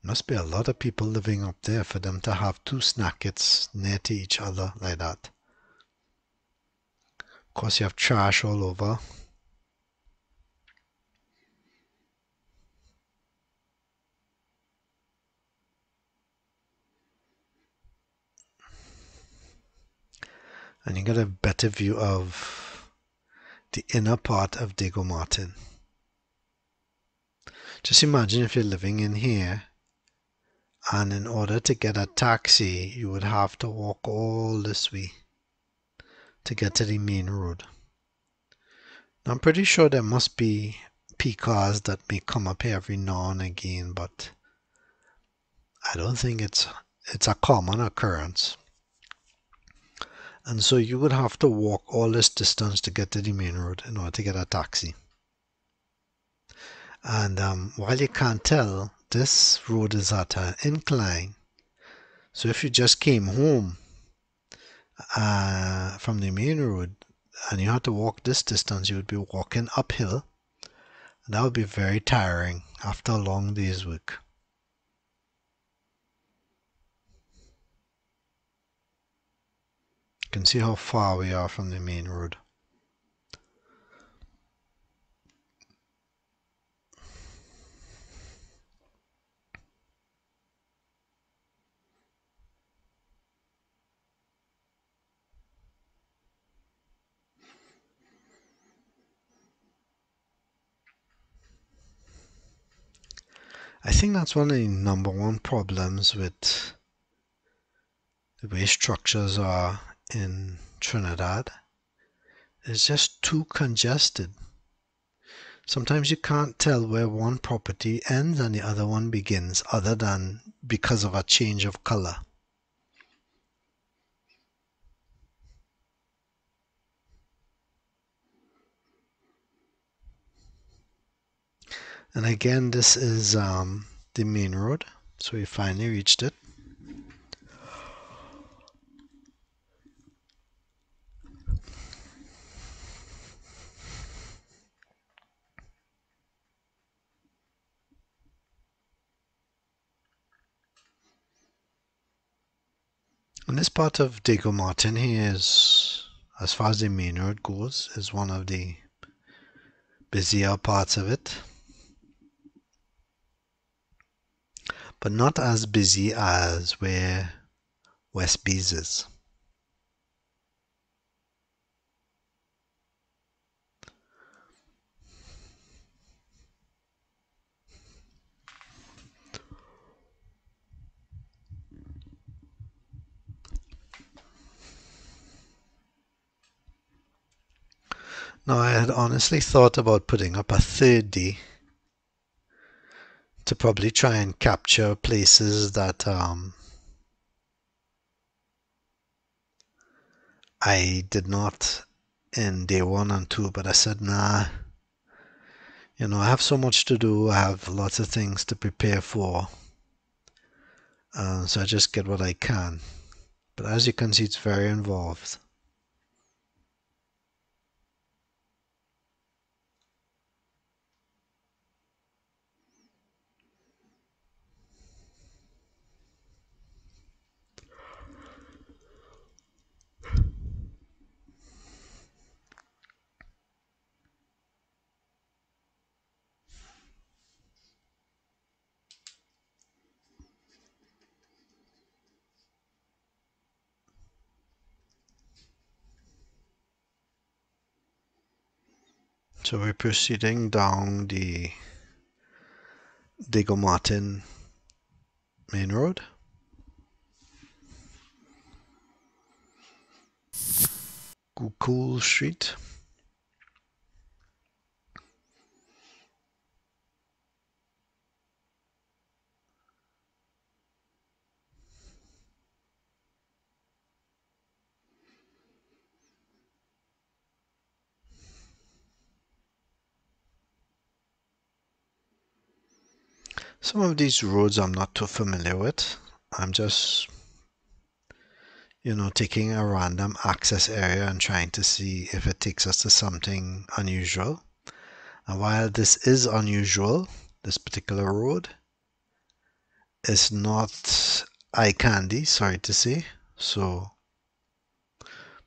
S1: Must be a lot of people living up there for them to have two snackets near to each other like that. Of course, you have trash all over. And you get a better view of the inner part of Diego Martin. Just imagine if you're living in here and in order to get a taxi you would have to walk all this way to get to the main road. now, I'm pretty sure there must be P cars that may come up here every now and again, but I don't think it's it's a common occurrence. And so you would have to walk all this distance to get to the main road in order to get a taxi. And um, while you can't tell, this road is at an incline. So if you just came home uh, from the main road and you had to walk this distance, you would be walking uphill. And that would be very tiring after a long day's work. You can see how far we are from the main road. I think that's one of the number one problems with the way structures are in Trinidad. It's just too congested. Sometimes you can't tell where one property ends and the other one begins, other than because of a change of color. And again, this is um, the main road. So we finally reached it. And this part of Diego Martin here is, as far as the main road goes, is one of the busier parts of it. But not as busy as where West Bees is. Now, I had honestly thought about putting up a third D to probably try and capture places that um, I did not in day one and two, but I said, nah, you know, I have so much to do, I have lots of things to prepare for, uh, so I just get what I can. But as you can see, it's very involved. So we're proceeding down the Diego Martin main road. Gukul Street. Some of these roads I'm not too familiar with. I'm just, you know, taking a random access area and trying to see if it takes us to something unusual. And while this is unusual, this particular road, is not eye candy, sorry to say. So,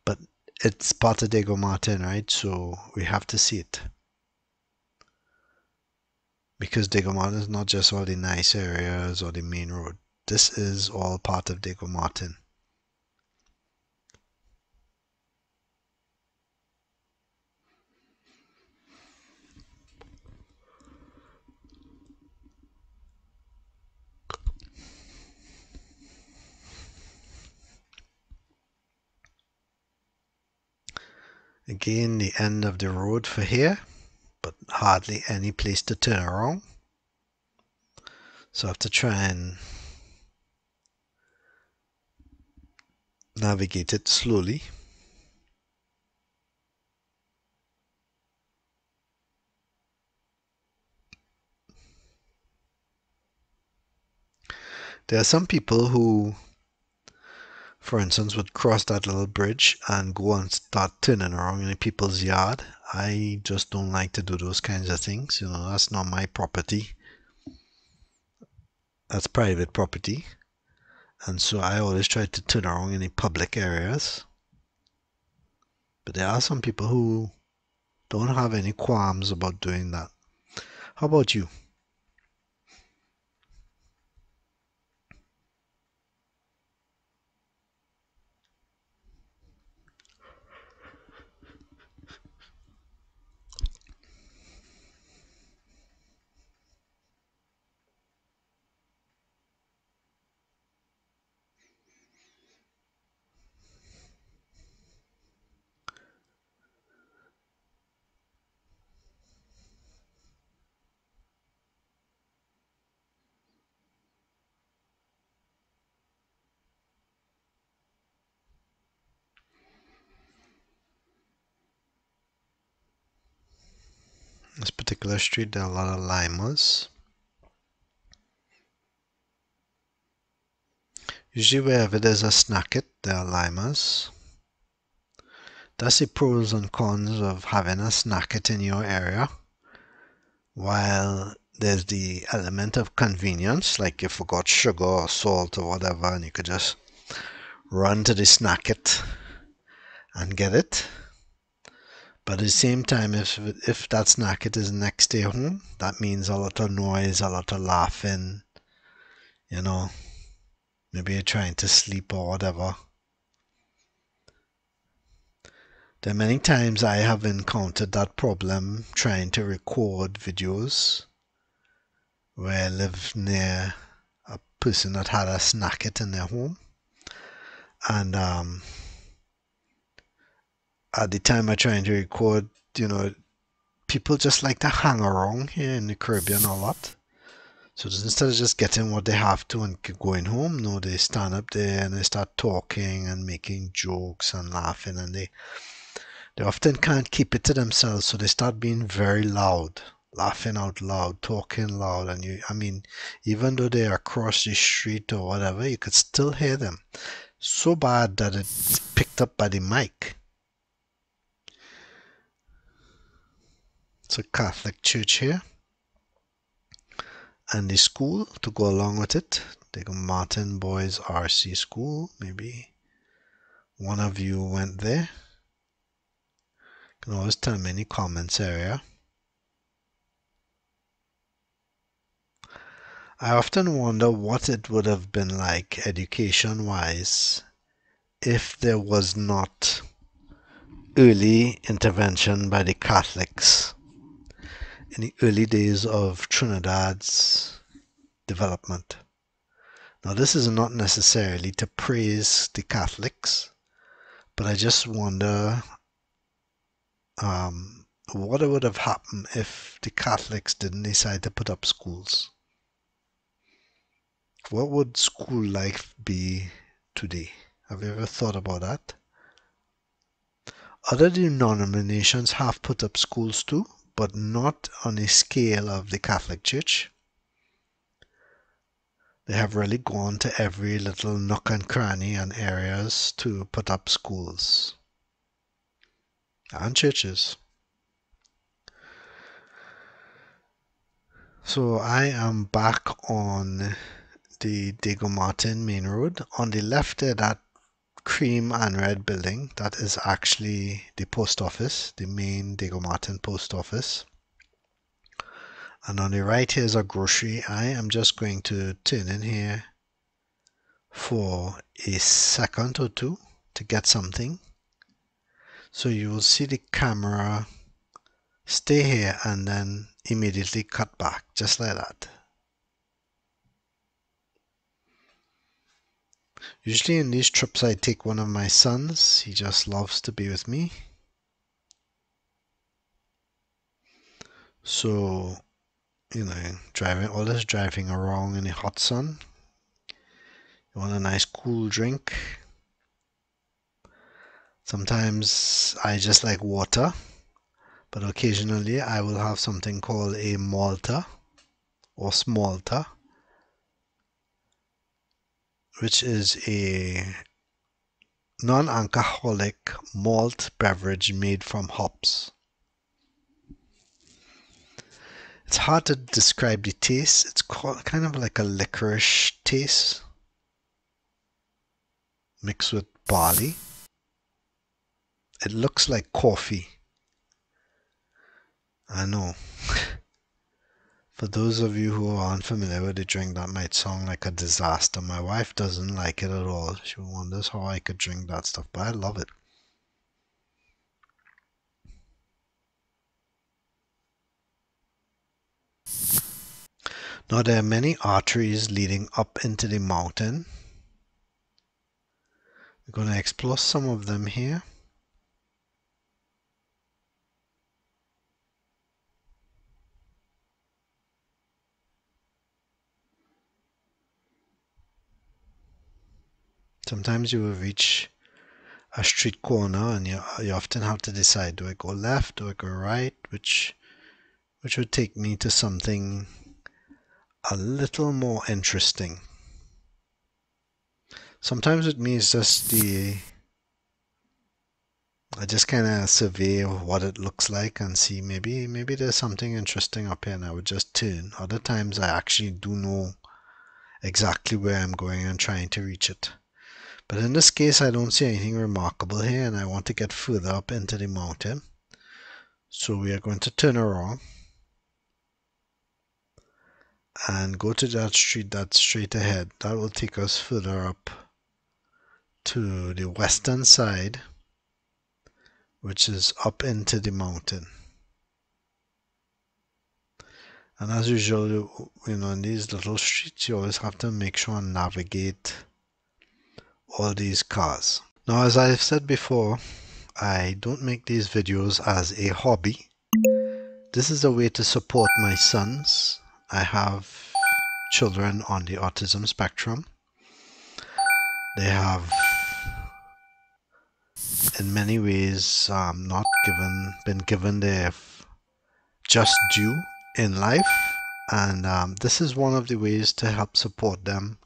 S1: but it's Diego Martin, right? So we have to see it. Because Diego Martin is not just all the nice areas or the main road. This is all part of Diego Martin. Again, the end of the road for here, but hardly any place to turn around. So I have to try and navigate it slowly. There are some people who for instance, would cross that little bridge and go and start turning around in people's yard. I just don't like to do those kinds of things. You know, that's not my property. That's private property. And so I always try to turn around in the public areas. But there are some people who don't have any qualms about doing that. How about you? This particular street, there are a lot of limers. Usually wherever there's a snacket, there are limers. That's the pros and cons of having a snacket in your area. While there's the element of convenience, like you forgot sugar or salt or whatever, and you could just run to the snacket and get it. But at the same time, if if that snacket is next your home, that means a lot of noise, a lot of laughing, you know. Maybe you're trying to sleep or whatever. There are many times I have encountered that problem trying to record videos where I live near a person that had a snacket in their home. And um, at the time I'm trying to record, you know, people just like to hang around here in the Caribbean a lot. So instead of just getting what they have to and going home, no, they stand up there and they start talking and making jokes and laughing, and they they often can't keep it to themselves, so they start being very loud, laughing out loud, talking loud, and you, I mean, even though they are across the street or whatever, you could still hear them. So bad that it's picked up by the mic. It's a Catholic church here. And the school to go along with it. Diego Martin Boys RC School. Maybe one of you went there. Can always tell me in the comments area. I often wonder what it would have been like education wise if there was not early intervention by the Catholics in the early days of Trinidad's development. Now, this is not necessarily to praise the Catholics, but I just wonder um, what would have happened if the Catholics didn't decide to put up schools. What would school life be today? Have you ever thought about that? Other denominations have put up schools too, but not on a scale of the Catholic Church. They have really gone to every little nook and cranny and areas to put up schools and churches. So I am back on the Diego Martin main road. On the left there, that cream and red building, that is actually the post office, the main Diego Martin post office. And on the right here is a grocery. I am just going to turn in here for a second or two to get something. So you will see the camera stay here and then immediately cut back, just like that. Usually in these trips I take one of my sons. He just loves to be with me. So, you know, driving all this driving around in the hot sun. You want a nice cool drink. Sometimes I just like water but occasionally I will have something called a Malta or Smalta which is a non-alcoholic malt beverage made from hops. It's hard to describe the taste. It's kind of like a licorice taste mixed with barley. It looks like coffee I know. For those of you who are unfamiliar with the drink, that might sound like a disaster. My wife doesn't like it at all. She wonders how I could drink that stuff, but I love it. Now there are many arteries leading up into the mountain. We're going to explore some of them here. Sometimes you will reach a street corner and you, you often have to decide do I go left, do I go right, which which would take me to something a little more interesting. Sometimes with me it's just the I just kind of survey what it looks like and see maybe maybe there's something interesting up here and I would just turn. Other times I actually do know exactly where I'm going and trying to reach it. But in this case, I don't see anything remarkable here and I want to get further up into the mountain. So we are going to turn around and go to that street that's straight ahead. That will take us further up to the western side, which is up into the mountain. And as usual, you know, in these little streets, you always have to make sure and navigate all these cars. Now as I've said before, I don't make these videos as a hobby. This is a way to support my sons. I have children on the autism spectrum. They have in many ways um, not given been given their just due in life and um, this is one of the ways to help support them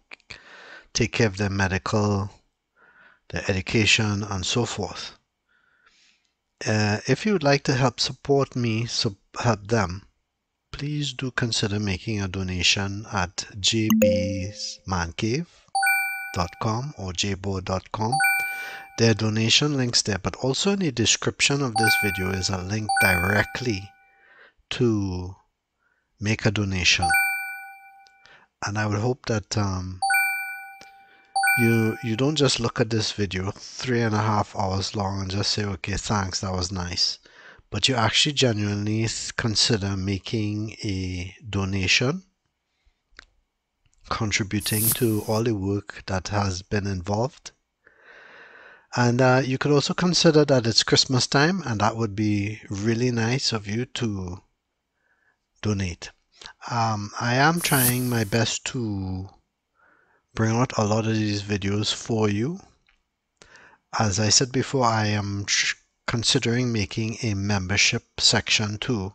S1: take care of their medical, their education, and so forth. Uh, if you would like to help support me, so help them, please do consider making a donation at jbsmancave.com or jborde.com. There are donation links there, but also in the description of this video is a link directly to make a donation. And I would hope that um, you you don't just look at this video three and a half hours long and just say okay thanks that was nice. But you actually genuinely consider making a donation contributing to all the work that has been involved. And uh, you could also consider that it's Christmas time and that would be really nice of you to donate. Um, I am trying my best to bring out a lot of these videos for you. As I said before, I am considering making a membership section too.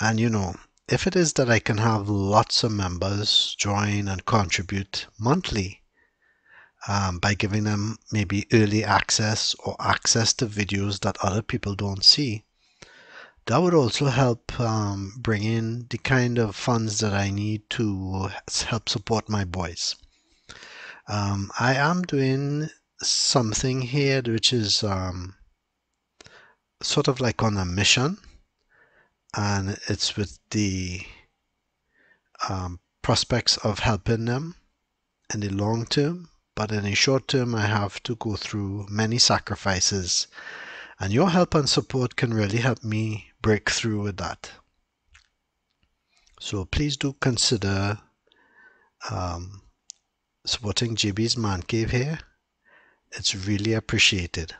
S1: And you know, if it is that I can have lots of members join and contribute monthly um, by giving them maybe early access or access to videos that other people don't see, that would also help um, bring in the kind of funds that I need to help support my boys. Um, I am doing something here which is um, sort of like on a mission, and it's with the um, prospects of helping them in the long term. But in the short term, I have to go through many sacrifices, and your help and support can really help me break through with that. So please do consider um, supporting JB's Man Cave here. It's really appreciated.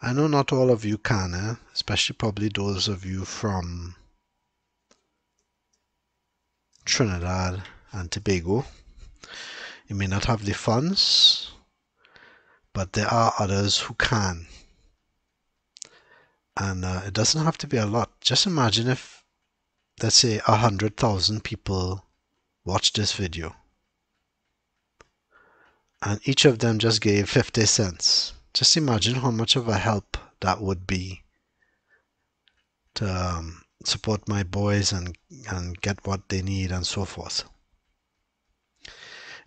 S1: I know not all of you can, eh? especially probably those of you from Trinidad and Tobago. You may not have the funds, but there are others who can. And uh, it doesn't have to be a lot. Just imagine if, let's say, a hundred thousand people watch this video. And each of them just gave 50 cents. Just imagine how much of a help that would be to um, support my boys and, and get what they need and so forth.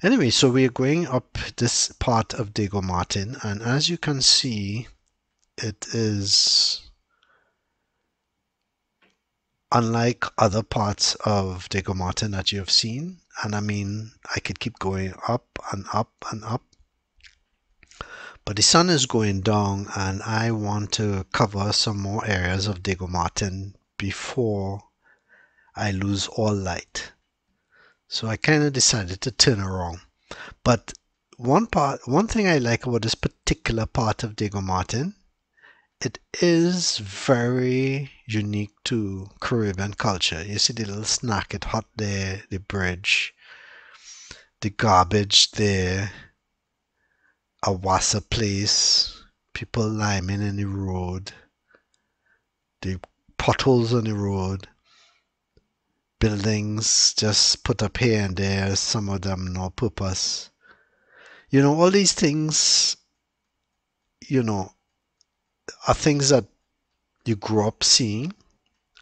S1: Anyway, so we are going up this part of Diego Martin, and as you can see, it is unlike other parts of Diego Martin that you have seen. And I mean, I could keep going up and up and up. But the sun is going down, and I want to cover some more areas of Diego Martin before I lose all light. So I kind of decided to turn around. But one part, one thing I like about this particular part of Diego Martin, it is very unique to Caribbean culture. You see the little snacket hot there, the bridge, the garbage there, a WASA place, people liming in the road, the potholes on the road, buildings just put up here and there, some of them no purpose. You know, all these things, you know, are things that you grow up seeing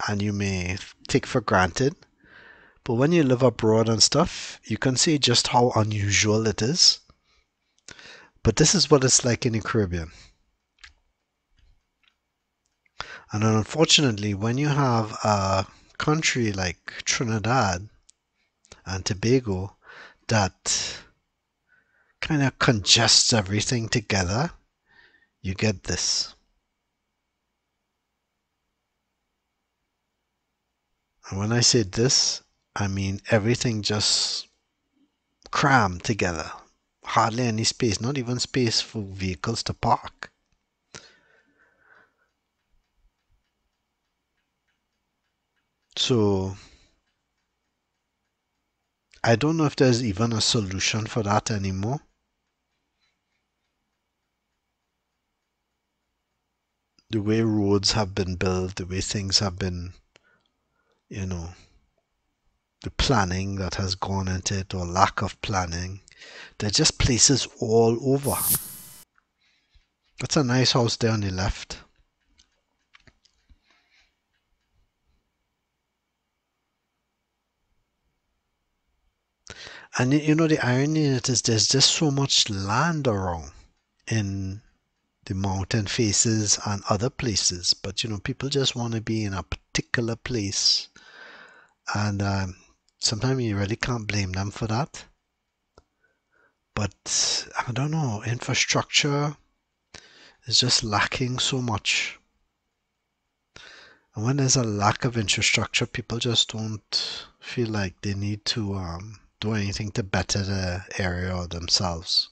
S1: and you may take for granted. But when you live abroad and stuff, you can see just how unusual it is. But this is what it's like in the Caribbean. And unfortunately, when you have a country like Trinidad and Tobago that kind of congests everything together, you get this. And when I say this, I mean everything just crammed together. Hardly any space, not even space for vehicles to park. So I don't know if there's even a solution for that anymore. The way roads have been built, the way things have been, you know, the planning that has gone into it or lack of planning. They're just places all over. That's a nice house there on the left. And you know the irony in it is there's just so much land around in the mountain faces and other places, but you know people just want to be in a particular place, and um, sometimes you really can't blame them for that. But I don't know, infrastructure is just lacking so much. And when there's a lack of infrastructure, people just don't feel like they need to um, do anything to better the area or themselves.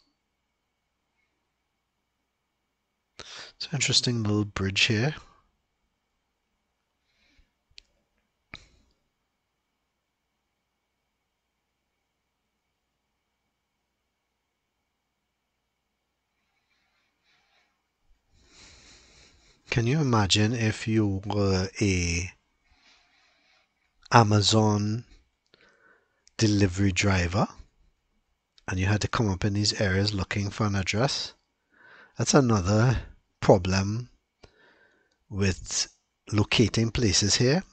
S1: It's an interesting little bridge here. Can you imagine if you were a Amazon delivery driver and you had to come up in these areas looking for an address, that's another problem with locating places here.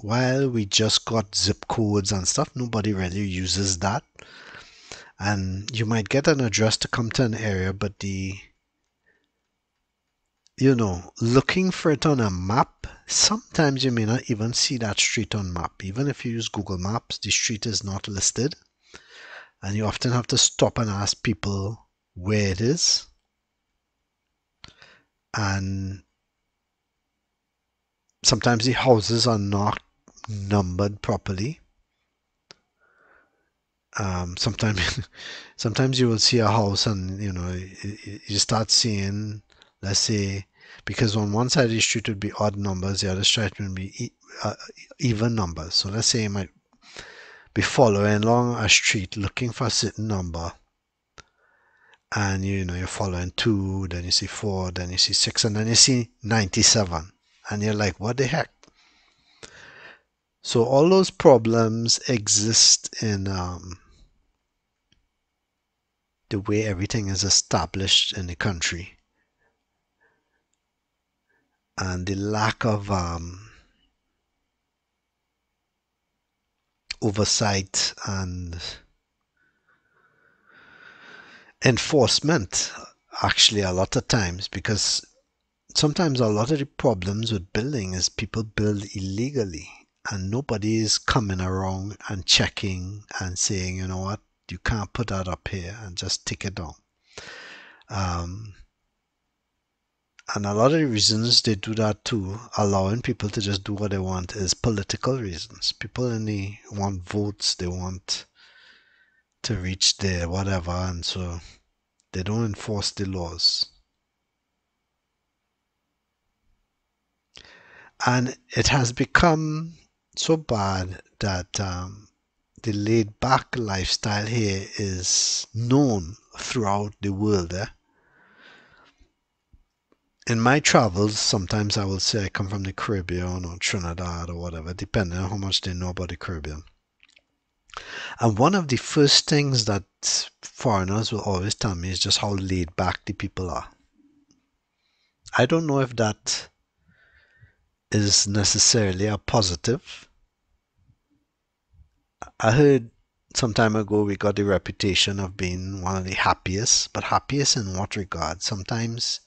S1: while we just got zip codes and stuff, nobody really uses that. And you might get an address to come to an area, but the you know, looking for it on a map, sometimes you may not even see that street on map. Even if you use Google Maps, the street is not listed. And you often have to stop and ask people where it is. And sometimes the houses are not numbered properly. Um, sometimes, sometimes you will see a house and you know you start seeing let's say, because on one side of the street would be odd numbers, the other side would be uh, even numbers. So let's say you might be following along a street looking for a certain number, and you know you're following two, then you see four, then you see six, and then you see 97, and you're like, what the heck? So all those problems exist in um, the way everything is established in the country and the lack of um, oversight and enforcement actually a lot of times because sometimes a lot of the problems with building is people build illegally and nobody is coming around and checking and saying you know what? You can't put that up here and just take it down. Um, and a lot of the reasons they do that too, allowing people to just do what they want, is political reasons. People only want votes, they want to reach their whatever, and so they don't enforce the laws. And it has become so bad that um, the laid back lifestyle here is known throughout the world. Eh? In my travels, sometimes I will say I come from the Caribbean or Trinidad or whatever, depending on how much they know about the Caribbean. And one of the first things that foreigners will always tell me is just how laid back the people are. I don't know if that is necessarily a positive. I heard some time ago we got the reputation of being one of the happiest, but happiest in what regard? Sometimes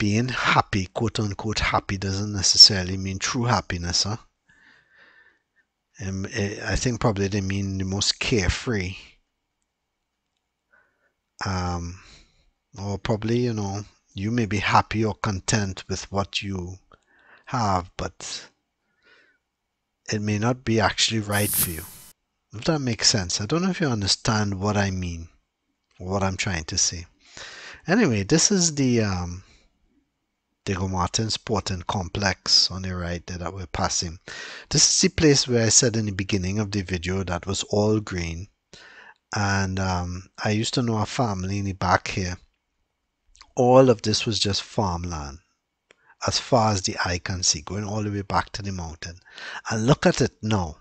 S1: being happy, quote unquote happy, doesn't necessarily mean true happiness. Huh? Um, eh, I think probably they mean the most carefree. Um, or probably, you know, you may be happy or content with what you have, but it may not be actually right for you. If that makes sense. I don't know if you understand what I mean, what I'm trying to say. Anyway, this is the um, Diego Martin Sporting Complex on the right there that we're passing. This is the place where I said in the beginning of the video that was all green. And um, I used to know a family in the back here. All of this was just farmland as far as the eye can see, going all the way back to the mountain. And look at it now.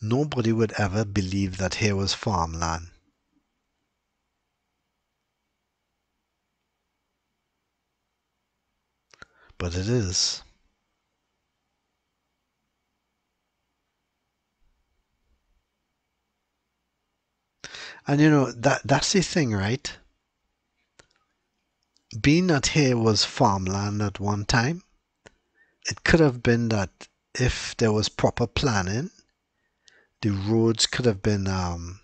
S1: Nobody would ever believe that here was farmland. But it is. And you know that that's the thing, right? Being that here was farmland at one time, it could have been that if there was proper planning, the roads could have been um,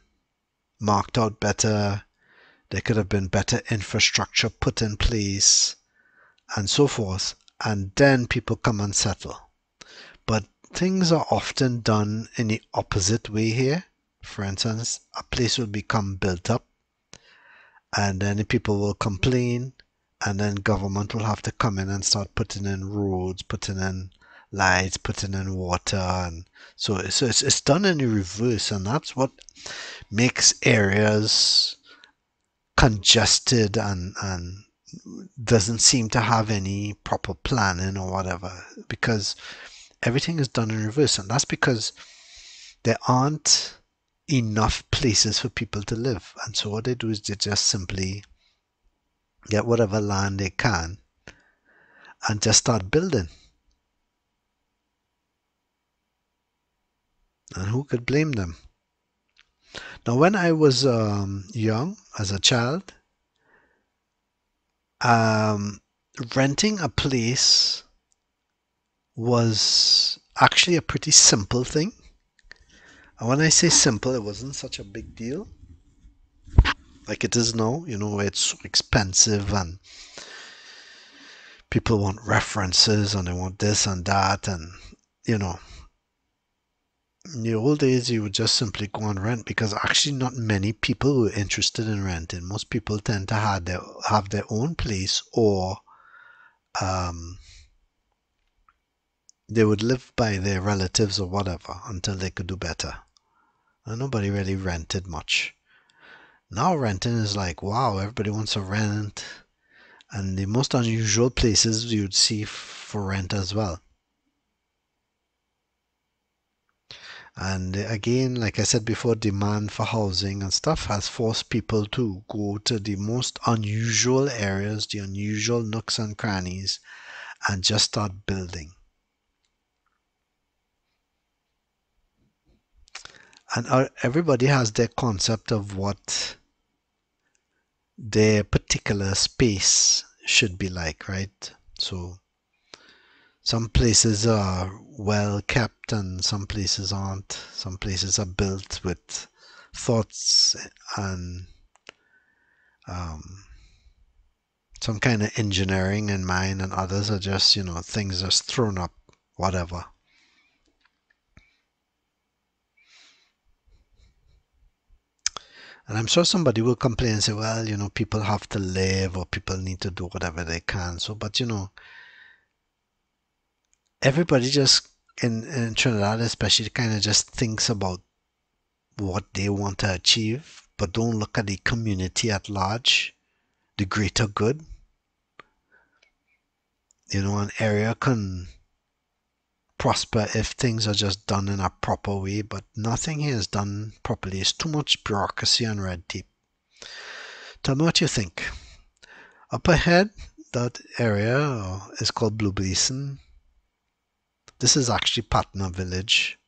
S1: marked out better. There could have been better infrastructure put in place, and so forth and then people come and settle. But things are often done in the opposite way here. For instance, a place will become built up and then people will complain and then government will have to come in and start putting in roads, putting in lights, putting in water and so, so it's, it's done in the reverse and that's what makes areas congested and, and doesn't seem to have any proper planning or whatever because everything is done in reverse. And that's because there aren't enough places for people to live. And so what they do is they just simply get whatever land they can and just start building. And who could blame them? Now when i was um, young as a child um, renting a place was actually a pretty simple thing. And when I say simple, it wasn't such a big deal like it is now. You know, it's so expensive and people want references and they want this and that. And, you know, in the old days, you would just simply go and rent because actually not many people were interested in renting. Most people tend to have their, have their own place or um, they would live by their relatives or whatever until they could do better. And nobody really rented much. Now renting is like, wow, everybody wants to rent. And the most unusual places you'd see for rent as well. And again, like I said before, demand for housing and stuff has forced people to go to the most unusual areas, the unusual nooks and crannies, and just start building. And uh, everybody has their concept of what their particular space should be like, right? So some places are well kept and some places aren't. Some places are built with thoughts and um, some kind of engineering in mind, and others are just, you know, things just thrown up, whatever. And I'm sure somebody will complain and say, well, you know, people have to live or people need to do whatever they can. So, but you know, everybody just in, in Trinidad, especially, kind of just thinks about what they want to achieve, but don't look at the community at large, the greater good. You know, an area can prosper if things are just done in a proper way, but nothing here is done properly. It's too much bureaucracy and red tape. Tell me what you think. Up ahead, that area is called Blue Basin. This is actually Patna village.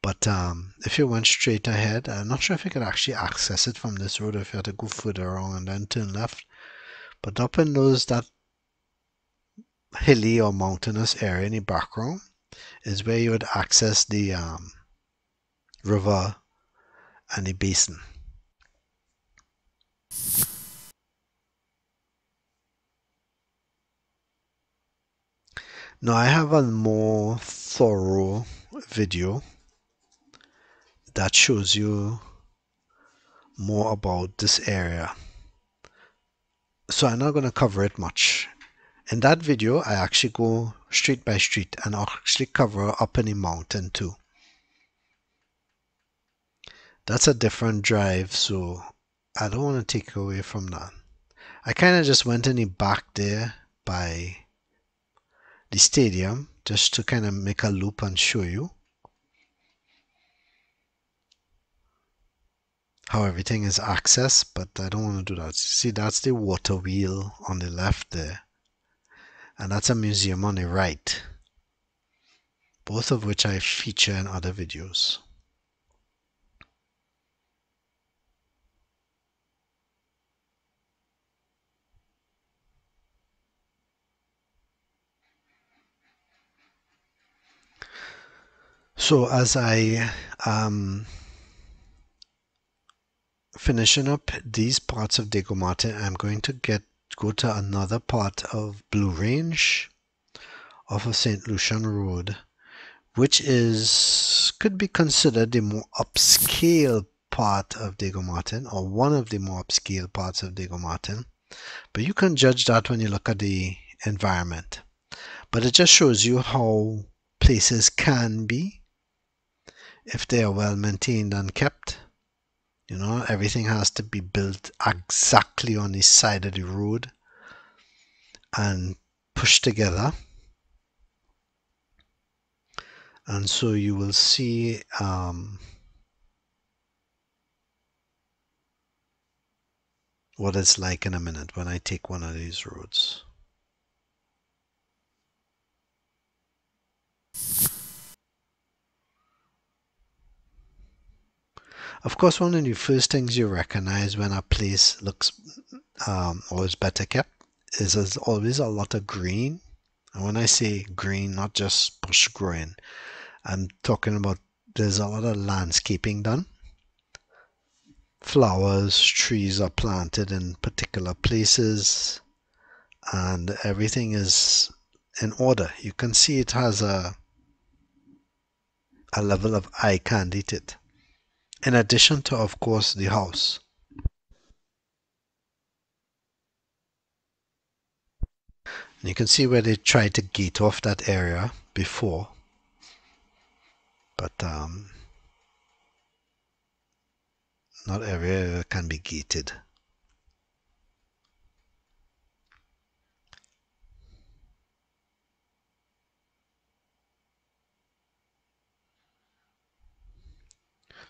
S1: But um, if you went straight ahead, I'm not sure if you could actually access it from this road if you had to go further around and then turn left. But up in those that hilly or mountainous area in the background, is where you would access the um, river and the basin. Now I have a more thorough video that shows you more about this area. So I'm not going to cover it much. In that video, I actually go street by street and actually cover up any mountain too. That's a different drive, so I don't want to take away from that. I kind of just went in the back there by the stadium just to kind of make a loop and show you how everything is accessed, but I don't want to do that. See, that's the water wheel on the left there and that's a museum on the right, both of which I feature in other videos. So as I um, finishing up these parts of Diego Martin, I'm going to get go to another part of Blue Range off of St. Lucien Road, which is could be considered the more upscale part of Diego Martin or one of the more upscale parts of Diego Martin. But you can judge that when you look at the environment. But it just shows you how places can be if they are well maintained and kept. You know, everything has to be built exactly on the side of the road and pushed together. And so you will see um, what it's like in a minute when I take one of these roads. Of course, one of the first things you recognize when a place looks um, always better kept is there's always a lot of green. And when I say green, not just bush growing, I'm talking about there's a lot of landscaping done. Flowers, trees are planted in particular places, and everything is in order. You can see it has a a level of eye candy to it. In addition to, of course, the house. And you can see where they tried to gate off that area before. But um, not every area can be gated.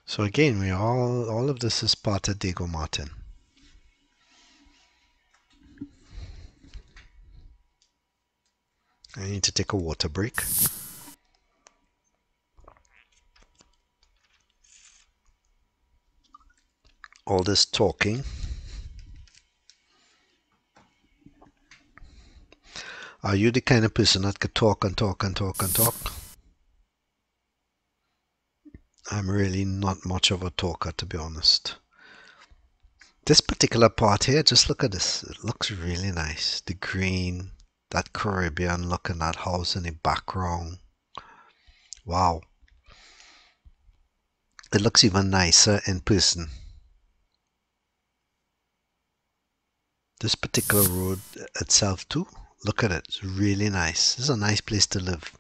S1: So again, we all all of this is part of Diego Martin. I need to take a water break. All this talking. Are you the kind of person that could talk and talk and talk and talk? I'm really not much of a talker, to be honest. This particular part here, just look at this. It looks really nice. The green, that Caribbean look that house in the background. Wow. It looks even nicer in person. This particular road itself too, look at it. It's really nice. This is a nice place to live.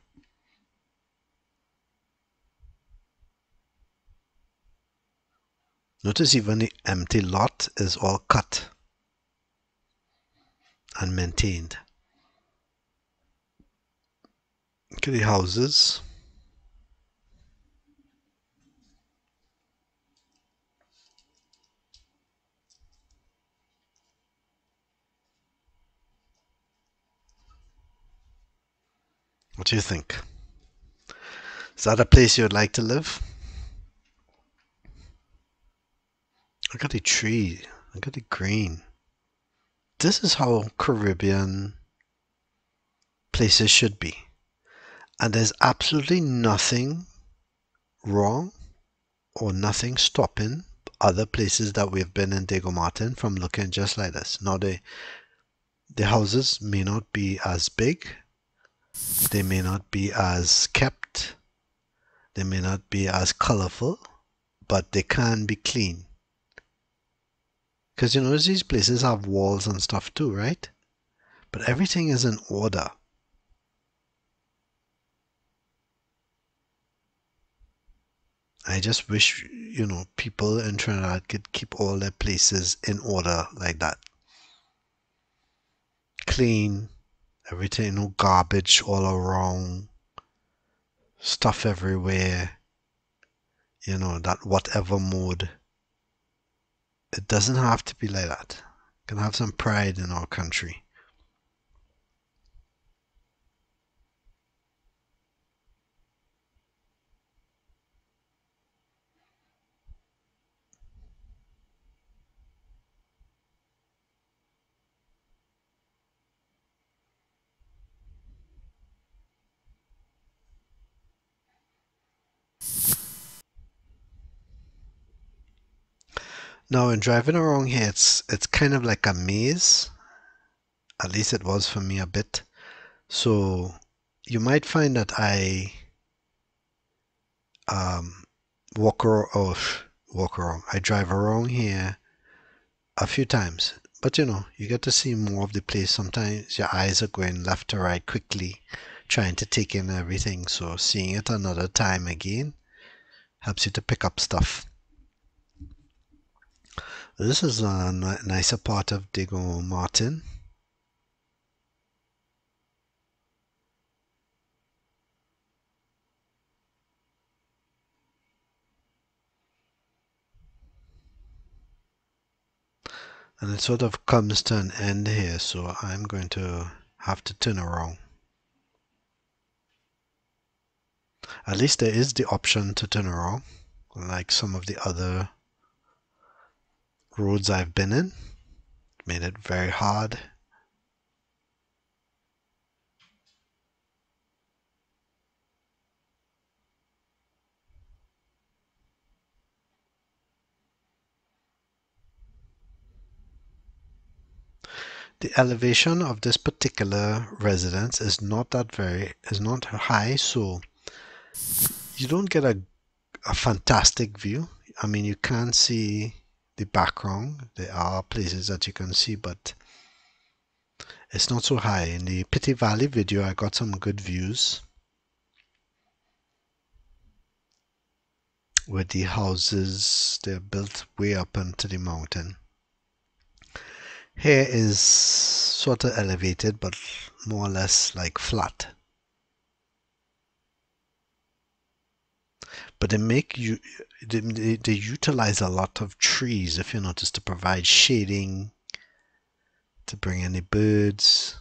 S1: Notice even the empty lot is all cut and maintained. Look at the houses. What do you think? Is that a place you would like to live? Look at the tree. Look at the green. This is how Caribbean places should be. And there's absolutely nothing wrong or nothing stopping other places that we've been in Diego Martin from looking just like this. Now the the houses may not be as big, they may not be as kept, they may not be as colorful, but they can be clean. Because you notice these places have walls and stuff too, right? But everything is in order. I just wish, you know, people in Trinidad could keep all their places in order like that. Clean, everything, no garbage all around, stuff everywhere, you know, that whatever mode it doesn't have to be like that. Can have some pride in our country. Now, in driving around here, it's it's kind of like a maze. At least it was for me a bit. So you might find that I um, walk around, oh, walk around. I drive around here a few times, but you know, you get to see more of the place. Sometimes your eyes are going left to right quickly, trying to take in everything. So seeing it another time again helps you to pick up stuff. This is a nicer part of Diego Martin. And it sort of comes to an end here, so I'm going to have to turn around. At least there is the option to turn around, like some of the other roads I've been in. Made it very hard. The elevation of this particular residence is not that very is not high, so you don't get a, a fantastic view. I mean, you can't see the background. There are places that you can see, but it's not so high. In the Petit Valley video, I got some good views with the houses. They're built way up into the mountain. Here is sort of elevated, but more or less like flat. But they make you they, they, utilize a lot of trees if you notice to provide shading to bring in the birds.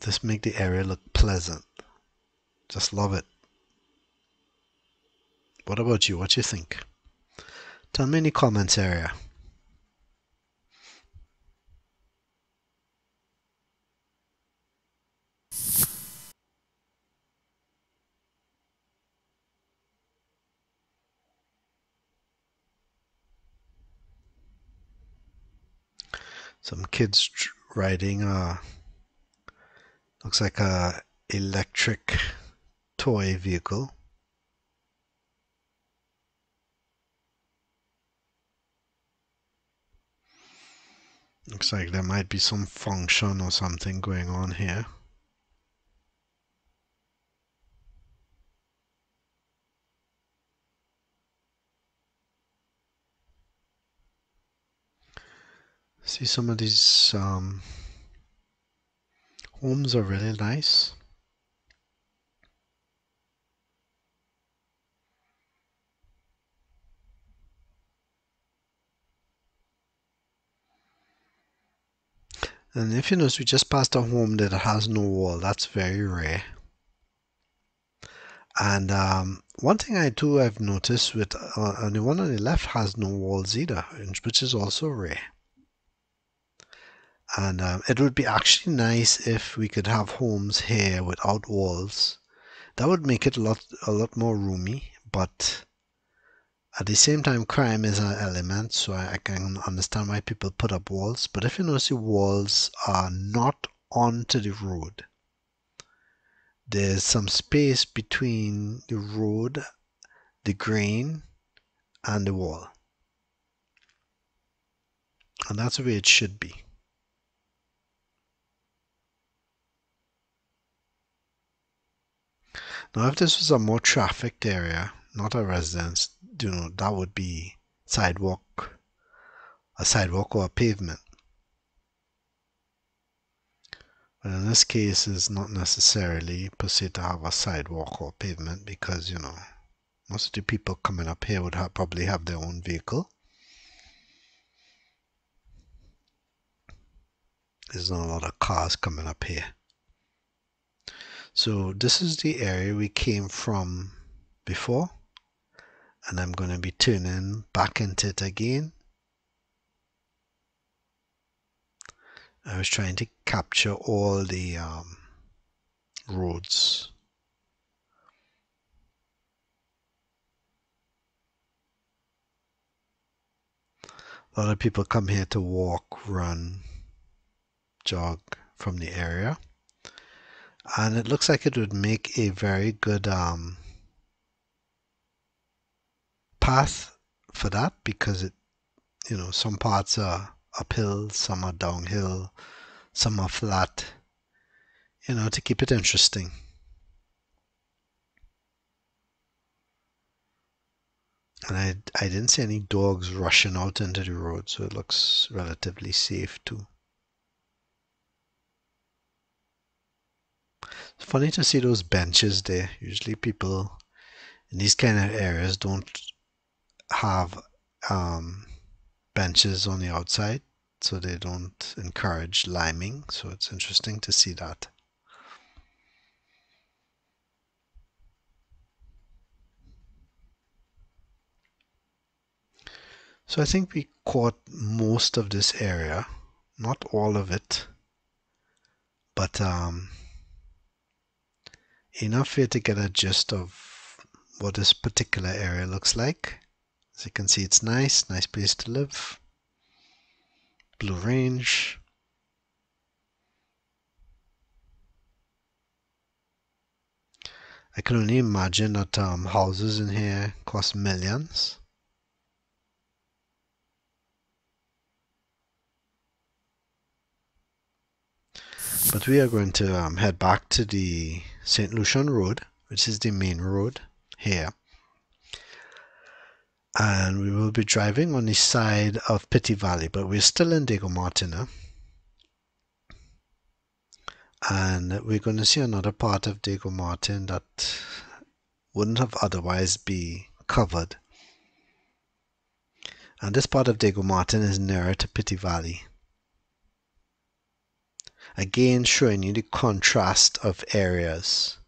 S1: Just make the area look pleasant. Just love it. What about you? What you think? Tell me in the comments area some kids riding a looks like a electric toy vehicle. Looks like there might be some function or something going on here See some of these um, homes are really nice. And if you notice, we just passed a home that has no wall. That's very rare. And um, one thing I do I've noticed with uh, the one on the left has no walls either, which is also rare and um, it would be actually nice if we could have homes here without walls. That would make it a lot a lot more roomy but at the same time crime is an element so I, I can understand why people put up walls. But if you notice the walls are not onto the road there's some space between the road the grain and the wall. And that's the way it should be Now, if this was a more trafficked area, not a residence, you know, that would be sidewalk, a sidewalk or a pavement. But in this case, it's not necessarily per se to have a sidewalk or pavement because, you know, most of the people coming up here would have, probably have their own vehicle. There's not a lot of cars coming up here. So this is the area we came from before and I'm going to be turning back into it again. I was trying to capture all the um, roads. A lot of people come here to walk, run, jog from the area and it looks like it would make a very good um, path for that because it you know some parts are uphill some are downhill some are flat you know to keep it interesting. And I, I didn't see any dogs rushing out into the road so it looks relatively safe too It's funny to see those benches there. Usually people in these kind of areas don't have um, benches on the outside, so they don't encourage liming. So it's interesting to see that. So I think we caught most of this area, not all of it, but um, enough here to get a gist of what this particular area looks like. As you can see, it's nice, nice place to live. Blue Range. I can only imagine that um, houses in here cost millions. But we are going to um, head back to the St. Lucien Road, which is the main road here. And we will be driving on the side of Petit Valley, but we're still in Diego Martina. And we're going to see another part of Diego Martin that wouldn't have otherwise be covered. And this part of Diego Martin is nearer to Petit Valley. Again, showing you the contrast of areas.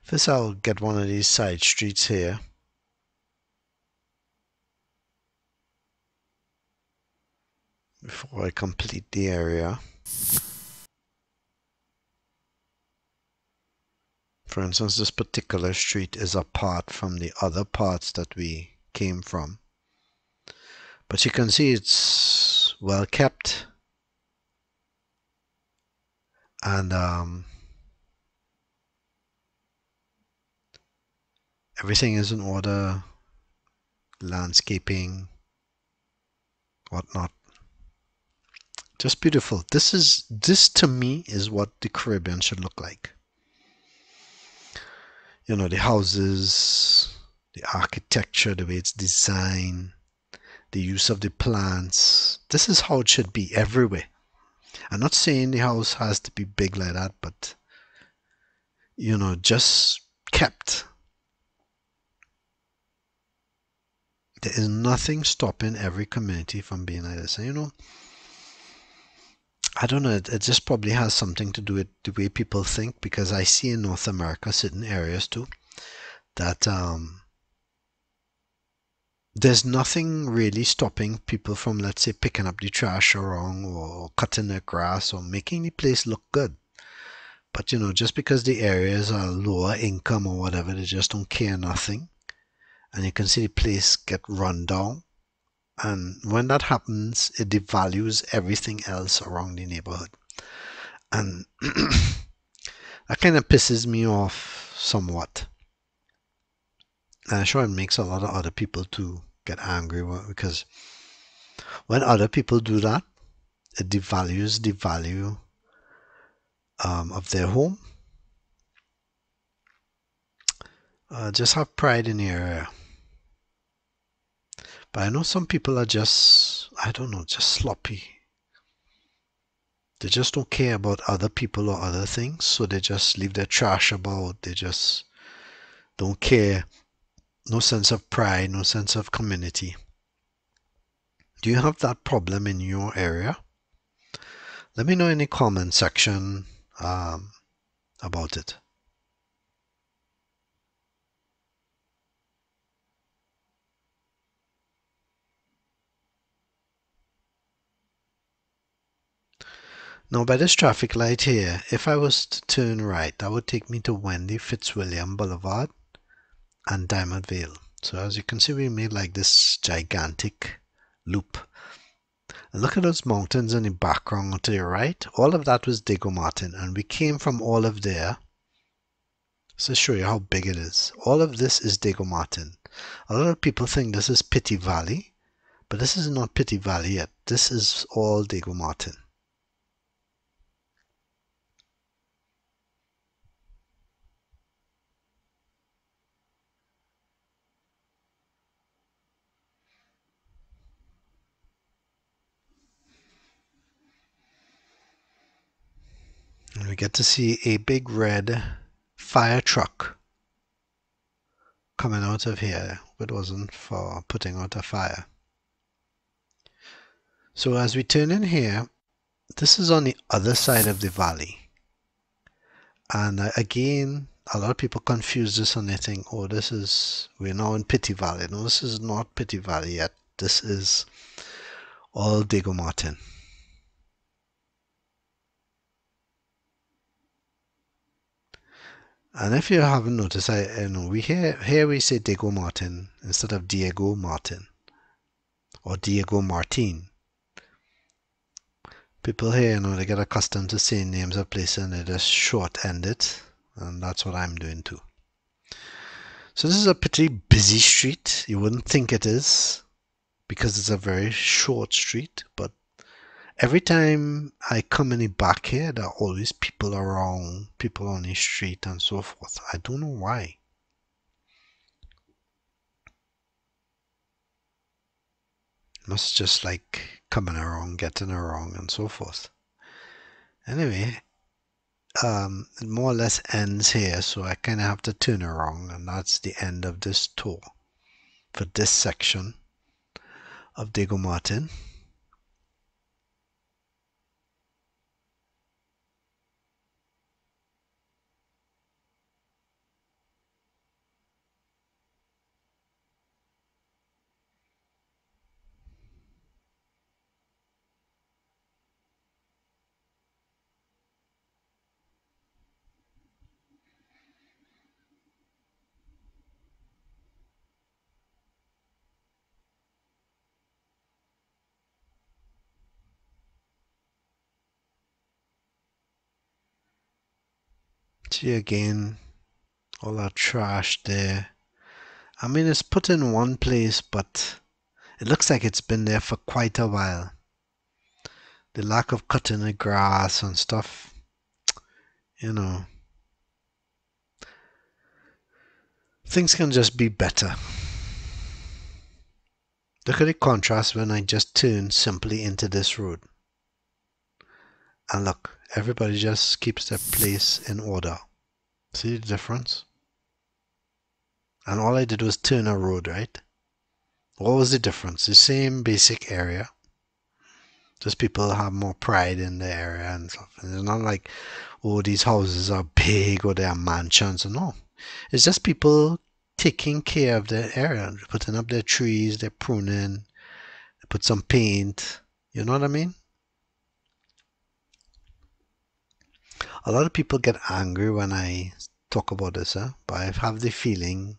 S1: First, I'll get one of these side streets here. Before I complete the area. For instance, this particular street is apart from the other parts that we came from. But you can see it's well kept and um, everything is in order. Landscaping whatnot. Just beautiful. This is this to me is what the Caribbean should look like. You know the houses the architecture the way it's designed the use of the plants. This is how it should be everywhere I'm not saying the house has to be big like that, but you know, just kept. There is nothing stopping every community from being like this. And you know, I don't know, it, it just probably has something to do with the way people think because I see in North America certain areas too that um, there's nothing really stopping people from, let's say, picking up the trash around or cutting the grass or making the place look good. But you know, just because the areas are lower income or whatever, they just don't care nothing. And you can see the place get run down. And when that happens, it devalues everything else around the neighborhood. And that kind of pisses me off somewhat. And I'm sure it makes a lot of other people to get angry because when other people do that, it devalues the value um, of their home. Uh, just have pride in your area. But I know some people are just, I don't know, just sloppy. They just don't care about other people or other things, so they just leave their trash about. They just don't care no sense of pride, no sense of community. Do you have that problem in your area? Let me know in the comment section um, about it. Now by this traffic light here, if I was to turn right, that would take me to Wendy Fitzwilliam Boulevard and Diamond Vale. So as you can see, we made like this gigantic loop. And look at those mountains in the background to the right. All of that was Diego Martin, and we came from all of there. So show you how big it is. All of this is Diego Martin. A lot of people think this is Petit Valley, but this is not Petit Valley yet. This is all Diego Martin. And we get to see a big red fire truck coming out of here. It wasn't for putting out a fire. So as we turn in here, this is on the other side of the valley. And uh, again, a lot of people confuse this and they think, oh, this is, we're now in Petit Valley. No, this is not Petit Valley yet. This is all Diego Martin. And if you haven't noticed, I know we here here we say Diego Martin instead of Diego Martin or Diego Martin. People here, you know, they get accustomed to saying names of places and they just short end it, and that's what I'm doing too. So this is a pretty busy street. You wouldn't think it is because it's a very short street, but every time I come any back here, there are always people around, people on the street and so forth. I don't know why. Must just like coming around, getting around and so forth. Anyway, um, it more or less ends here, so I kind of have to turn around, and that's the end of this tour for this section of Diego Martin. See again, all that trash there. I mean, it's put in one place, but it looks like it's been there for quite a while. The lack of cutting the grass and stuff, you know. Things can just be better. Look at the contrast when I just turn simply into this road. And look, everybody just keeps their place in order. See the difference? And all I did was turn a road, right? What was the difference? The same basic area. Just people have more pride in the area and stuff. And it's not like, oh, these houses are big or they are mansions. No. It's just people taking care of their area, putting up their trees, they're pruning, they put some paint. You know what I mean? A lot of people get angry when I talk about this, huh? but I have the feeling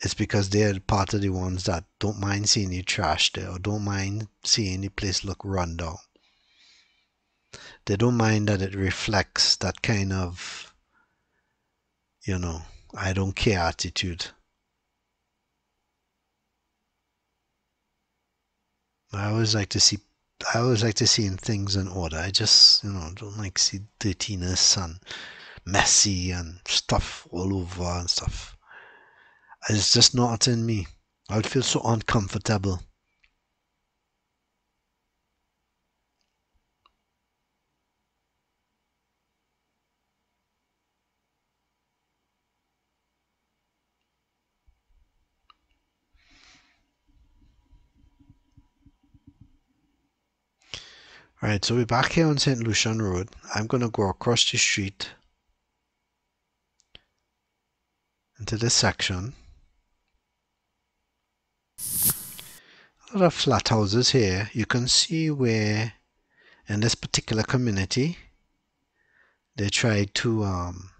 S1: it's because they're part of the ones that don't mind seeing the trash there or don't mind seeing the place look run down. They don't mind that it reflects that kind of, you know, I don't care attitude. I always like to see I always like to see things in order. I just, you know, don't like see dirtiness and messy and stuff all over and stuff. It's just not in me. I would feel so uncomfortable. Alright, so we're back here on St. Lucien Road. I'm going to go across the street into this section. A lot of flat houses here. You can see where in this particular community they try to um,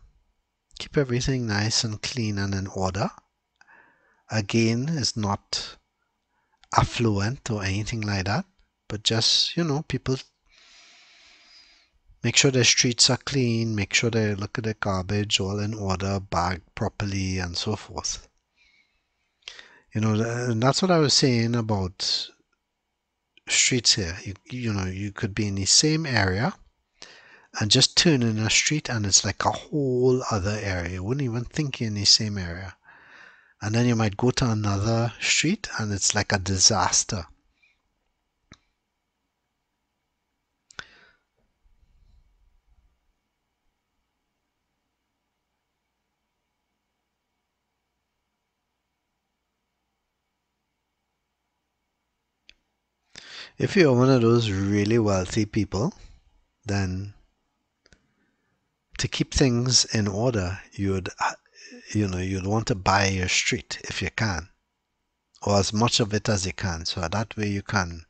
S1: keep everything nice and clean and in order. Again, it's not affluent or anything like that, but just, you know, people Make sure the streets are clean, make sure they look at the garbage all in order, bagged properly, and so forth. You know, and that's what I was saying about streets here. You, you know, you could be in the same area and just turn in a street and it's like a whole other area. You wouldn't even think you're in the same area. And then you might go to another street and it's like a disaster. If you're one of those really wealthy people, then to keep things in order, you'd you know you'd want to buy your street if you can, or as much of it as you can. So that way you can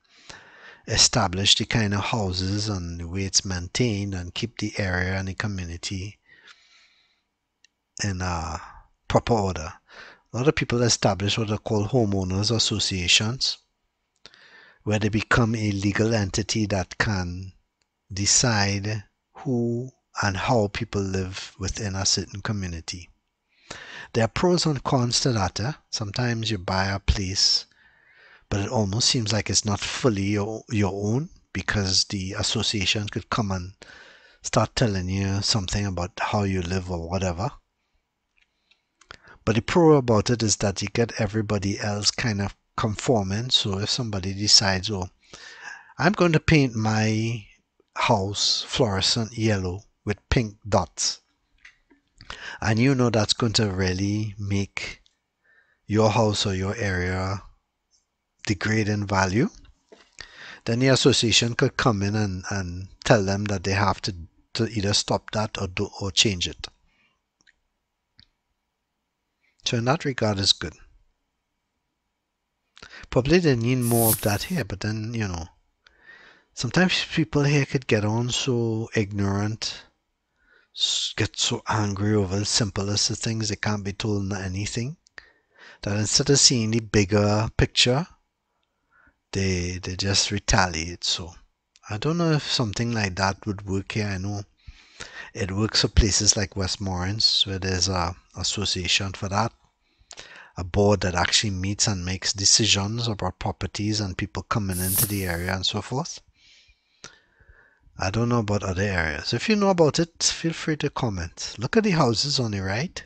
S1: establish the kind of houses and the way it's maintained and keep the area and the community in a proper order. A lot of people establish what are called homeowners associations, where they become a legal entity that can decide who and how people live within a certain community. There are pros and cons to that. Eh? Sometimes you buy a place, but it almost seems like it's not fully your, your own because the association could come and start telling you something about how you live or whatever. But the pro about it is that you get everybody else kind of conforming. So if somebody decides, oh, I'm going to paint my house fluorescent yellow with pink dots. And you know that's going to really make your house or your area degrade in value. Then the association could come in and, and tell them that they have to, to either stop that or do or change it. So in that regard it's good. Probably they need more of that here, but then you know sometimes people here could get on so ignorant get so angry over the simplest of things they can't be told anything that instead of seeing the bigger picture they they just retaliate. So I don't know if something like that would work here. I know it works for places like West Moorings where there's a association for that a board that actually meets and makes decisions about properties and people coming into the area and so forth I don't know about other areas. If you know about it, feel free to comment. Look at the houses on the right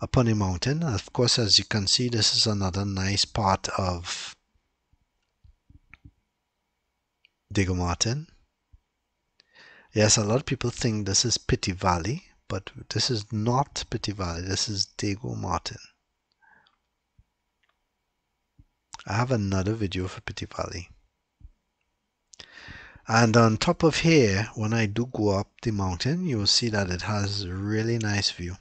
S1: up on the mountain. Of course, as you can see, this is another nice part of Diego Martin. Yes, a lot of people think this is Petit Valley, but this is not Petit Valley. This is Diego Martin. I have another video for Petit Valley. And on top of here, when I do go up the mountain, you will see that it has a really nice view.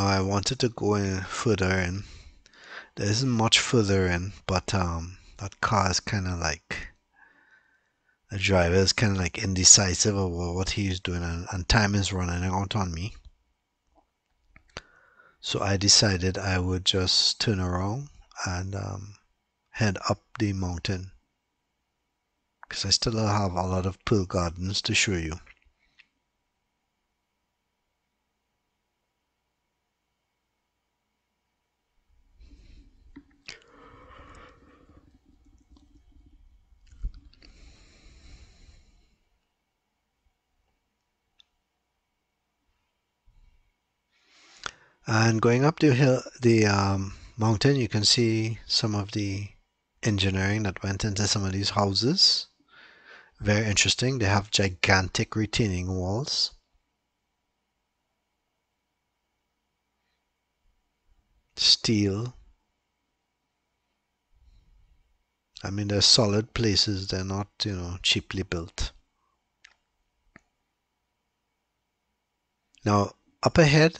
S1: I wanted to go in further in. There isn't much further in, but um, that car is kind of like the driver is kind of like indecisive about what he's doing, and, and time is running out on me. So I decided I would just turn around and um, head up the mountain because I still have a lot of pearl gardens to show you. And going up the hill, the um, mountain, you can see some of the engineering that went into some of these houses. Very interesting. They have gigantic retaining walls. Steel. I mean, they're solid places. They're not, you know, cheaply built. Now, up ahead,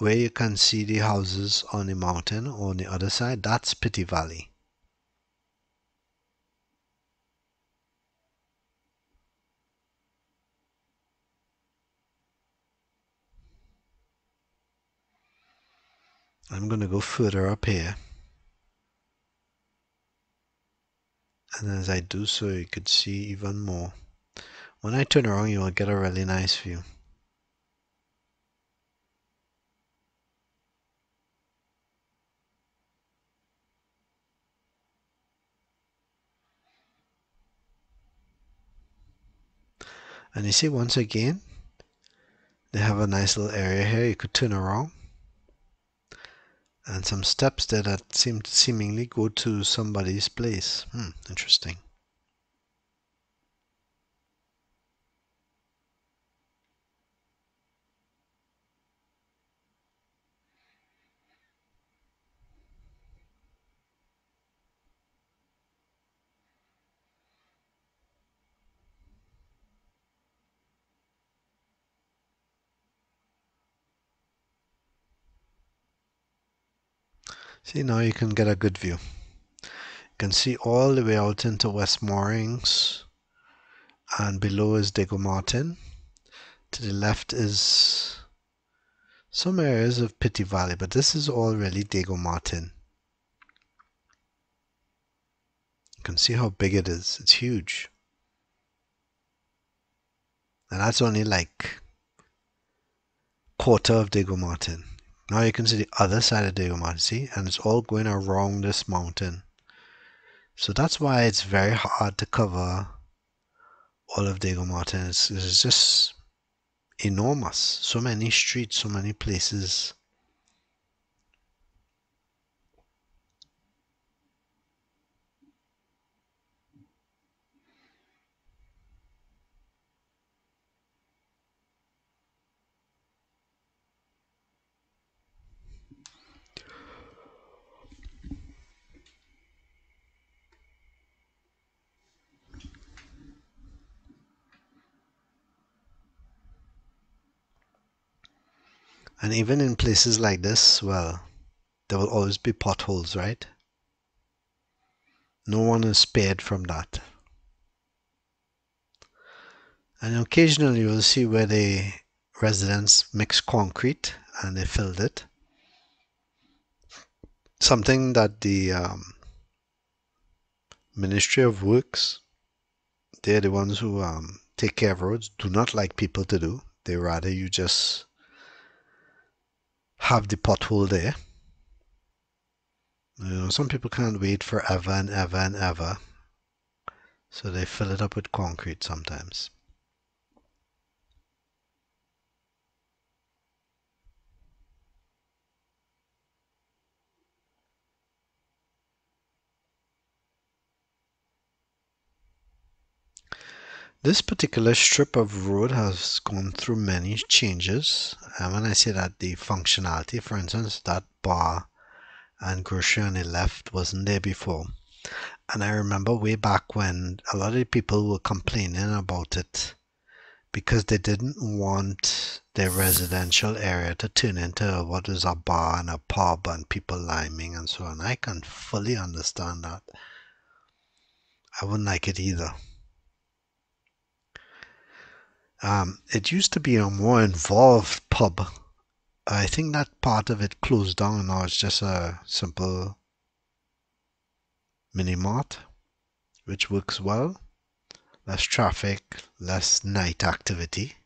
S1: where you can see the houses on the mountain on the other side, that's Petit Valley. I'm going to go further up here. And as I do so, you could see even more. When I turn around, you will get a really nice view. And you see once again they have a nice little area here you could turn around and some steps there that seem seemingly go to somebody's place. Hmm, interesting. See, now you can get a good view. You can see all the way out into West Moorings, and below is Diego Martin. To the left is some areas of Petit Valley, but this is all really Diego Martin. You can see how big it is. It's huge. And that's only like quarter of Diego Martin. Now you can see the other side of Martin, see? And it's all going around this mountain. So that's why it's very hard to cover all of Diego Martin. It's, it's just enormous. So many streets, so many places. And even in places like this, well, there will always be potholes, right? No one is spared from that. And occasionally you'll see where the residents mix concrete and they filled it. Something that the um, Ministry of Works, they're the ones who um, take care of roads, do not like people to do. They rather you just have the pothole there. You know, some people can't wait forever and ever and ever. So they fill it up with concrete sometimes. This particular strip of road has gone through many changes. And when I say that, the functionality, for instance, that bar and grocery on the left wasn't there before. And I remember way back when a lot of people were complaining about it because they didn't want their residential area to turn into what is a bar and a pub and people liming and so on. I can fully understand that. I wouldn't like it either. Um, it used to be a more involved pub. I think that part of it closed down now. It's just a simple mini mart, which works well. Less traffic, less night activity.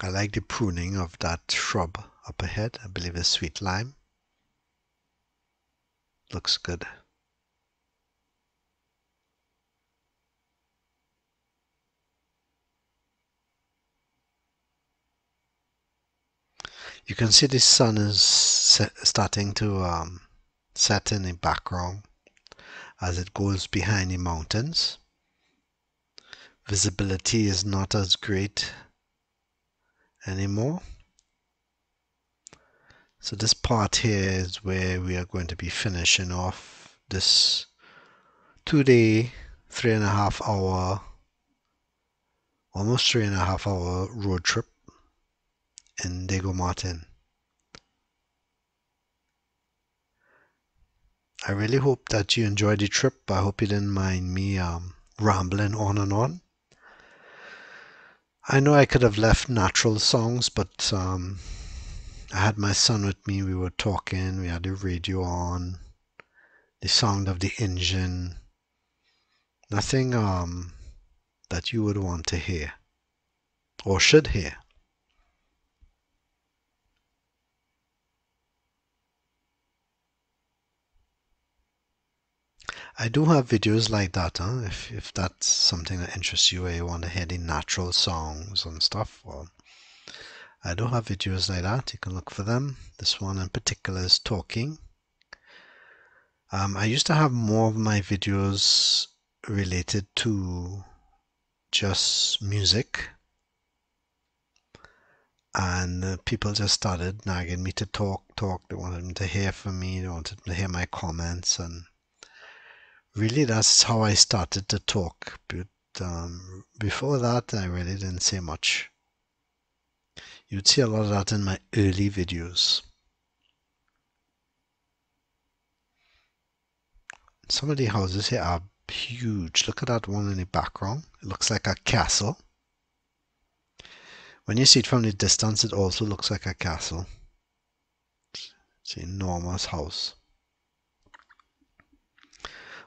S1: I like the pruning of that shrub up ahead. I believe it's sweet lime. Looks good. You can see the sun is starting to um, set in the background as it goes behind the mountains. Visibility is not as great anymore. So this part here is where we are going to be finishing off this two day, three and a half hour, almost three and a half hour road trip in Diego Martin. I really hope that you enjoyed the trip. I hope you didn't mind me um, rambling on and on. I know I could have left natural songs, but um, I had my son with me. We were talking, we had the radio on, the sound of the engine. Nothing um, that you would want to hear or should hear. I do have videos like that, huh? If if that's something that interests you, or you want to hear the natural songs and stuff, well, I do have videos like that. You can look for them. This one in particular is talking. Um, I used to have more of my videos related to just music and uh, people just started nagging me to talk talk they wanted me to hear from me they wanted to hear my comments and really that's how I started to talk but um, before that I really didn't say much. You'd see a lot of that in my early videos. Some of the houses here are huge. Look at that one in the background. It looks like a castle. When you see it from the distance, it also looks like a castle. It's an enormous house.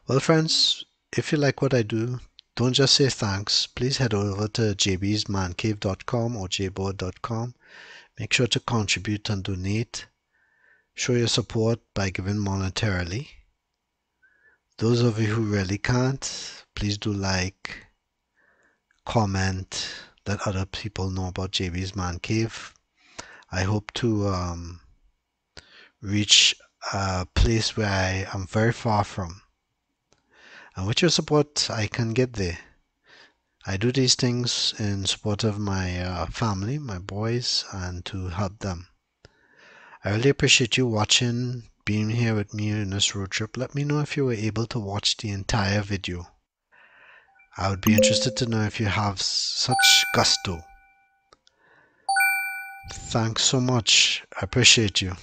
S1: Well, friends, if you like what I do, don't just say thanks. Please head over to jbsmancave.com or jborde.com. Make sure to contribute and donate. Show your support by giving monetarily. Those of you who really can't, please do like, comment, let other people know about JB's Man Cave. I hope to um, reach a place where I am very far from. And with your support, I can get there. I do these things in support of my uh, family, my boys, and to help them. I really appreciate you watching, being here with me in this road trip. Let me know if you were able to watch the entire video. I would be interested to know if you have such gusto. Thanks so much. I appreciate you.